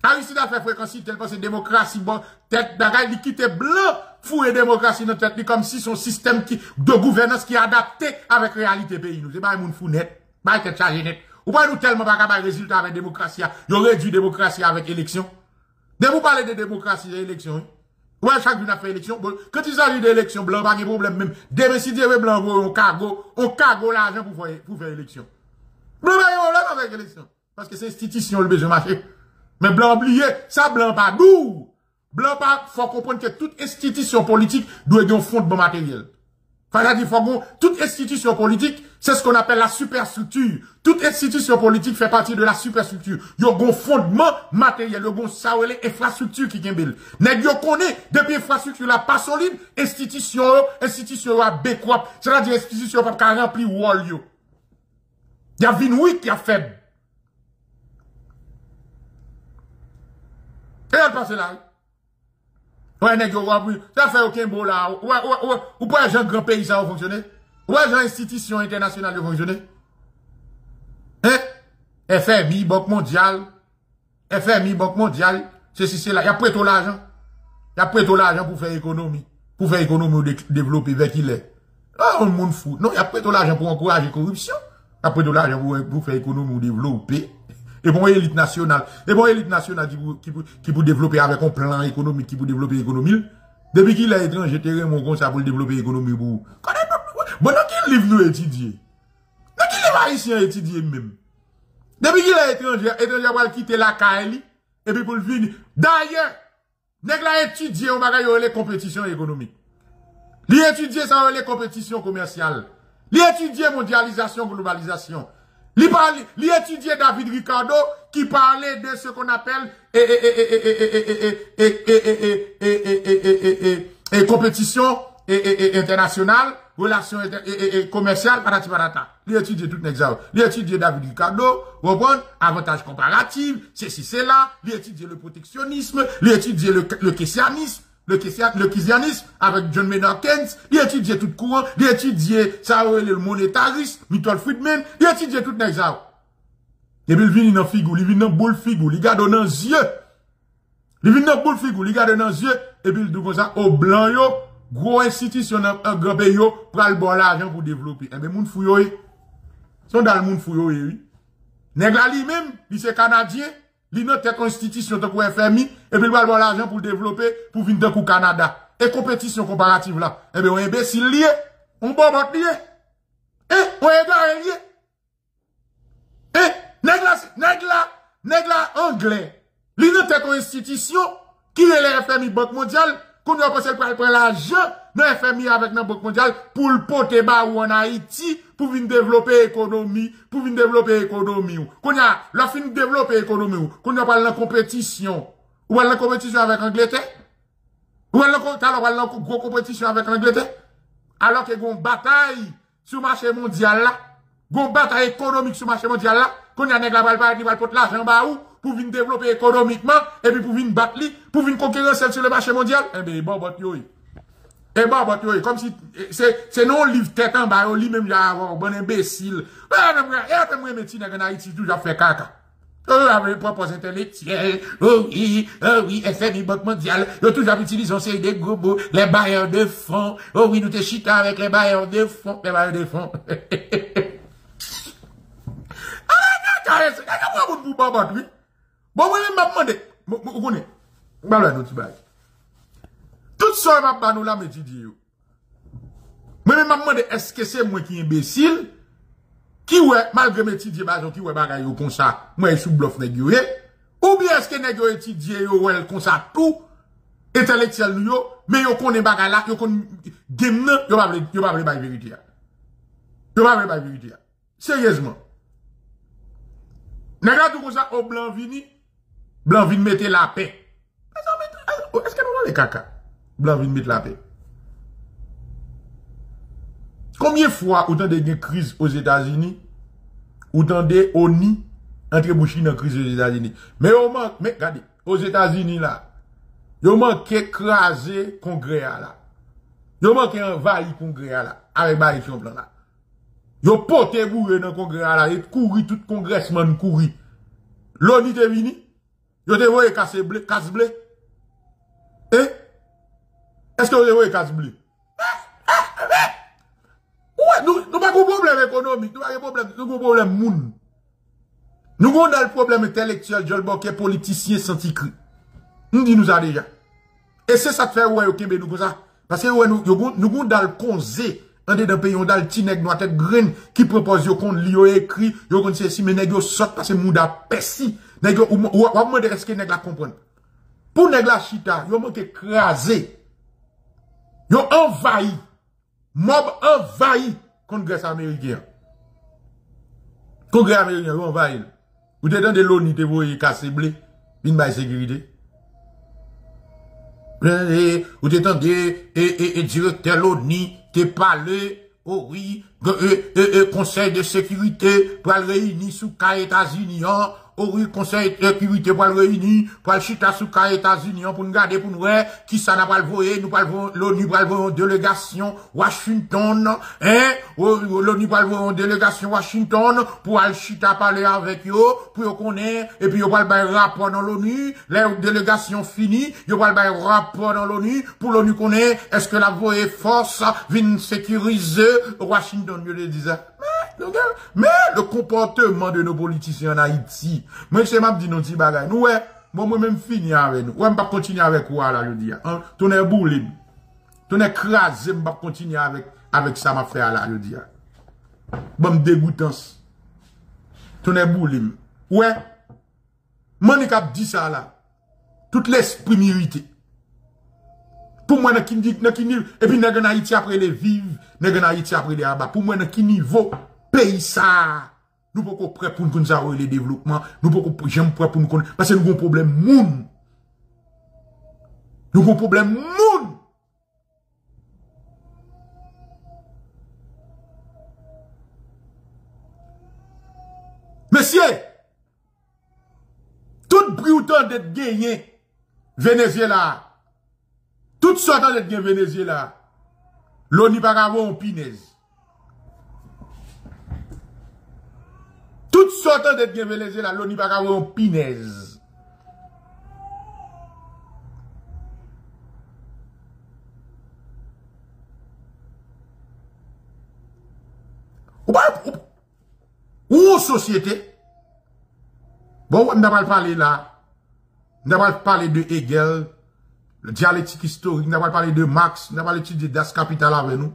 Aristide a fait fréquencité, parce que démocratie, bon, tête d'agaille, il quitte blanc, fou et démocratie dans tête, comme si son système de gouvernance qui est adapté avec réalité pays, nous. C'est pas un monde fou net. Bah, tête chargé net. Ou pas nous tellement pas capable résultat avec démocratie. Il aurait dû démocratie avec élection. De vous parler de démocratie et élection, Ouais, on a fait élection. quand il s'agit d'élection, blanc, pas de problème même. Dieu blanc, on cargo, on cargo l'argent pour faire, pour faire élection. Blanc, pas de avec élection. Parce que c'est institution, le besoin marché. Mais blanc oublié, ça blanc pas d'où? Blanc pas, faut comprendre que toute institution politique doit avoir un fondement matériel. Toute institution politique, c'est ce qu'on appelle la superstructure. Toute institution politique fait partie de la superstructure. Il y a un fondement matériel, il y a ça infrastructure qui belle. Nèg yo connaît depuis infrastructure la pas solide, institution institution a béquap, c'est-à-dire institution pas rempli wall yo. Il y a oui qui a faible. Et elle passe là. Ouais, nèg yo ça fait aucun beau là. Ouais, ou pas un grand pays ça fonctionner. Ouais, j'ai institution internationale fonctionner. Hein? FMI, Banque mondiale. FMI, Banque mondiale. Ceci, c'est là. Il y a prêté l'argent. Y a prêté l'argent pour faire économie. Pour faire économie ou développer vers qui est. Ah, on monde fou. Non, il y a prêté l'argent pour encourager la corruption. Y a prêté l'argent pour faire économie ou développer. Et bon, élite nationale. Et bon, élite nationale qui pour développer avec un plan économique, qui pour développer l'économie. Depuis qu'il est étranger, j'ai mon compte ça pour développer l'économie pour. Bon, dans quel livre nous étudier? Dans quel livre haïtien étudier même? Depuis qu'il est étranger, étranger va quitter la Kaili, et puis pour le venir. D'ailleurs, nèg la étudier, on va les compétitions économiques. Li étudier ça les compétitions commerciales. Li étudier mondialisation, globalisation. Li, parle, li étudier David Ricardo qui parlait de ce qu'on appelle compétition internationale, relations commerciales, patati patata. Li étudier tout l'examen. Li étudier David Ricardo, reprendre avantage comparatif, c'est si c'est là, li étudier le protectionnisme, li étudier le, le kessianisme, le, le avec John Maynard Keynes, il étudié tout courant, il étudié ça le monétarisme, Milton Friedman, il étudié tout ça. Et puis il vient dans figou, il vient dans boule figou, il garde dans les yeux. Il vient dans boule figou, il garde dans les yeux, et puis il dit comme ça, au blanc yo, gros institution un grand pays yo, pral bon l'argent pour développer. Eh bien, moun fou yo, sont dans le moun fou yo, oui. Nèg la li même, il c'est canadien, Li nan te constitution de FMI, et puis il va avoir l'argent pour développer, pour venir au Canada. Et compétition comparative là. Eh bien, on imbécile lié, on bon bot lié. Eh, on est lié. Eh, nèg la, nèg la, nèg la anglais. Li nan te constitution, qui est le FMI Banque mondiale, qu'on doit passer pour l'argent dans FMI avec la Banque mondiale pour le porter bas en Haïti pour venir développer l'économie, pour venir développer l'économie. Qu'on a, la fin de développer l'économie, qu'on a pas la compétition. Ou la compétition avec l'Angleterre? Ou la gros compétition avec l'Angleterre? Alors que une bataille sur le marché mondial là, une bataille économique sur le marché mondial là, qu'on a nèg la balle qui va porter l'argent bas ou, pour venir développer économiquement, et puis pour venir battre pour venir conquérir sur le marché mondial, eh bien, bon, bon, yo, et bon, bon, yo, comme si, c'est non livre tête en bas, lui même, a un bon imbécile. Et après, moi, métier, dans Haïti, toujours fait caca. Oh, avec propres intellectuels, oh oui, oh oui, FMI, Banque mondiale, yo toujours utilisé ces des gros mots, les bailleurs de fonds, oh oui, nous te chita avec les bailleurs de fonds, les bailleurs de konen, mwen la nou ti bay. Tout sa map ban nou la mwen ti di yo. Mwen mwen map mande, eske se mwen ki imbesil, ki wè, malgre mwen ti di bajon, ki wè bagay yo konsa, mwen sou blof negyo ye, ou bi eske negyo e ti di yo wè konsa tou, eteleksyel nou yo, men yo konen bagay la, yo konen gem nan, yo pa vle bay verite ya. Yo pa vle bay verite ya. Seryezman. Nega tou konsa, o blan vini, blan vini mette la pe. Eske nou wale kaka? Blan vini mette la pe. Koumye fwa ou tan de os Etats-Unis, ou tan de oni entre bouchi nan kriz os Etats-Unis. Me yo man, me gade, os Etats-Unis la, yo man ke kraze kongrea la. Yo man ke envayi kongrea la. Are bayi chon plan la. Yo pote boure nan kongrea la, et kouri tout kongresman kouri. Loni te vini, yo te voye kase ble, kase ble. Eh? Eske yo te voye kase ble? Nou pa kou problem ekonomik, nou pa kou problem, nou kou problem moun. Nou kou nan l problem intelektuel, jol boke politisyen santi kri. Nou di nou sa deja. E se sa te fe wè yo kembe nou kou sa. Pase wè nou, nou kou nan l konze, an de dan pe yon dal ti neg nou a tet gren, ki propose yo kon li yo ekri, yo kon si men neg yo sot, pase mou da pesi. Neg yo, wap mwen de reske neg chita, yo mwen. Yo envayi. Mob envayi Kongres Amerikyan. Kongres Amerikyan, yo envayi. Ou te dan de louni te voye kase ble, bin bay sekirite. Ou de, e, e, e, direkter louni, te pale, ori, e, konsey de sekirite, pral reyni sou ka Etasinian, Ori konsey ekivite pou al reyni, pou al chita sou ka Etats-Unis, pou nou gade pou nou re, ki sa nan pral voye, nou pral voye, l'ONU pral voye yon delegasyon Washington, l'ONU pral voye yon delegasyon Washington, pou al chita pale avek yo, pou yo konen, epi yo pral bay rapor nan l'ONU, le delegasyon fini, yo pral bay rapor nan l'ONU, pou l'ONU konen, eske la voye fos, vin sekirize, Washington yo le dize. Mais le comportement de nos politiciens en Haïti, moi c'est m'a dit non ti bagay. Nous ouais, moi moi même fini avec nous. Ouais, pas continuer avec quoi là je dis. Hein? Ton est boulé. Ton est crasé, pas continuer avec avec ça m'a fait là je dis. Bon dégoûtance. Ton est boulé. Ouais. Moi cap dit ça là. Tout l'esprit mérité. Pour moi, qui et puis, dans Haïti après les vivre, dans Haïti après les abats. Pour moi, dans qui niveau, pays ça? Nous pas prêts pour nous avoir le développement. Nous pas j'aime pour nous connaître. Parce que nous avons un problème moun. Nous avons un problème moun. Monsieur, tout bruit autant d'être gagné, Venezuela, tout sortant d'être gagné Venezuela, l'ONU pas avoir un pinaise. Tout sortant d'être bien Venezuela, l'ONU pas avoir un pinaise. Ou pas, ou société? Bon, on n'a pas parlé là. On n'a pas parlé de Hegel, dialectique historique, n'a pas parlé de Marx, pas parlé de Das Capital avec nous.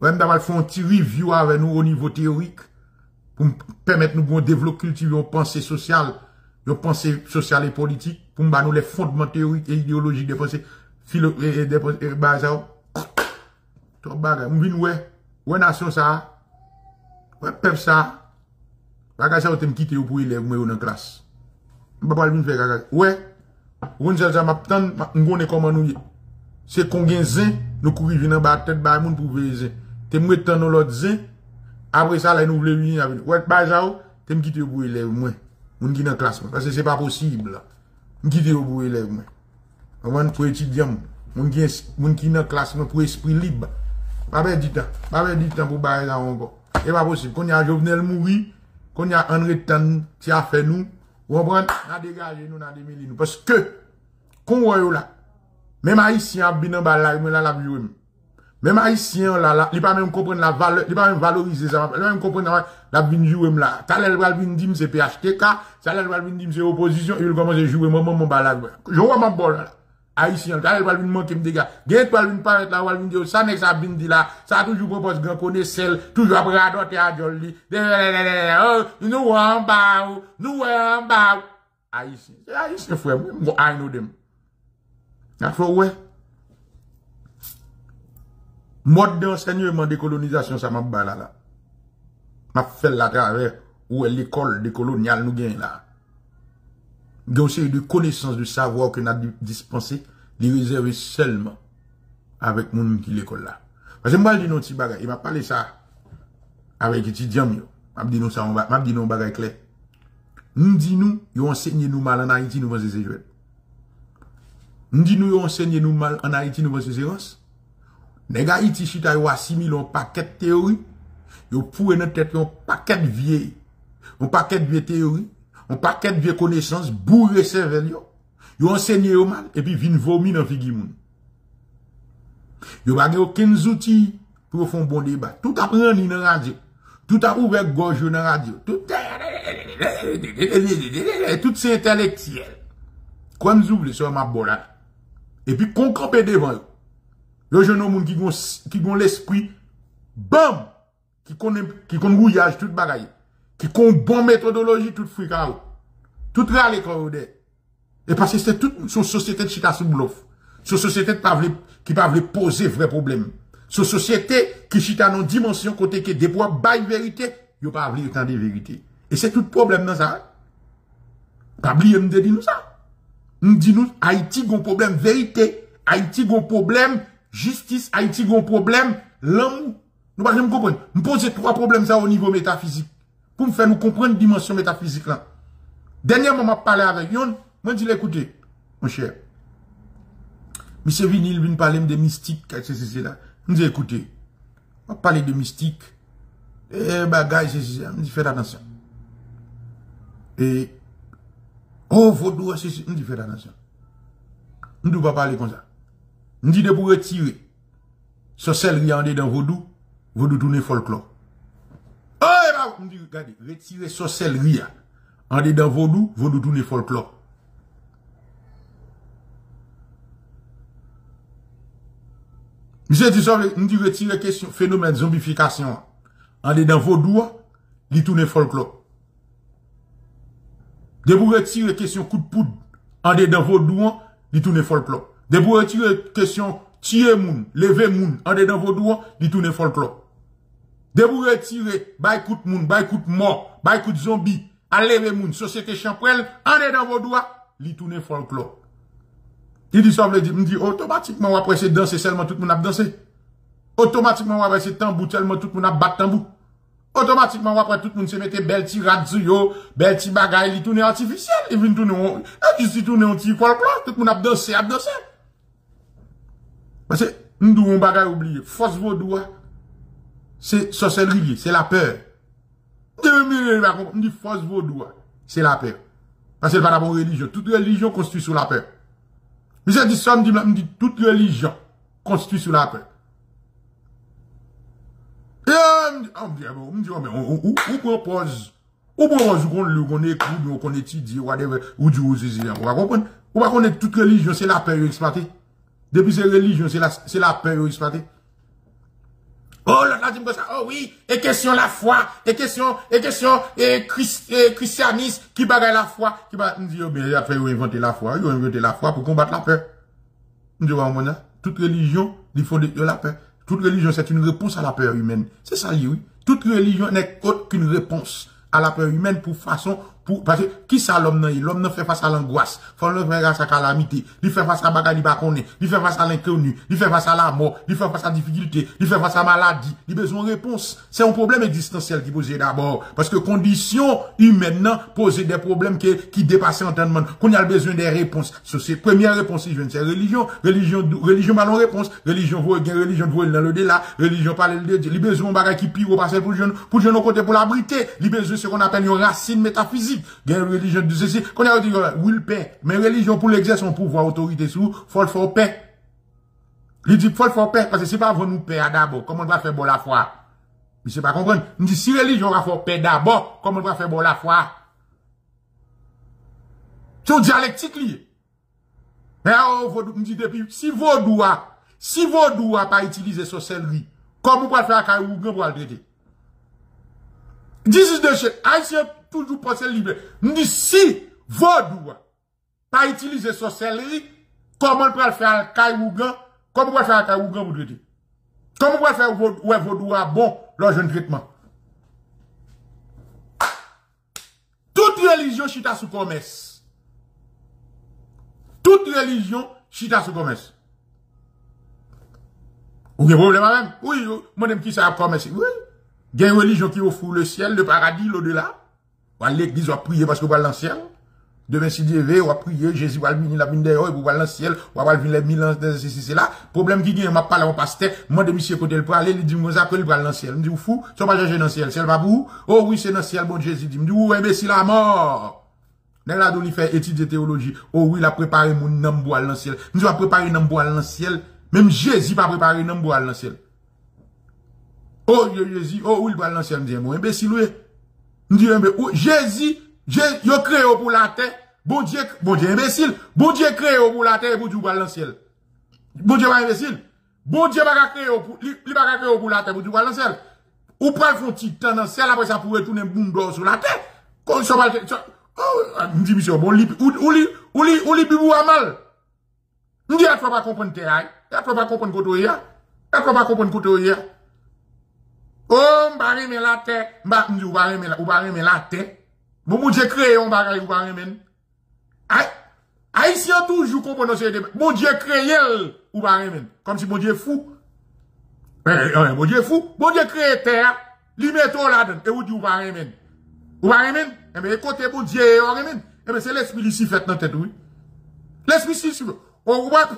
N'a pas fait un petit review avec nous au niveau théorique pour permettre nous de développer une pensée sociale, une pensée sociale et politique, pour nous les fondements théoriques et idéologiques des pensées, philo, et, bah, ça, tout bagay, ouais, ouais ça, ouais peuple ça, bagay ça, ou te m'quitte ou pour élève, moi, ou Woun jel jam ap tan, mgon e koman nou ye. Se kon gen zen, nou kouri vinan ba tet ba moun pou veye zen. Te mwen tan nou lot zen, apre sa la nou vle vinyan avini. Wet ba jaw, te mkite yo bou elev mwen. Moun ki nan klasman. Pase se pa posib la. Mkite yo bou elev mwen. Anvan pou etidyan moun. Moun ki nan klasman pou espri lib. Babè ditan. Babè ditan pou ba jaw anko. E pa posib. Kon ya jovenel mouri, kon ya anre tan ti afe nou. Nous, on a dégagé nous, a démêlé nous. Parce que, qu'on voit là, même haïtien a bien en bas là, la vie, Même haïtien là, là, il pas même comprendre la valeur, il pas même valoriser ça, il même comprendre la, la vin jouer là. Talel va vin dire c'est PHTK, Talel va vin dire c'est opposition, il commence à jouer moi mon balade. Je vois ma balle là. Haïtien, ça va venir manquer me dégâts. Gain pas venir paraître là, va venir dire ça n'est ça bim dit là, ça toujours propose grand connaît celle, toujours après adopter à jolli. Oh, nous en bas, nous en bas. Haïtien, c'est haïtien frère, moi I know them. Il faut ouais. Mode d'enseignement de colonisation ça m'a là là. M'a fait la travers où est l'école décoloniale nous gagne là. De connaissance, de savoir que nous avons dispensé, les réserver seulement avec mon qui l'école là. Parce que moi, je dis non, il m'a parlé ça avec étudiants, m'a dit nous ça, m'a dit nous bagay clair. Nous dit nous, ils ont enseigné nous mal en Haïti, nous pensons c'est. Nous dit nous, ils ont enseigné nous mal en Haïti, nous pensons c'est Haïti chita un paquet de paquet de paquet de un paquet de vieilles connaissances bourré cerveau yo. Yo enseigné yo mal et puis vinn vomir dans figi moun. Yo pas aucun outil pour faire un bon débat. Tout apprendre dans radio. Tout a ouvert gorge dans radio. Tout tout c'est intellectuel. Quand nous ouvrons sur ma bola? Et puis qu'on campe devant yo. Yo jeune moun qui gon qui l'esprit bam qui connaît qui connaît rouillage toute bagaille qui connaît bon méthodologie toute fricao tout râle corode et parce que c'est toute son société de chita sous bluff. Son société qui pas poser vrai problème. Son société qui chita dans dimension côté que des fois bail vérité yo pas vle entendre vérité. Et c'est tout problème dans ça. Pas oublier me dire ça. Nous dit nous Haïti gon problème vérité. Haïti gon problème justice, Haïti a un problème, l'homme, nous pas comprendre. Nous poser trois problèmes ça au niveau métaphysique. Pour me faire nous comprendre la dimension métaphysique là. Dernièrement, m'a parlé avec yon, moi dit écoutez, mon cher. Monsieur Vinil vient parler de mystique, c'est là. Je dis écoutez, on parler de mystique. Eh, bagay, c'est ça. Je dis faites attention. Et, oh, vaudou, c'est. Je dis faites attention. Je ne pas parler comme ça. On dit de pour retirer sorcellerie en dans vaudou, vaudou tourner folklore. Oh, on dit, regardez, retirer sorcellerie en dans vaudou, vaudou tourner folklore. Monsieur ça, on dit retirer question, phénomène zombification en dans vaudou, li tourner folklore. De pour retirer question coup de poudre en dans vaudou, li tourner folklore. De pour retirer question tirer moun, lever moun, en dedans vos doigts, il tourne folklore. De pour retirer, bay kout moun, bay kout mort, bay kout zombie, lever moun, société champrel, en dedans vos doigts, tourne folklore. Il dit ça, me dit, me dit, automatiquement, après c'est danser seulement tout le monde a dansé. Automatiquement, après c'est tambour, tellement tout le monde a battu tambour. Automatiquement, après tout le monde se mette bel petit radio, bel petit bagay, il tourne artificiel, il vient tourner, il dit tourner un petit folklore, tout le monde a dansé, a dansé. Parce que nous devons pas oublier, force vaudois, c'est sorcellerie, c'est la peur. On dit force vaudois, c'est la peur. Parce que c'est pas la bonne religion. Toute religion constitue sur la peur. Mais ça dit ça, me dit, toute religion constitue sur la peur. Et on me dit, on me dit, on propose, on propose qu'on écoute, qu'on étudie, whatever, ou du ou on va comprendre. On va connaître toute religion, c'est la peur exploitée. Depuis ces religions, c'est la, c'est la peur exploitée. Oh, là, là, dis ça. Oh oui, et question la foi, et question, et question, et, christ, et christianisme, qui bagaille la foi, qui va, me dit, oh, bien, il a fait inventer la foi, il a inventé la foi pour combattre la peur. Me dit, oh, toute religion, il faut de la peur. Toute religion, c'est une réponse à la peur humaine. C'est ça, oui. Toute religion n'est qu'une réponse à la peur humaine pour façon parce que qui ça l'homme l'homme fait face à l'angoisse. Le faire face à la calamité. Il fait face à bagage il pas il fait face à l'inconnu. Il fait face à la mort. Il fait face à la difficulté. Il fait face à la maladie. Il besoin de réponse. C'est un problème existentiel qui pose d'abord. Parce que condition humaine pose des problèmes qui qui dépassent l'entendement. Qu'on a besoin des réponses. C'est première réponse c'est religion. Religion religion mal réponse. Religion voit religion voit dans le delà religion parle de Dieu. Il besoin bagage qui pire passer pour jeune pour jeune côté pour l'abriter. Il besoin ce qu'on appelle une racine métaphysique a une religion de ceci. Quand on dit, oui, le paix. Mais religion pour l'exercer son pouvoir, autorité sous, faut le faire paix. Il dit, faut le faire paix, parce que c'est pas vous nous paix d'abord. Comment on va faire bon la foi? Mais c'est pas comprendre. Il dit, si religion va faire paix d'abord, comment on va faire bon la foi? C'est un dialectique lié. Mais oh, dit depuis, si vaudou a, si vaudou a pas utilisé sorcellerie, comment on va faire à ou pour le traiter? This is the shit. Haïtien toujours penser libre. Dit, si vaudou a pas utilisé sorcellerie, comment on va faire à Kaïougan Comment on va faire à Kaïougan pour traiter? Comment on va faire ouais vaudou a bon, leur jeune traitement? Toute religion chita sous commerce. Toute religion chita sous commerce. Ou bien problème même? Oui, moi-même qui ça commerce. Oui. Il y a une religion qui offre le ciel, le paradis, l'au-delà. À l'église, on va prier parce qu'on va dans le ciel. Demain, si Dieu veut, on va prier, Jésus va venir la vie d'ailleurs, on va dans le ciel, on va venir les mille ans, c'est là. Problème qui vient, m'a parlé mon pasteur, moi de monsieur côté pour aller, il dit, moi, ça, que le dans le ciel. Il me dit, fou, vas pas chercher dans le ciel, ciel va vous? Oh oui, c'est dans le ciel, bon Jésus dit, me dit, où imbécile à mort? Nèg la dou li fait étude théologie. Oh oui, il a préparé mon nan boal dans ciel. Nous a préparé nan boal dans ciel. Même Jésus pas préparé nan boal dans ciel. Oh Jésus, oh oui, il boal dans ciel, me moi imbécile Me dit oh, Jésus, yo créé pour la terre. Bon Dieu, bon Dieu imbécile. Bon Dieu créé pour la terre pour du boal dans ciel. Bon Dieu pas imbécile. Bon Dieu pas créé pour il pas créé pour la terre pour boal dans ciel. Ou pas font petit temps dans ciel après ça pour retourner boum sur la terre. Comme ça Oh, dit monsieur, bon, ou, li, ou ou bibou a mal. M'di, a pas comprendre te ay. A pas comprendre koto ya. A pas comprendre ya. Oh, m'ba reme la te. M'ba, m'di, ou ba reme la, ou ba la te. Bon, moun on bagay ou ba reme. Ay, Haïtien toujours comprendre ce débat. Bon Dieu créé ou ba reme. Comme si bon Dieu fou. Eh, eh, bon Dieu fou. Bon Dieu créé terre. Li meto là-dedans. Et ou dit ou ba reme. Ou ba reme? Eh bien, écoutez, bon Dieu, eh bien, c'est l'esprit ici fait dans tête, oui. L'esprit ici, on voit,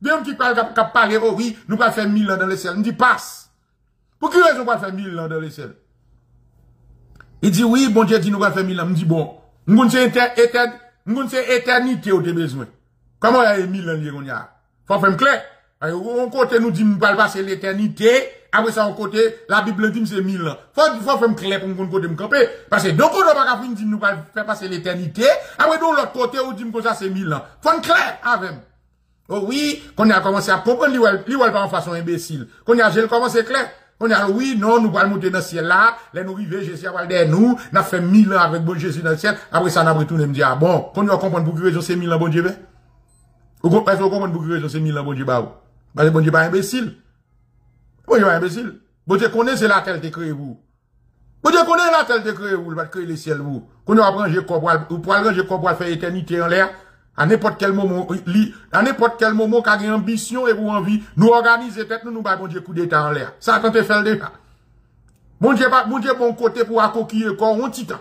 bien qui parle, qui parle, oh oui, nous pas faire mille ans dans le ciel. Il dit, passe. Pour qui raison pas faire mille ans dans le ciel? Il dit, oui, bon Dieu dit, nous pas faire mille ans. Il dit, bon, nous c'est éternité au besoin. Comment y a mille ans, il y a? Faut faire clair. On côté nous dit, nous pas passer l'éternité. Après ça, on côté, la Bible dit c'est mille ans. Faut, faut faire clair pour qu'on côté me camper. Parce que donc, on va pas dire nous va faire passer l'éternité. Après, de l'autre côté, on dit que ça c'est mille ans. Faut clair avec. Oh oui, qu'on a commencé à comprendre, lui, pas en façon imbécile. Qu'on a, commencé clair. On a oui, non, nous allons monter dans le ciel là, là nous arrivons, Jésus va derrière nous, nous avons fait mille ans avec bon Jésus dans le ciel, après ça, nous avons retourné dire, ah bon, qu'on a comprendre pour que raison c'est mille ans, bon Dieu, Vous comprenez, vous comprenez pour que raison c'est mille ans, bon Dieu, bah, parce que bon Dieu pas imbécile. Bon Dieu pas imbécile. Bon Dieu connaît c'est laquelle te créé vous? Bon Dieu connaît laquelle te créé vous, il va créer les ciels vous. Qu'on a ranger corps ou pour ranger corps pour faire éternité en l'air. À n'importe quel moment, à n'importe quel moment, quand il y a ambition et vous envie, nous organiser tête, nous, nous, bon Dieu coup d'état en l'air. Ça, quand tu fait déjà. Bon Dieu, bon Dieu, bon côté pour accoquiller corps, on titan.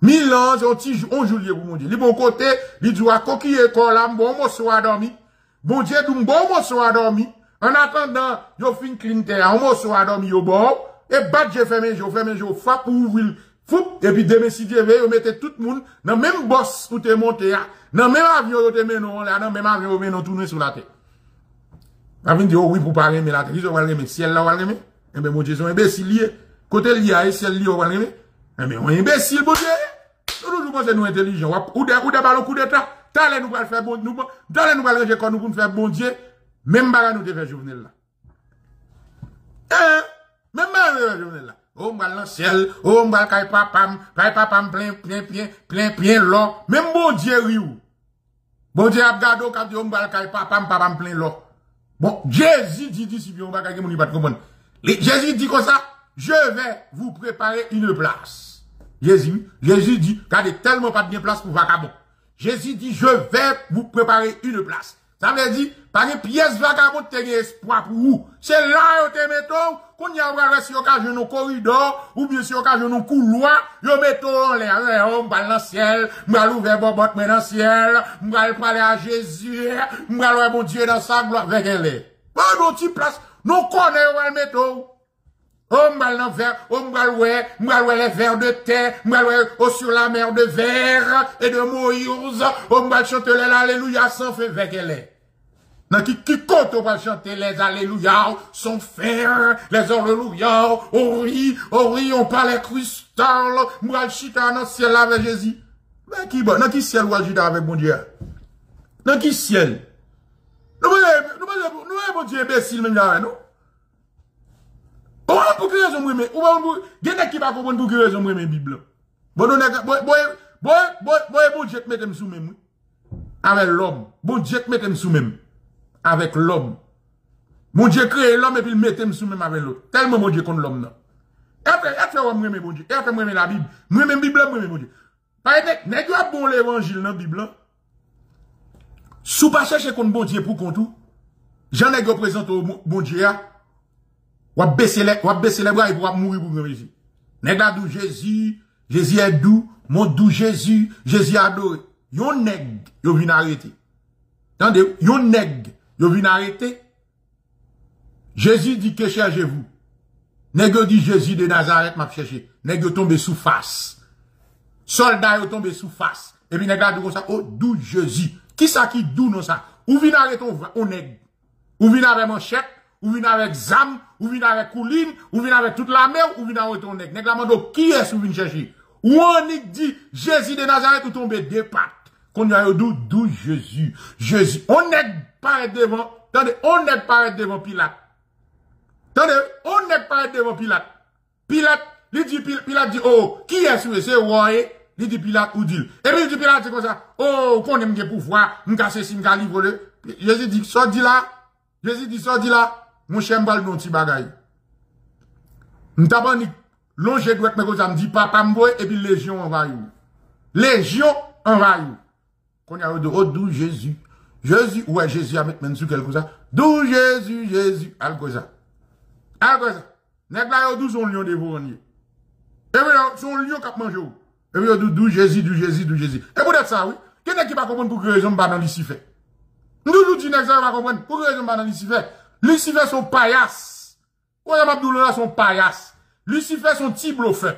Mille ans, on petit, on juillet, mon Dieu. Le bon côté, il doit coquiller corps là, bon, mon soir dormi. Bon Dieu, d'un bon mon soir dormi. En attendant, yo fin clean terre, on morceau à dormir au bord, et bat j'ai fait mes jours, fait mes jours, frappe pour ouvrir, et puis demain si Dieu veut, mettez tout le monde dans le même boss où t'es monté, dans le même avion où t'es mené, là, dans le même avion où mené tourner sur la tête. Avant de dire, oh oui, pour pas aimer la tête, ils ont aimer, ciel là, on va aimer. Eh bien, mon Dieu, sont imbéciles liés. Côté lié, et ciel lié, on va aimer. Eh bien, on imbécile, mon Dieu. Nous, nous nous intelligents. Ou ballons, coup d'état. T'allez nous faire bon, nous, t'allez nous ranger quand nous pour faire bon Dieu. Même baga nous devons journal là. Hein? Même baga nous journal là. Oh, m'bal dans ciel, oh, m'bal kay papam, kay papam plein, plein, plein, plein, plein l'or. Même bon Dieu riou. Bon Dieu a gado quand oh, m'bal kay papam, papam plein l'or. Bon, Jésus dit, dit, si on va kay moun pas comprendre. Jésus dit comme ça, je vais vous préparer une place. Jésus, Jésus dit, regardez, tellement pas de place pour vagabond. Jésus dit, je vais vous préparer une place. Ça veut dire, par une pièce vagabond, tu espoir pour vous. C'est là où te mettons, qu'on y a si occasion nos corridor, ou bien si occasion nos couloir, yo mettons en l'air, on va dans le ciel, va ouvrir bobot mais dans le ciel, va parler à Jésus, va voir mon Dieu dans sa gloire, avec elle. Bon, nos petites places, nous connaissons où elle mettons. Oh, m'gal dans verre, oh, m'gal ouais, m'gal ouais les vers de terre, m'gal ouais, oh, sur la mer de verre et de Moïse, oh, m'gal chanter l'alléluia sans fait avec elle. Dans qui, compte on va chanter les alléluia, son fer, les alléluia, oui, oh oui, on parle cristal, moi chita dans le ciel avec Jésus. Mais qui bon, dans qui ciel ou chita avec mon Dieu? Dans qui ciel? Nous, nous, nous, nous, nous, nous, Dieu imbécile même là, non? Ou pour qui raison mais ou pour gen qui pas comprendre pour qui raison mais Bible. Bon on boy boy boy boy boy bon Dieu mettem sous même avec l'homme. Bon Dieu mettem sous même avec l'homme. Mon Dieu crée l'homme et puis il mettem sous même avec l'autre. Tellement mon Dieu contre l'homme là. Et après, et après, moi, mon Dieu. Et après, moi, la Bible. Moi, même Bible, moi, mon Dieu. Par exemple, n'est-ce pas bon l'évangile dans la Bible? Sous pas chercher contre bon Dieu pour contre tout. J'en ai représenté au bon Dieu. Ou baisser les, ou baisser les bras et pour mourir pour me Jésus. Nèg la dou Jésus, Jésus est doux, mon doux Jésus, Jésus adoré. Yon nèg, yo vin arrêter. Attendez, yon nèg, yo vin arrêter. Jésus dit que cherchez-vous. Nèg dit Jésus de Nazareth m'a cherché. Nèg yo tombé sous face. Soldat yo tombé sous face. Et puis nèg la comme ça, oh doux Jésus. Qui ça qui doux non ça? Ou vin arrêter on nèg? Ou vin avec manchette? Ou vient avec Zam, ou vient avec Kouline, ou vient avec toute la mer, ou vient avec ton nègre. Nègre la qui est-ce ou vient chercher? Ou on dit, Jésus de Nazareth ou tombe deux pattes. Qu'on y a d'où, d'où Jésus? Jésus. On n'est pas devant, on n'est pas devant Pilate. On n'est pas devant Pilate. Pilate, il dit, Pilate dit, oh, qui est-ce c'est roi, il dit Pilate ou dit. Et puis il dit Pilate, c'est comme ça, oh, qu'on aime bien pouvoir, m'casse si m'ka livre Jésus dit, ça dit là, Jésus dit, ça dit là, mon chien mbal non ti bagay. M'taban longe doit me me dit papa m'boy et puis légion envahit. Légion envahit. Qu'on y a de oh d'où Jésus? Jésus ouais Jésus a mettre quelque ça. D'où Jésus Jésus? Al ça. Al ça. Nèg la yo d'où son lion dévorant. Et puis son lion k'ap mange. Et puis d'où Jésus d'où Jésus d'où Jésus? Et peut-être ça oui. Quelqu'un qui pas comprendre pour que raison pas dans Nous nous ça va comprendre pour que raison dans l'ici Lucifer son paillasse. Ouais, Abdou là son paillasse. Lucifer son petit bluffeur.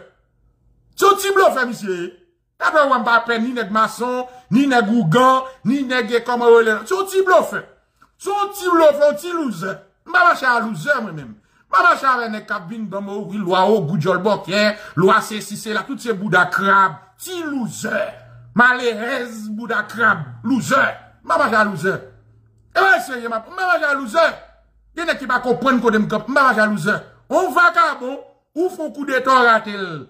Son petit monsieur. Après, on pas peine ni nèg maçon, ni nèg ougan, ni nèg comme on Son petit bluffeur. Son petit bluffeur, petit. M'a marché à loser moi-même. M'a marché avec nèg cabine dans mon loi au goudjol bokien, loi c'est si c'est là, toutes ces bouddha crabe. Petit loser. Malérez bouddha crabe. Loser. M'a marché à loser. Eh ben, m'a marché à loser. Il y a qui va comprendre qu'on aime ma jalouse. On va bon, ou font coup d'état ratel.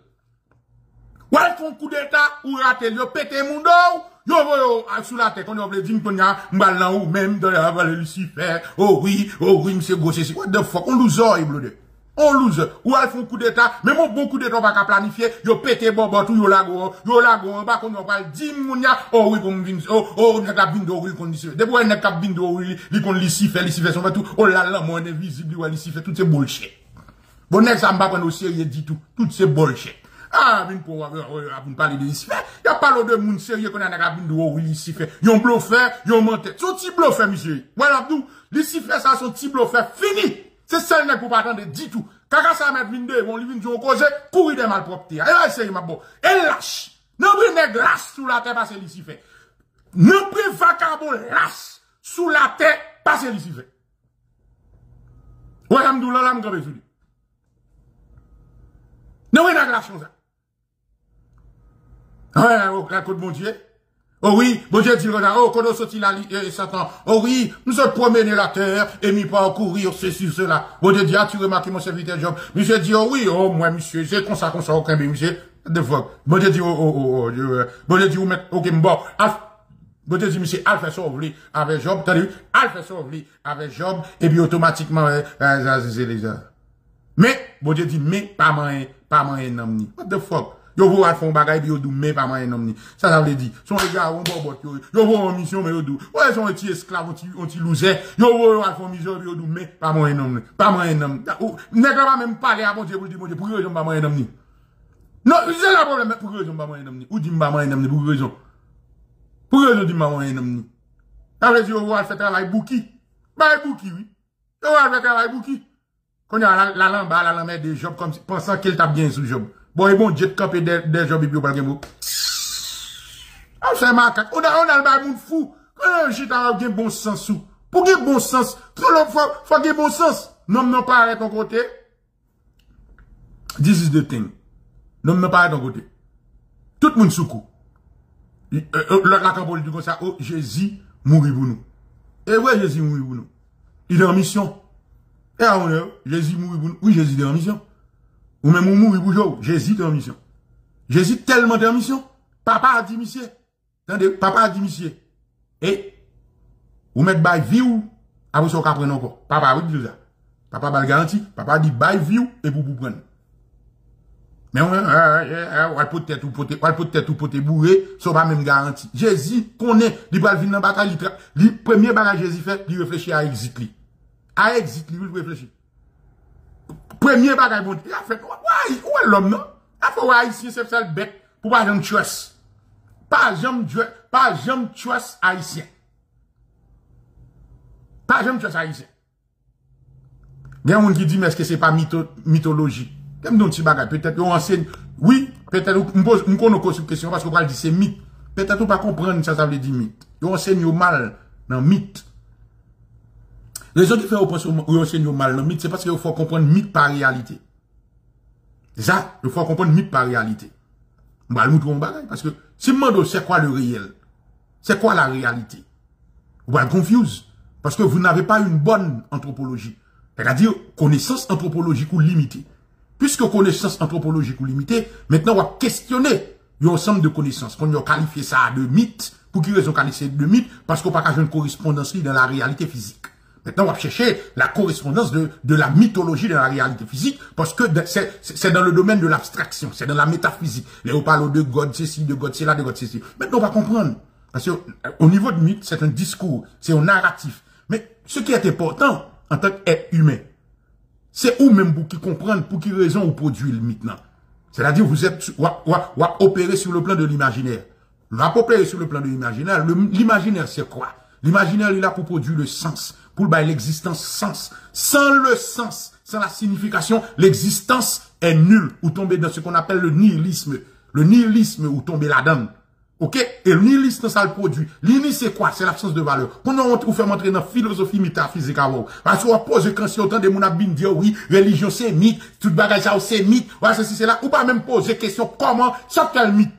Ou font coup d'état ou ratel. Yo pété mon dos. Yo yo sous la tête, on a qu'on y a mbal ou même dans la vallée Lucifer. Oh oui, oh oui, monsieur gauche, c'est what the fuck? On lose all, blode. On lose. Ou elles font coup d'état, mais mon bon coup d'état va pas planifier, yo pété bon bon tout yo lago, yo lago, on va qu'on va pas dire mounia, oh oui, pour me oh, oh, n'a pas vindo, oui, qu'on dit, de bois n'a pas vindo, oui, li qu'on l'ici fait, l'ici fait, son tout, oh là là, moi, on est visible, ou l'ici fait, tout c'est bullshit. Bon, n'est-ce pas, prendre au sérieux, dit tout, tout c'est bullshit. Ah, vin pour vous parler de fait. Y a pas de monde sérieux qu'on a n'a pas vindo, oui, l'ici fait. Yon bluffeur, yon menteur. Son petit bluffeur, monsieur. Voilà, tout, l'ici fait ça, son petit bluffeur, fini. C'est ça, il pour pas attendre, dit tout. Kaka sa met vinde, bon li vin jou cause, couri des malpropretés. Et là, c'est ma bon. Et lâche. Non, pris sous la terre parce que l'ici fait. Non, pris lâche sous la terre parce que fait. Ouais, amdou là, m'gabé sous lui. Non, oui, ça. La. Oh oui, bon Dieu dit, oh, quand on sortit la euh, Satan, oh oui, nous sommes promenés la terre, et mis pas courir, sur cela. Bon Dieu dit, ah, tu remarques mon serviteur Job. Monsieur dit, oh oui, oh, moi, monsieur, c'est comme ça qu'on s'en aucun monsieur. De fois. Bon Dieu dit, oh, oh, oh, oh, bon Dieu dit, ok, bon, bon Dieu dit, monsieur, al fait sauver avec Job, t'as vu, al fait sauver avec Job, et puis automatiquement, euh, euh, c'est les Mais, bon Dieu dit, mais, pas moyen, pas moyen, non, what the fuck? Yo vou al fon bagay bi yo dou me pa man enom ni. Sa sa vle di. Son le gars, on bo bot yo. Yo vou an mission me yo dou. Ouais, son ti esclave, on ti loser. Yo vou al fon mission bi yo dou me pa man enom ni. Pa man enom. Nèg la pa même parler à bon Dieu pour dire bon Dieu pour raison pas man enom ni. Non, c'est la problème pour raison pas man enom ni. Ou di mba man enom ni pour raison. Pour raison di mba man enom ni. Ça veut dire yo vou al faire travail bouki. Bah bouki oui? Yo vou al faire travail bouki. Quand y a la la lamba, la lamba des jobs comme pensant qu'elle t'a bien sous job. Bon, e bon, jet kapé de job ipi ou pal gen mou. A, se makak. On a, on a l bay moun fou. An jit an gen bon sens sou. Pour qu'il bon sens, faut, faut, faut qu'il bon sens. Non, non, pas à ton côté. This is the thing. Non, non, pas à ton côté. Tout le monde sous coup. Euh, euh, la campagne dit comme ça, oh, Jésus mourit pour nous. Et ouais, Jésus mourit pour nous. Il est en mission. Et on Jésus mourit pour nous. Oui, Jésus est en mission. Ou même mourir pour est en mission. Jésus tellement en mission. Papa a dit, monsieur. Attendez, papa a dit, monsieur. Et, ou mettre by view, après ça, on prendre encore. Papa, oui, dit ça. Papa va le garantie. Papa dit by view et pour vous prendre. Mais on va peut-être ou peut-être ou peut-être bourré, ça va même garanti. Jésus connaît, il va venir dans la bataille, le premier bagage Jésus fait, il réfléchit à exit. À exit il réfléchit. Premier bagage bon, il a fait, ouais, où est l'homme non? Il faut voir ici, c'est le bec, pour pas jamais trust. Pas jamais pas jamais trust haïtien. Pas jamais trust haïtien. Il y a un qui dit, mais est-ce que c'est pas mythologie? Comme don petit bagage, peut-être on enseigne. Oui, peut-être on pose on connaît une question parce qu'on parle de ces mythes. Peut-être on pas comprendre ça ça veut dire mythe. On enseigne mal dans mythe. Les gens qui font on enseigne mal dans mythe, c'est parce qu'il faut comprendre mythe par réalité. C'est ça, il faut comprendre mythe par réalité. On va le montrer un bagage parce que si je c'est quoi le réel, c'est quoi la réalité, vous va confuse parce que vous n'avez pas une bonne anthropologie. C'est-à-dire connaissance anthropologique ou limitée. Puisque connaissance anthropologique ou limitée, maintenant on va questionner un ensemble de connaissances. Qu'on a qualifié ça de mythe. Pour qui raison qualifié de mythe? Parce qu'on n'a pas une correspondance dans la réalité physique. Maintenant, on va chercher la correspondance de, de la mythologie dans la réalité physique, parce que c'est dans le domaine de l'abstraction, c'est dans la métaphysique. Là, on parle de God, c'est ci, de God, c'est là, de God, c'est ci. Maintenant, on va comprendre. Parce que, au niveau de mythe, c'est un discours, c'est un narratif. Mais, ce qui est important, en tant qu'être humain, c'est ou même pour qui comprendre pour qui raison vous produit le maintenant. C'est-à-dire vous êtes ou, opérer sur le plan de l'imaginaire. Vous sur le plan de l'imaginaire. L'imaginaire c'est quoi? L'imaginaire il a pour produire le sens, pour l'existence sens. Sans le sens, sans la signification, l'existence est nulle ou tomber dans ce qu'on appelle le nihilisme. Le nihilisme ou tomber là-dedans. Ok? Et le nihilisme, ça le produit. L'ini, c'est quoi? C'est l'absence de valeur. Quand on fait montrer dans la philosophie métaphysique à vous. Parce qu'on pose quand si autant de moun bin dire oui, religion c'est mythe, tout bagage ça c'est mythe, voilà, ceci, c'est là. Ou pas même poser question comment, ça quel mythe?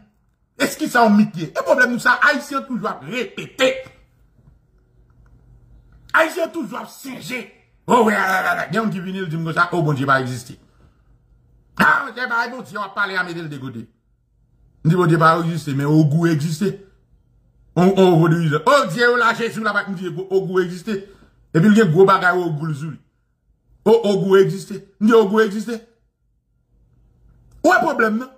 Est-ce qu'il ça un mythe? Le problème, nous, ça, Haïtien toujours répéter. Haïtien toujours singer. Oh, oui, il y a un qui vient, dit, ça, oh, bon Dieu, va exister. Ah, c'est pas bon Dieu, on va parler à mes le dégoûter. Ndi bon Dieu pas exister, mais au goût exister. On, on redit, oh Dieu, là, Jésus là-bas, dit, au goût exister. Et puis il y a gros bagay au goût sur Oh, au goût exister. Ndi au goût exister. Où est problème, non?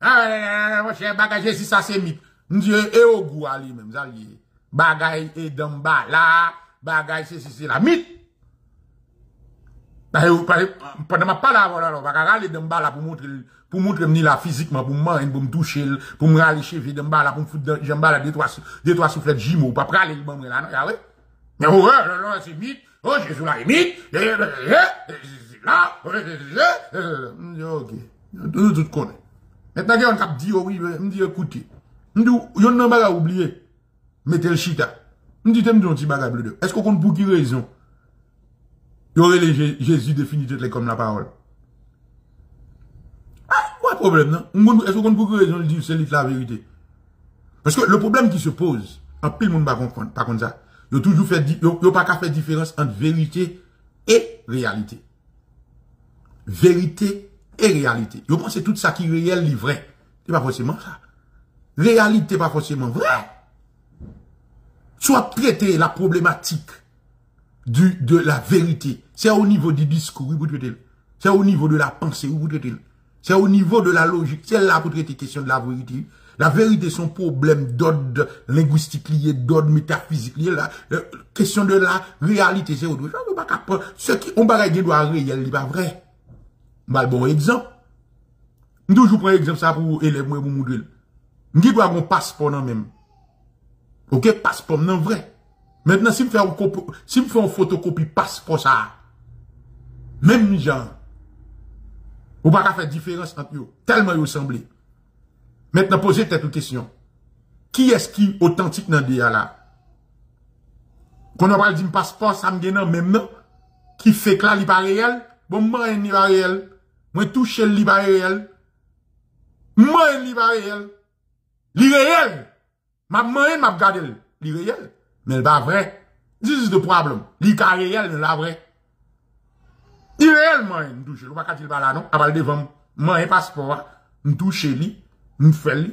Ah, mon cher, bagay Jésus, ça c'est mythe. Ndi, et au goût à lui-même, ça y Bagay et d'amba là, bagay c'est c'est la mythe. Pendant ma parole, là, bagay aller d'amba là pour montrer pour montrer ni la physiquement, pour me pour me toucher, pour me râler chez de là, pour me foutre j'aime là, deux, trois, deux, trois soufflets jumeaux, pas praler le bon là, non, ouais. Mais oh, là, c'est mythe, oh, Jésus là, il mythe, là, ok. Tout, tout connaît. Maintenant, on cap dit, oh oui, me dit, écoutez, me dit, yon nan baga oublié, mettez le chita. Me dit, t'aimes un petit baga bleu Est-ce qu'on compte pour qui raison? Y aurait les Jésus défini toutes les comme la parole problème, non? Est-ce qu'on peut raison? De dire c'est la vérité? Parce que le problème qui se pose, en plus le monde va comprendre, par contre ça, a toujours fait, a pas qu'à faire différence entre vérité et réalité. Vérité et réalité. Je pense tout ça qui est réel, est vrai. C'est pas forcément ça. Réalité, pas forcément vrai. Soit traiter la problématique de la vérité. C'est au niveau du discours, vous traitez. C'est au niveau de la pensée, vous traitez. C'est au niveau de la logique. C'est là pour traiter question de la vérité. La vérité, son problème d'ordre linguistique lié, d'ordre métaphysique lié, la euh, question de la réalité, c'est autre chose. Ce qui, on va doit réel, n'est pas vrai. Mal bon exemple. Je toujours prends exemple ça pour élève moi pour montrer. Je dois avoir un passeport non même. OK, passeport non vrai. Maintenant si me fait si me fait une photocopie passeport ça même genre ou pas faire différence entre eux. Tellement ils semblent. Maintenant, posez peut-être une question. Qui est-ce qui est authentique dans le là? Kon yo pral di m paspor sa m genan menm nan, ki fek la li pa reyel, bon mwen en li pa reyel, mwen touche li pa reyel, mwen en li pa reyel, li reyel, mwen mwen en map gade li reyel, men l pa vre, this is the problem, li ka reyel men la vre, li reyel mwen en touche, l wakatil pa la non, apal devan mwen en paspor, m touche li, m fè li,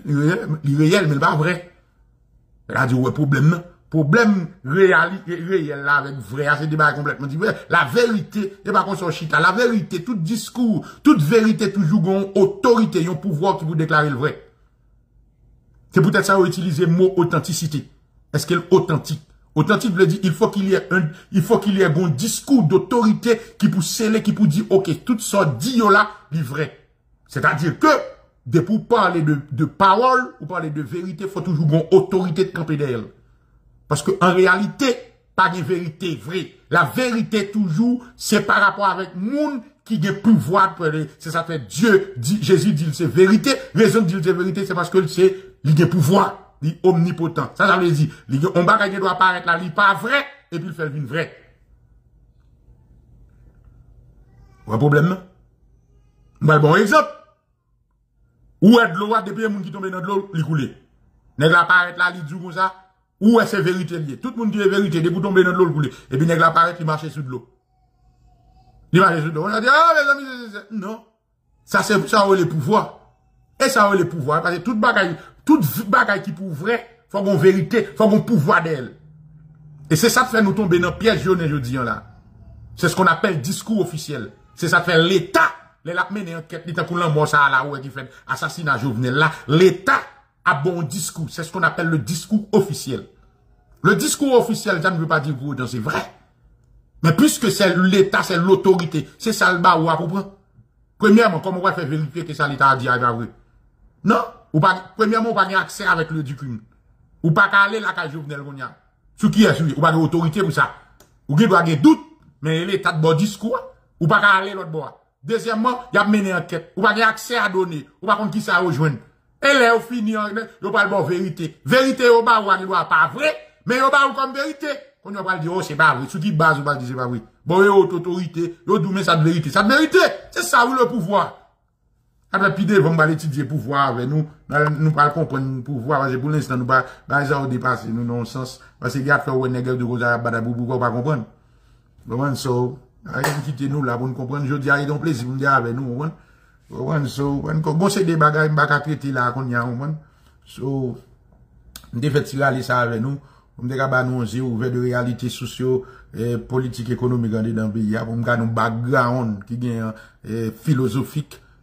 li reyel men la vre, la di wè problem nan, Problem réel là avec vrai, c'est débat complètement. La vérité, c'est pas qu'on soit chita. La vérité, tout discours, toute vérité toujours une autorité, un pouvoir qui vous déclarer le vrai. C'est peut-être ça, utiliser le mot authenticité. Est-ce qu'elle est authentique? Authentique veut dire, il faut qu'il y ait un, il faut qu'il y ait un discours d'autorité qui peut sceller, qui peut dire, ok, tout ça dit là, est vrai. C'est-à-dire que, de pour parler de, de parole, ou parler de vérité, faut toujours une autorité de camper derrière. Parce que en réalité, pas de vérité vraie. La vérité toujours, c'est par rapport avec monde qui a pouvoir. C'est ça fait Dieu, dit, Jésus dit c'est vérité. Raison dire c'est vérité, c'est parce que c'est, il a pouvoir, il est omnipotent. Ça, ça veut dire, on bagage doit apparaître là, il pas vrai, et puis il fait une vraie. Un problème, non? Bon exemple? Où est de l'eau, depuis le monde qui tombe dans l'eau, il coule. N'est-ce apparaître là, il dit comme ça, où est-ce vérité? Tout le monde dit la vérité, dès que vous dans l'eau, vous Et puis, nègre apparaît, il marche sous de l'eau. Il marche sous de l'eau. On a dit, ah, les amis, non. Ça, c'est, ça, a les pouvoirs. Et ça, a les pouvoirs. Parce que toute bagaille, toute bagaille qui pour vrai, faut qu'on vérité, faut qu'on pouvoir d'elle. Et c'est ça qui fait nous tomber dans le piège, je dis, là. C'est ce qu'on appelle discours officiel. C'est ça qui fait l'État. Les la mené enquête, l'État pour l'envoi ça là, où qui fait assassinat Jovenel là. L'État a bon discours. C'est ce qu'on appelle le discours officiel. Le discours officiel, ça ne veut pas dire que c'est vrai. Mais puisque c'est l'État, c'est l'autorité, c'est ça le bas ou à comprendre. Premièrement, comment on va faire vérifier que ça l'État a dit à vrai? Non? Ou pas, premièrement, ou pas accès avec le document. Ou pas aller là qu'à Jovenel Monia. Ce qui est, ou pas d'autorité pour ça? Ou qui doit avoir doute, mais l'État de bon discours, ou pas aller l'autre bois. Deuxièmement, il y a mené enquête. Ou pas accès à donner. Ou pas contre qui ça rejoindre. Et là, au fini, il pas bon vérité. Vérité, ou pas, ou pas vrai. Mais yon ba ou comme vérité. Quand yon va dire, oh, c'est pas vrai. Sous qui base ou pas dire c'est pas vrai. Bon, yon autorité, yon doumé ça de vérité. Ça de vérité. C'est ça ou le pouvoir. Atapide vom bal etidye pouvoi ave nou, nou pal kompon pouvoi, vase pou l'instant nou bal sa ou depase, nou non sens, vase gap fè ou ene gèv de goza badabou pou pou pa kompon. Voman so, a yon kite nou la pou nou kompon, jodi a yon plezi pou nou de ave nou, voman. Voman so, kon bon se de bagay mbak akreti la kon yan, voman. So, mde fè tira li sa ave nou, mde ka ban nou anzi ou ve de realite sosyo, eh, politik ekonomik an de dan peyi ya, pou mga nou background ki gen eh, filosofik,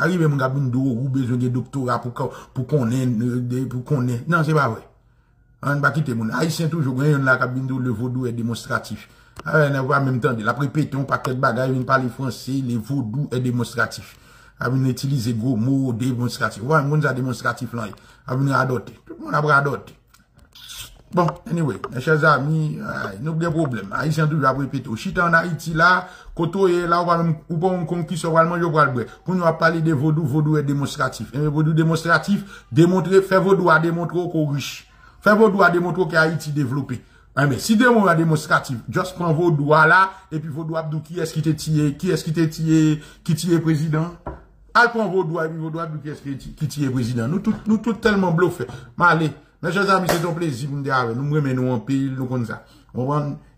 Arrive gabin do, ou bezwen gen doktora pou konen, pou konen. Nan, se pa vwe. An bakite moun. Aisyen toujou, gwen yon la gabin do, le vodou e demonstratif. A, ne vwa menm tande. La yon paket bagay, yon pali franse, le vodou e demonstratif. A, moun etilize go, mou, demonstratif. Wan, moun za demonstratif lan. A, moun adote. Tout moun apre adote. Bon, anyway, mes chers amis, nou gen problem. A yi sen tou ap repete. Chita an a iti la, koto e la, ou bon konkis ou alman yo pral bre. Pou nou ap pale de vodou, vodou e demonstratif. Eme vodou demonstratif, demontre, fe vodou a demontre ou ko riche. Fe vodou a demontre ou ki a iti devlope. Eme, si demon a demonstratif, just pran vodou a la, epi vodou ap dou ki eski te tiye, ki eski te tiye, ki tiye prezident. Al pran vodou a, epi vodou ap dou ki eski te tiye prezident. Nou tout telman blofe. Ma ale. Mes chers amis, c'est un plaisir pour nous dire, nous nous en pile, nous comme ça.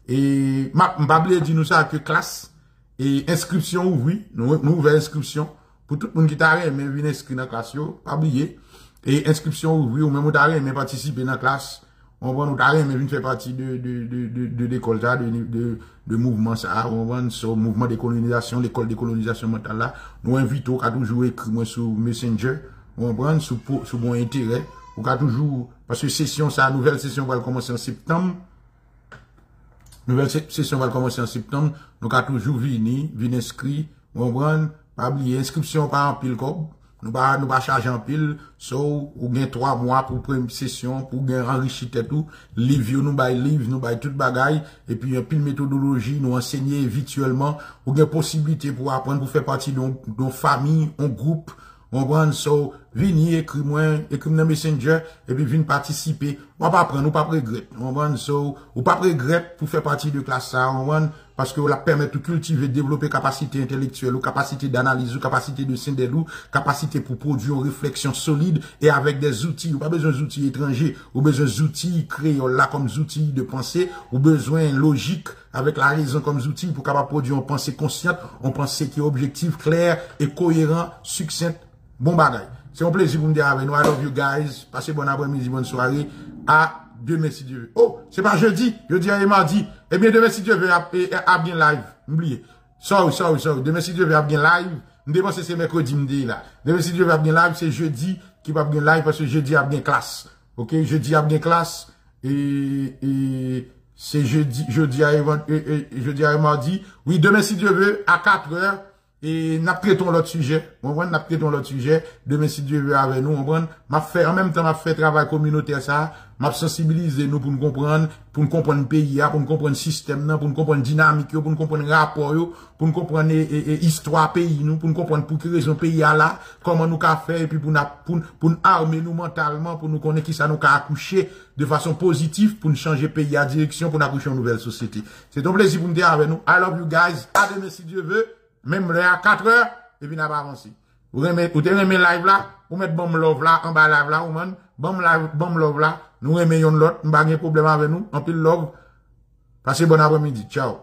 Et m'abler dit nous ça classe et inscription oui, nous nous inscription pour tout le monde qui t'a mais venir inscrire dans la classe pas oublier et inscription oui ou même mais participer dans la classe. On va nous mais faire partie de de de l'école de de de mouvement ça, on va sur mouvement de colonisation, l'école de colonisation mentale là. Nous invitons à toujours écrire sur Messenger, on va sous sous intérêt ou ka toujours, parce que session, sa nouvelle session va commencer en septembre. Nouvel sesyon val komanse an septem, nou ka toujou vini, vini inskri, moun bran, pa bli, inskripsyon pa an pil kob, nou ba chaje an pil, sou, ou gen 3 mwa pou prem sesyon, pou gen enrichite tout, liv yo nou bay liv, nou bay tout bagay, epi yon pil metodologi, nou ensegnye vituelman, ou gen posibilite pou apren pou fe pati don fami, don group, moun bran, sou, vini, ekri mwen, ekri mnen messenger, epi vini patisipe, wap apren, ou pa pregret, moun bran, sou, ou pa pregret pou fe pati de klasa, moun bran, Paske ou la permette ou kultive, developpe kapasite intelektuel ou kapasite d'analize ou kapasite de sindel ou kapasite pou produ ou refleksyon solide e avek de zouti. Ou pa bezon zouti etranje, ou bezon zouti kreyo la kom zouti de panse, ou bezon logik avek la rezon kom zouti pou kapap produ ou panse konsyant, ou panse ki objektif, kler, e koyeran, suksent, bon bagay. Se yon plezi pou mde ave nou. I love you guys. Pase bon apremizi, bon soare. A Deme si Dieu veut. Oh, c'est pas jeudi. Jeudi et mardi. Eh bien, demain si Dieu veut, a bien live. M'oubliez. Sorry, sorry, sorry. Demain si Dieu veut, a bien live. M'dépense c'est mercredi, m'dé là. Demain si Dieu veut, a bien live. C'est jeudi qui va bien live parce que jeudi a bien classe. Ok? Jeudi a bien classe. Et, et, c'est jeudi, jeudi à, jeudi à mardi. Oui, demain si Dieu veut, à 4 heures. E nap kreton lot suje, mwen nap kreton lot suje, demen si Diyo ve ave nou, mwen map fè, an menm tan map fè travay kominote sa, map sensibilize nou pou nou kompran, pou nou kompran peyi ya, pou nou kompran sistem nan, pou nou kompran dinamik yo, pou nou kompran rapor yo, pou nou kompran e istwa peyi nou, pou nou kompran pou ki rezon peyi ya la, koman nou ka fè, pou nou arme nou mentalman, pou nou konen ki sa nou ka akouche de fason pozitif, pou nou chanje peyi ya direksyon, pou nou akouche an nouvel sosyete. Se ton plezi pou nou de ave nou, I love you guys, a demen si Diyo ve, Mem le a 4 eur, epi na pa avansi. Ou te reme live la, ou met bom love la, an ba live la, ou man, bom love la, nou reme yon lot, mba nye problem ave nou, an pil love. Pase bon apremidi, chow.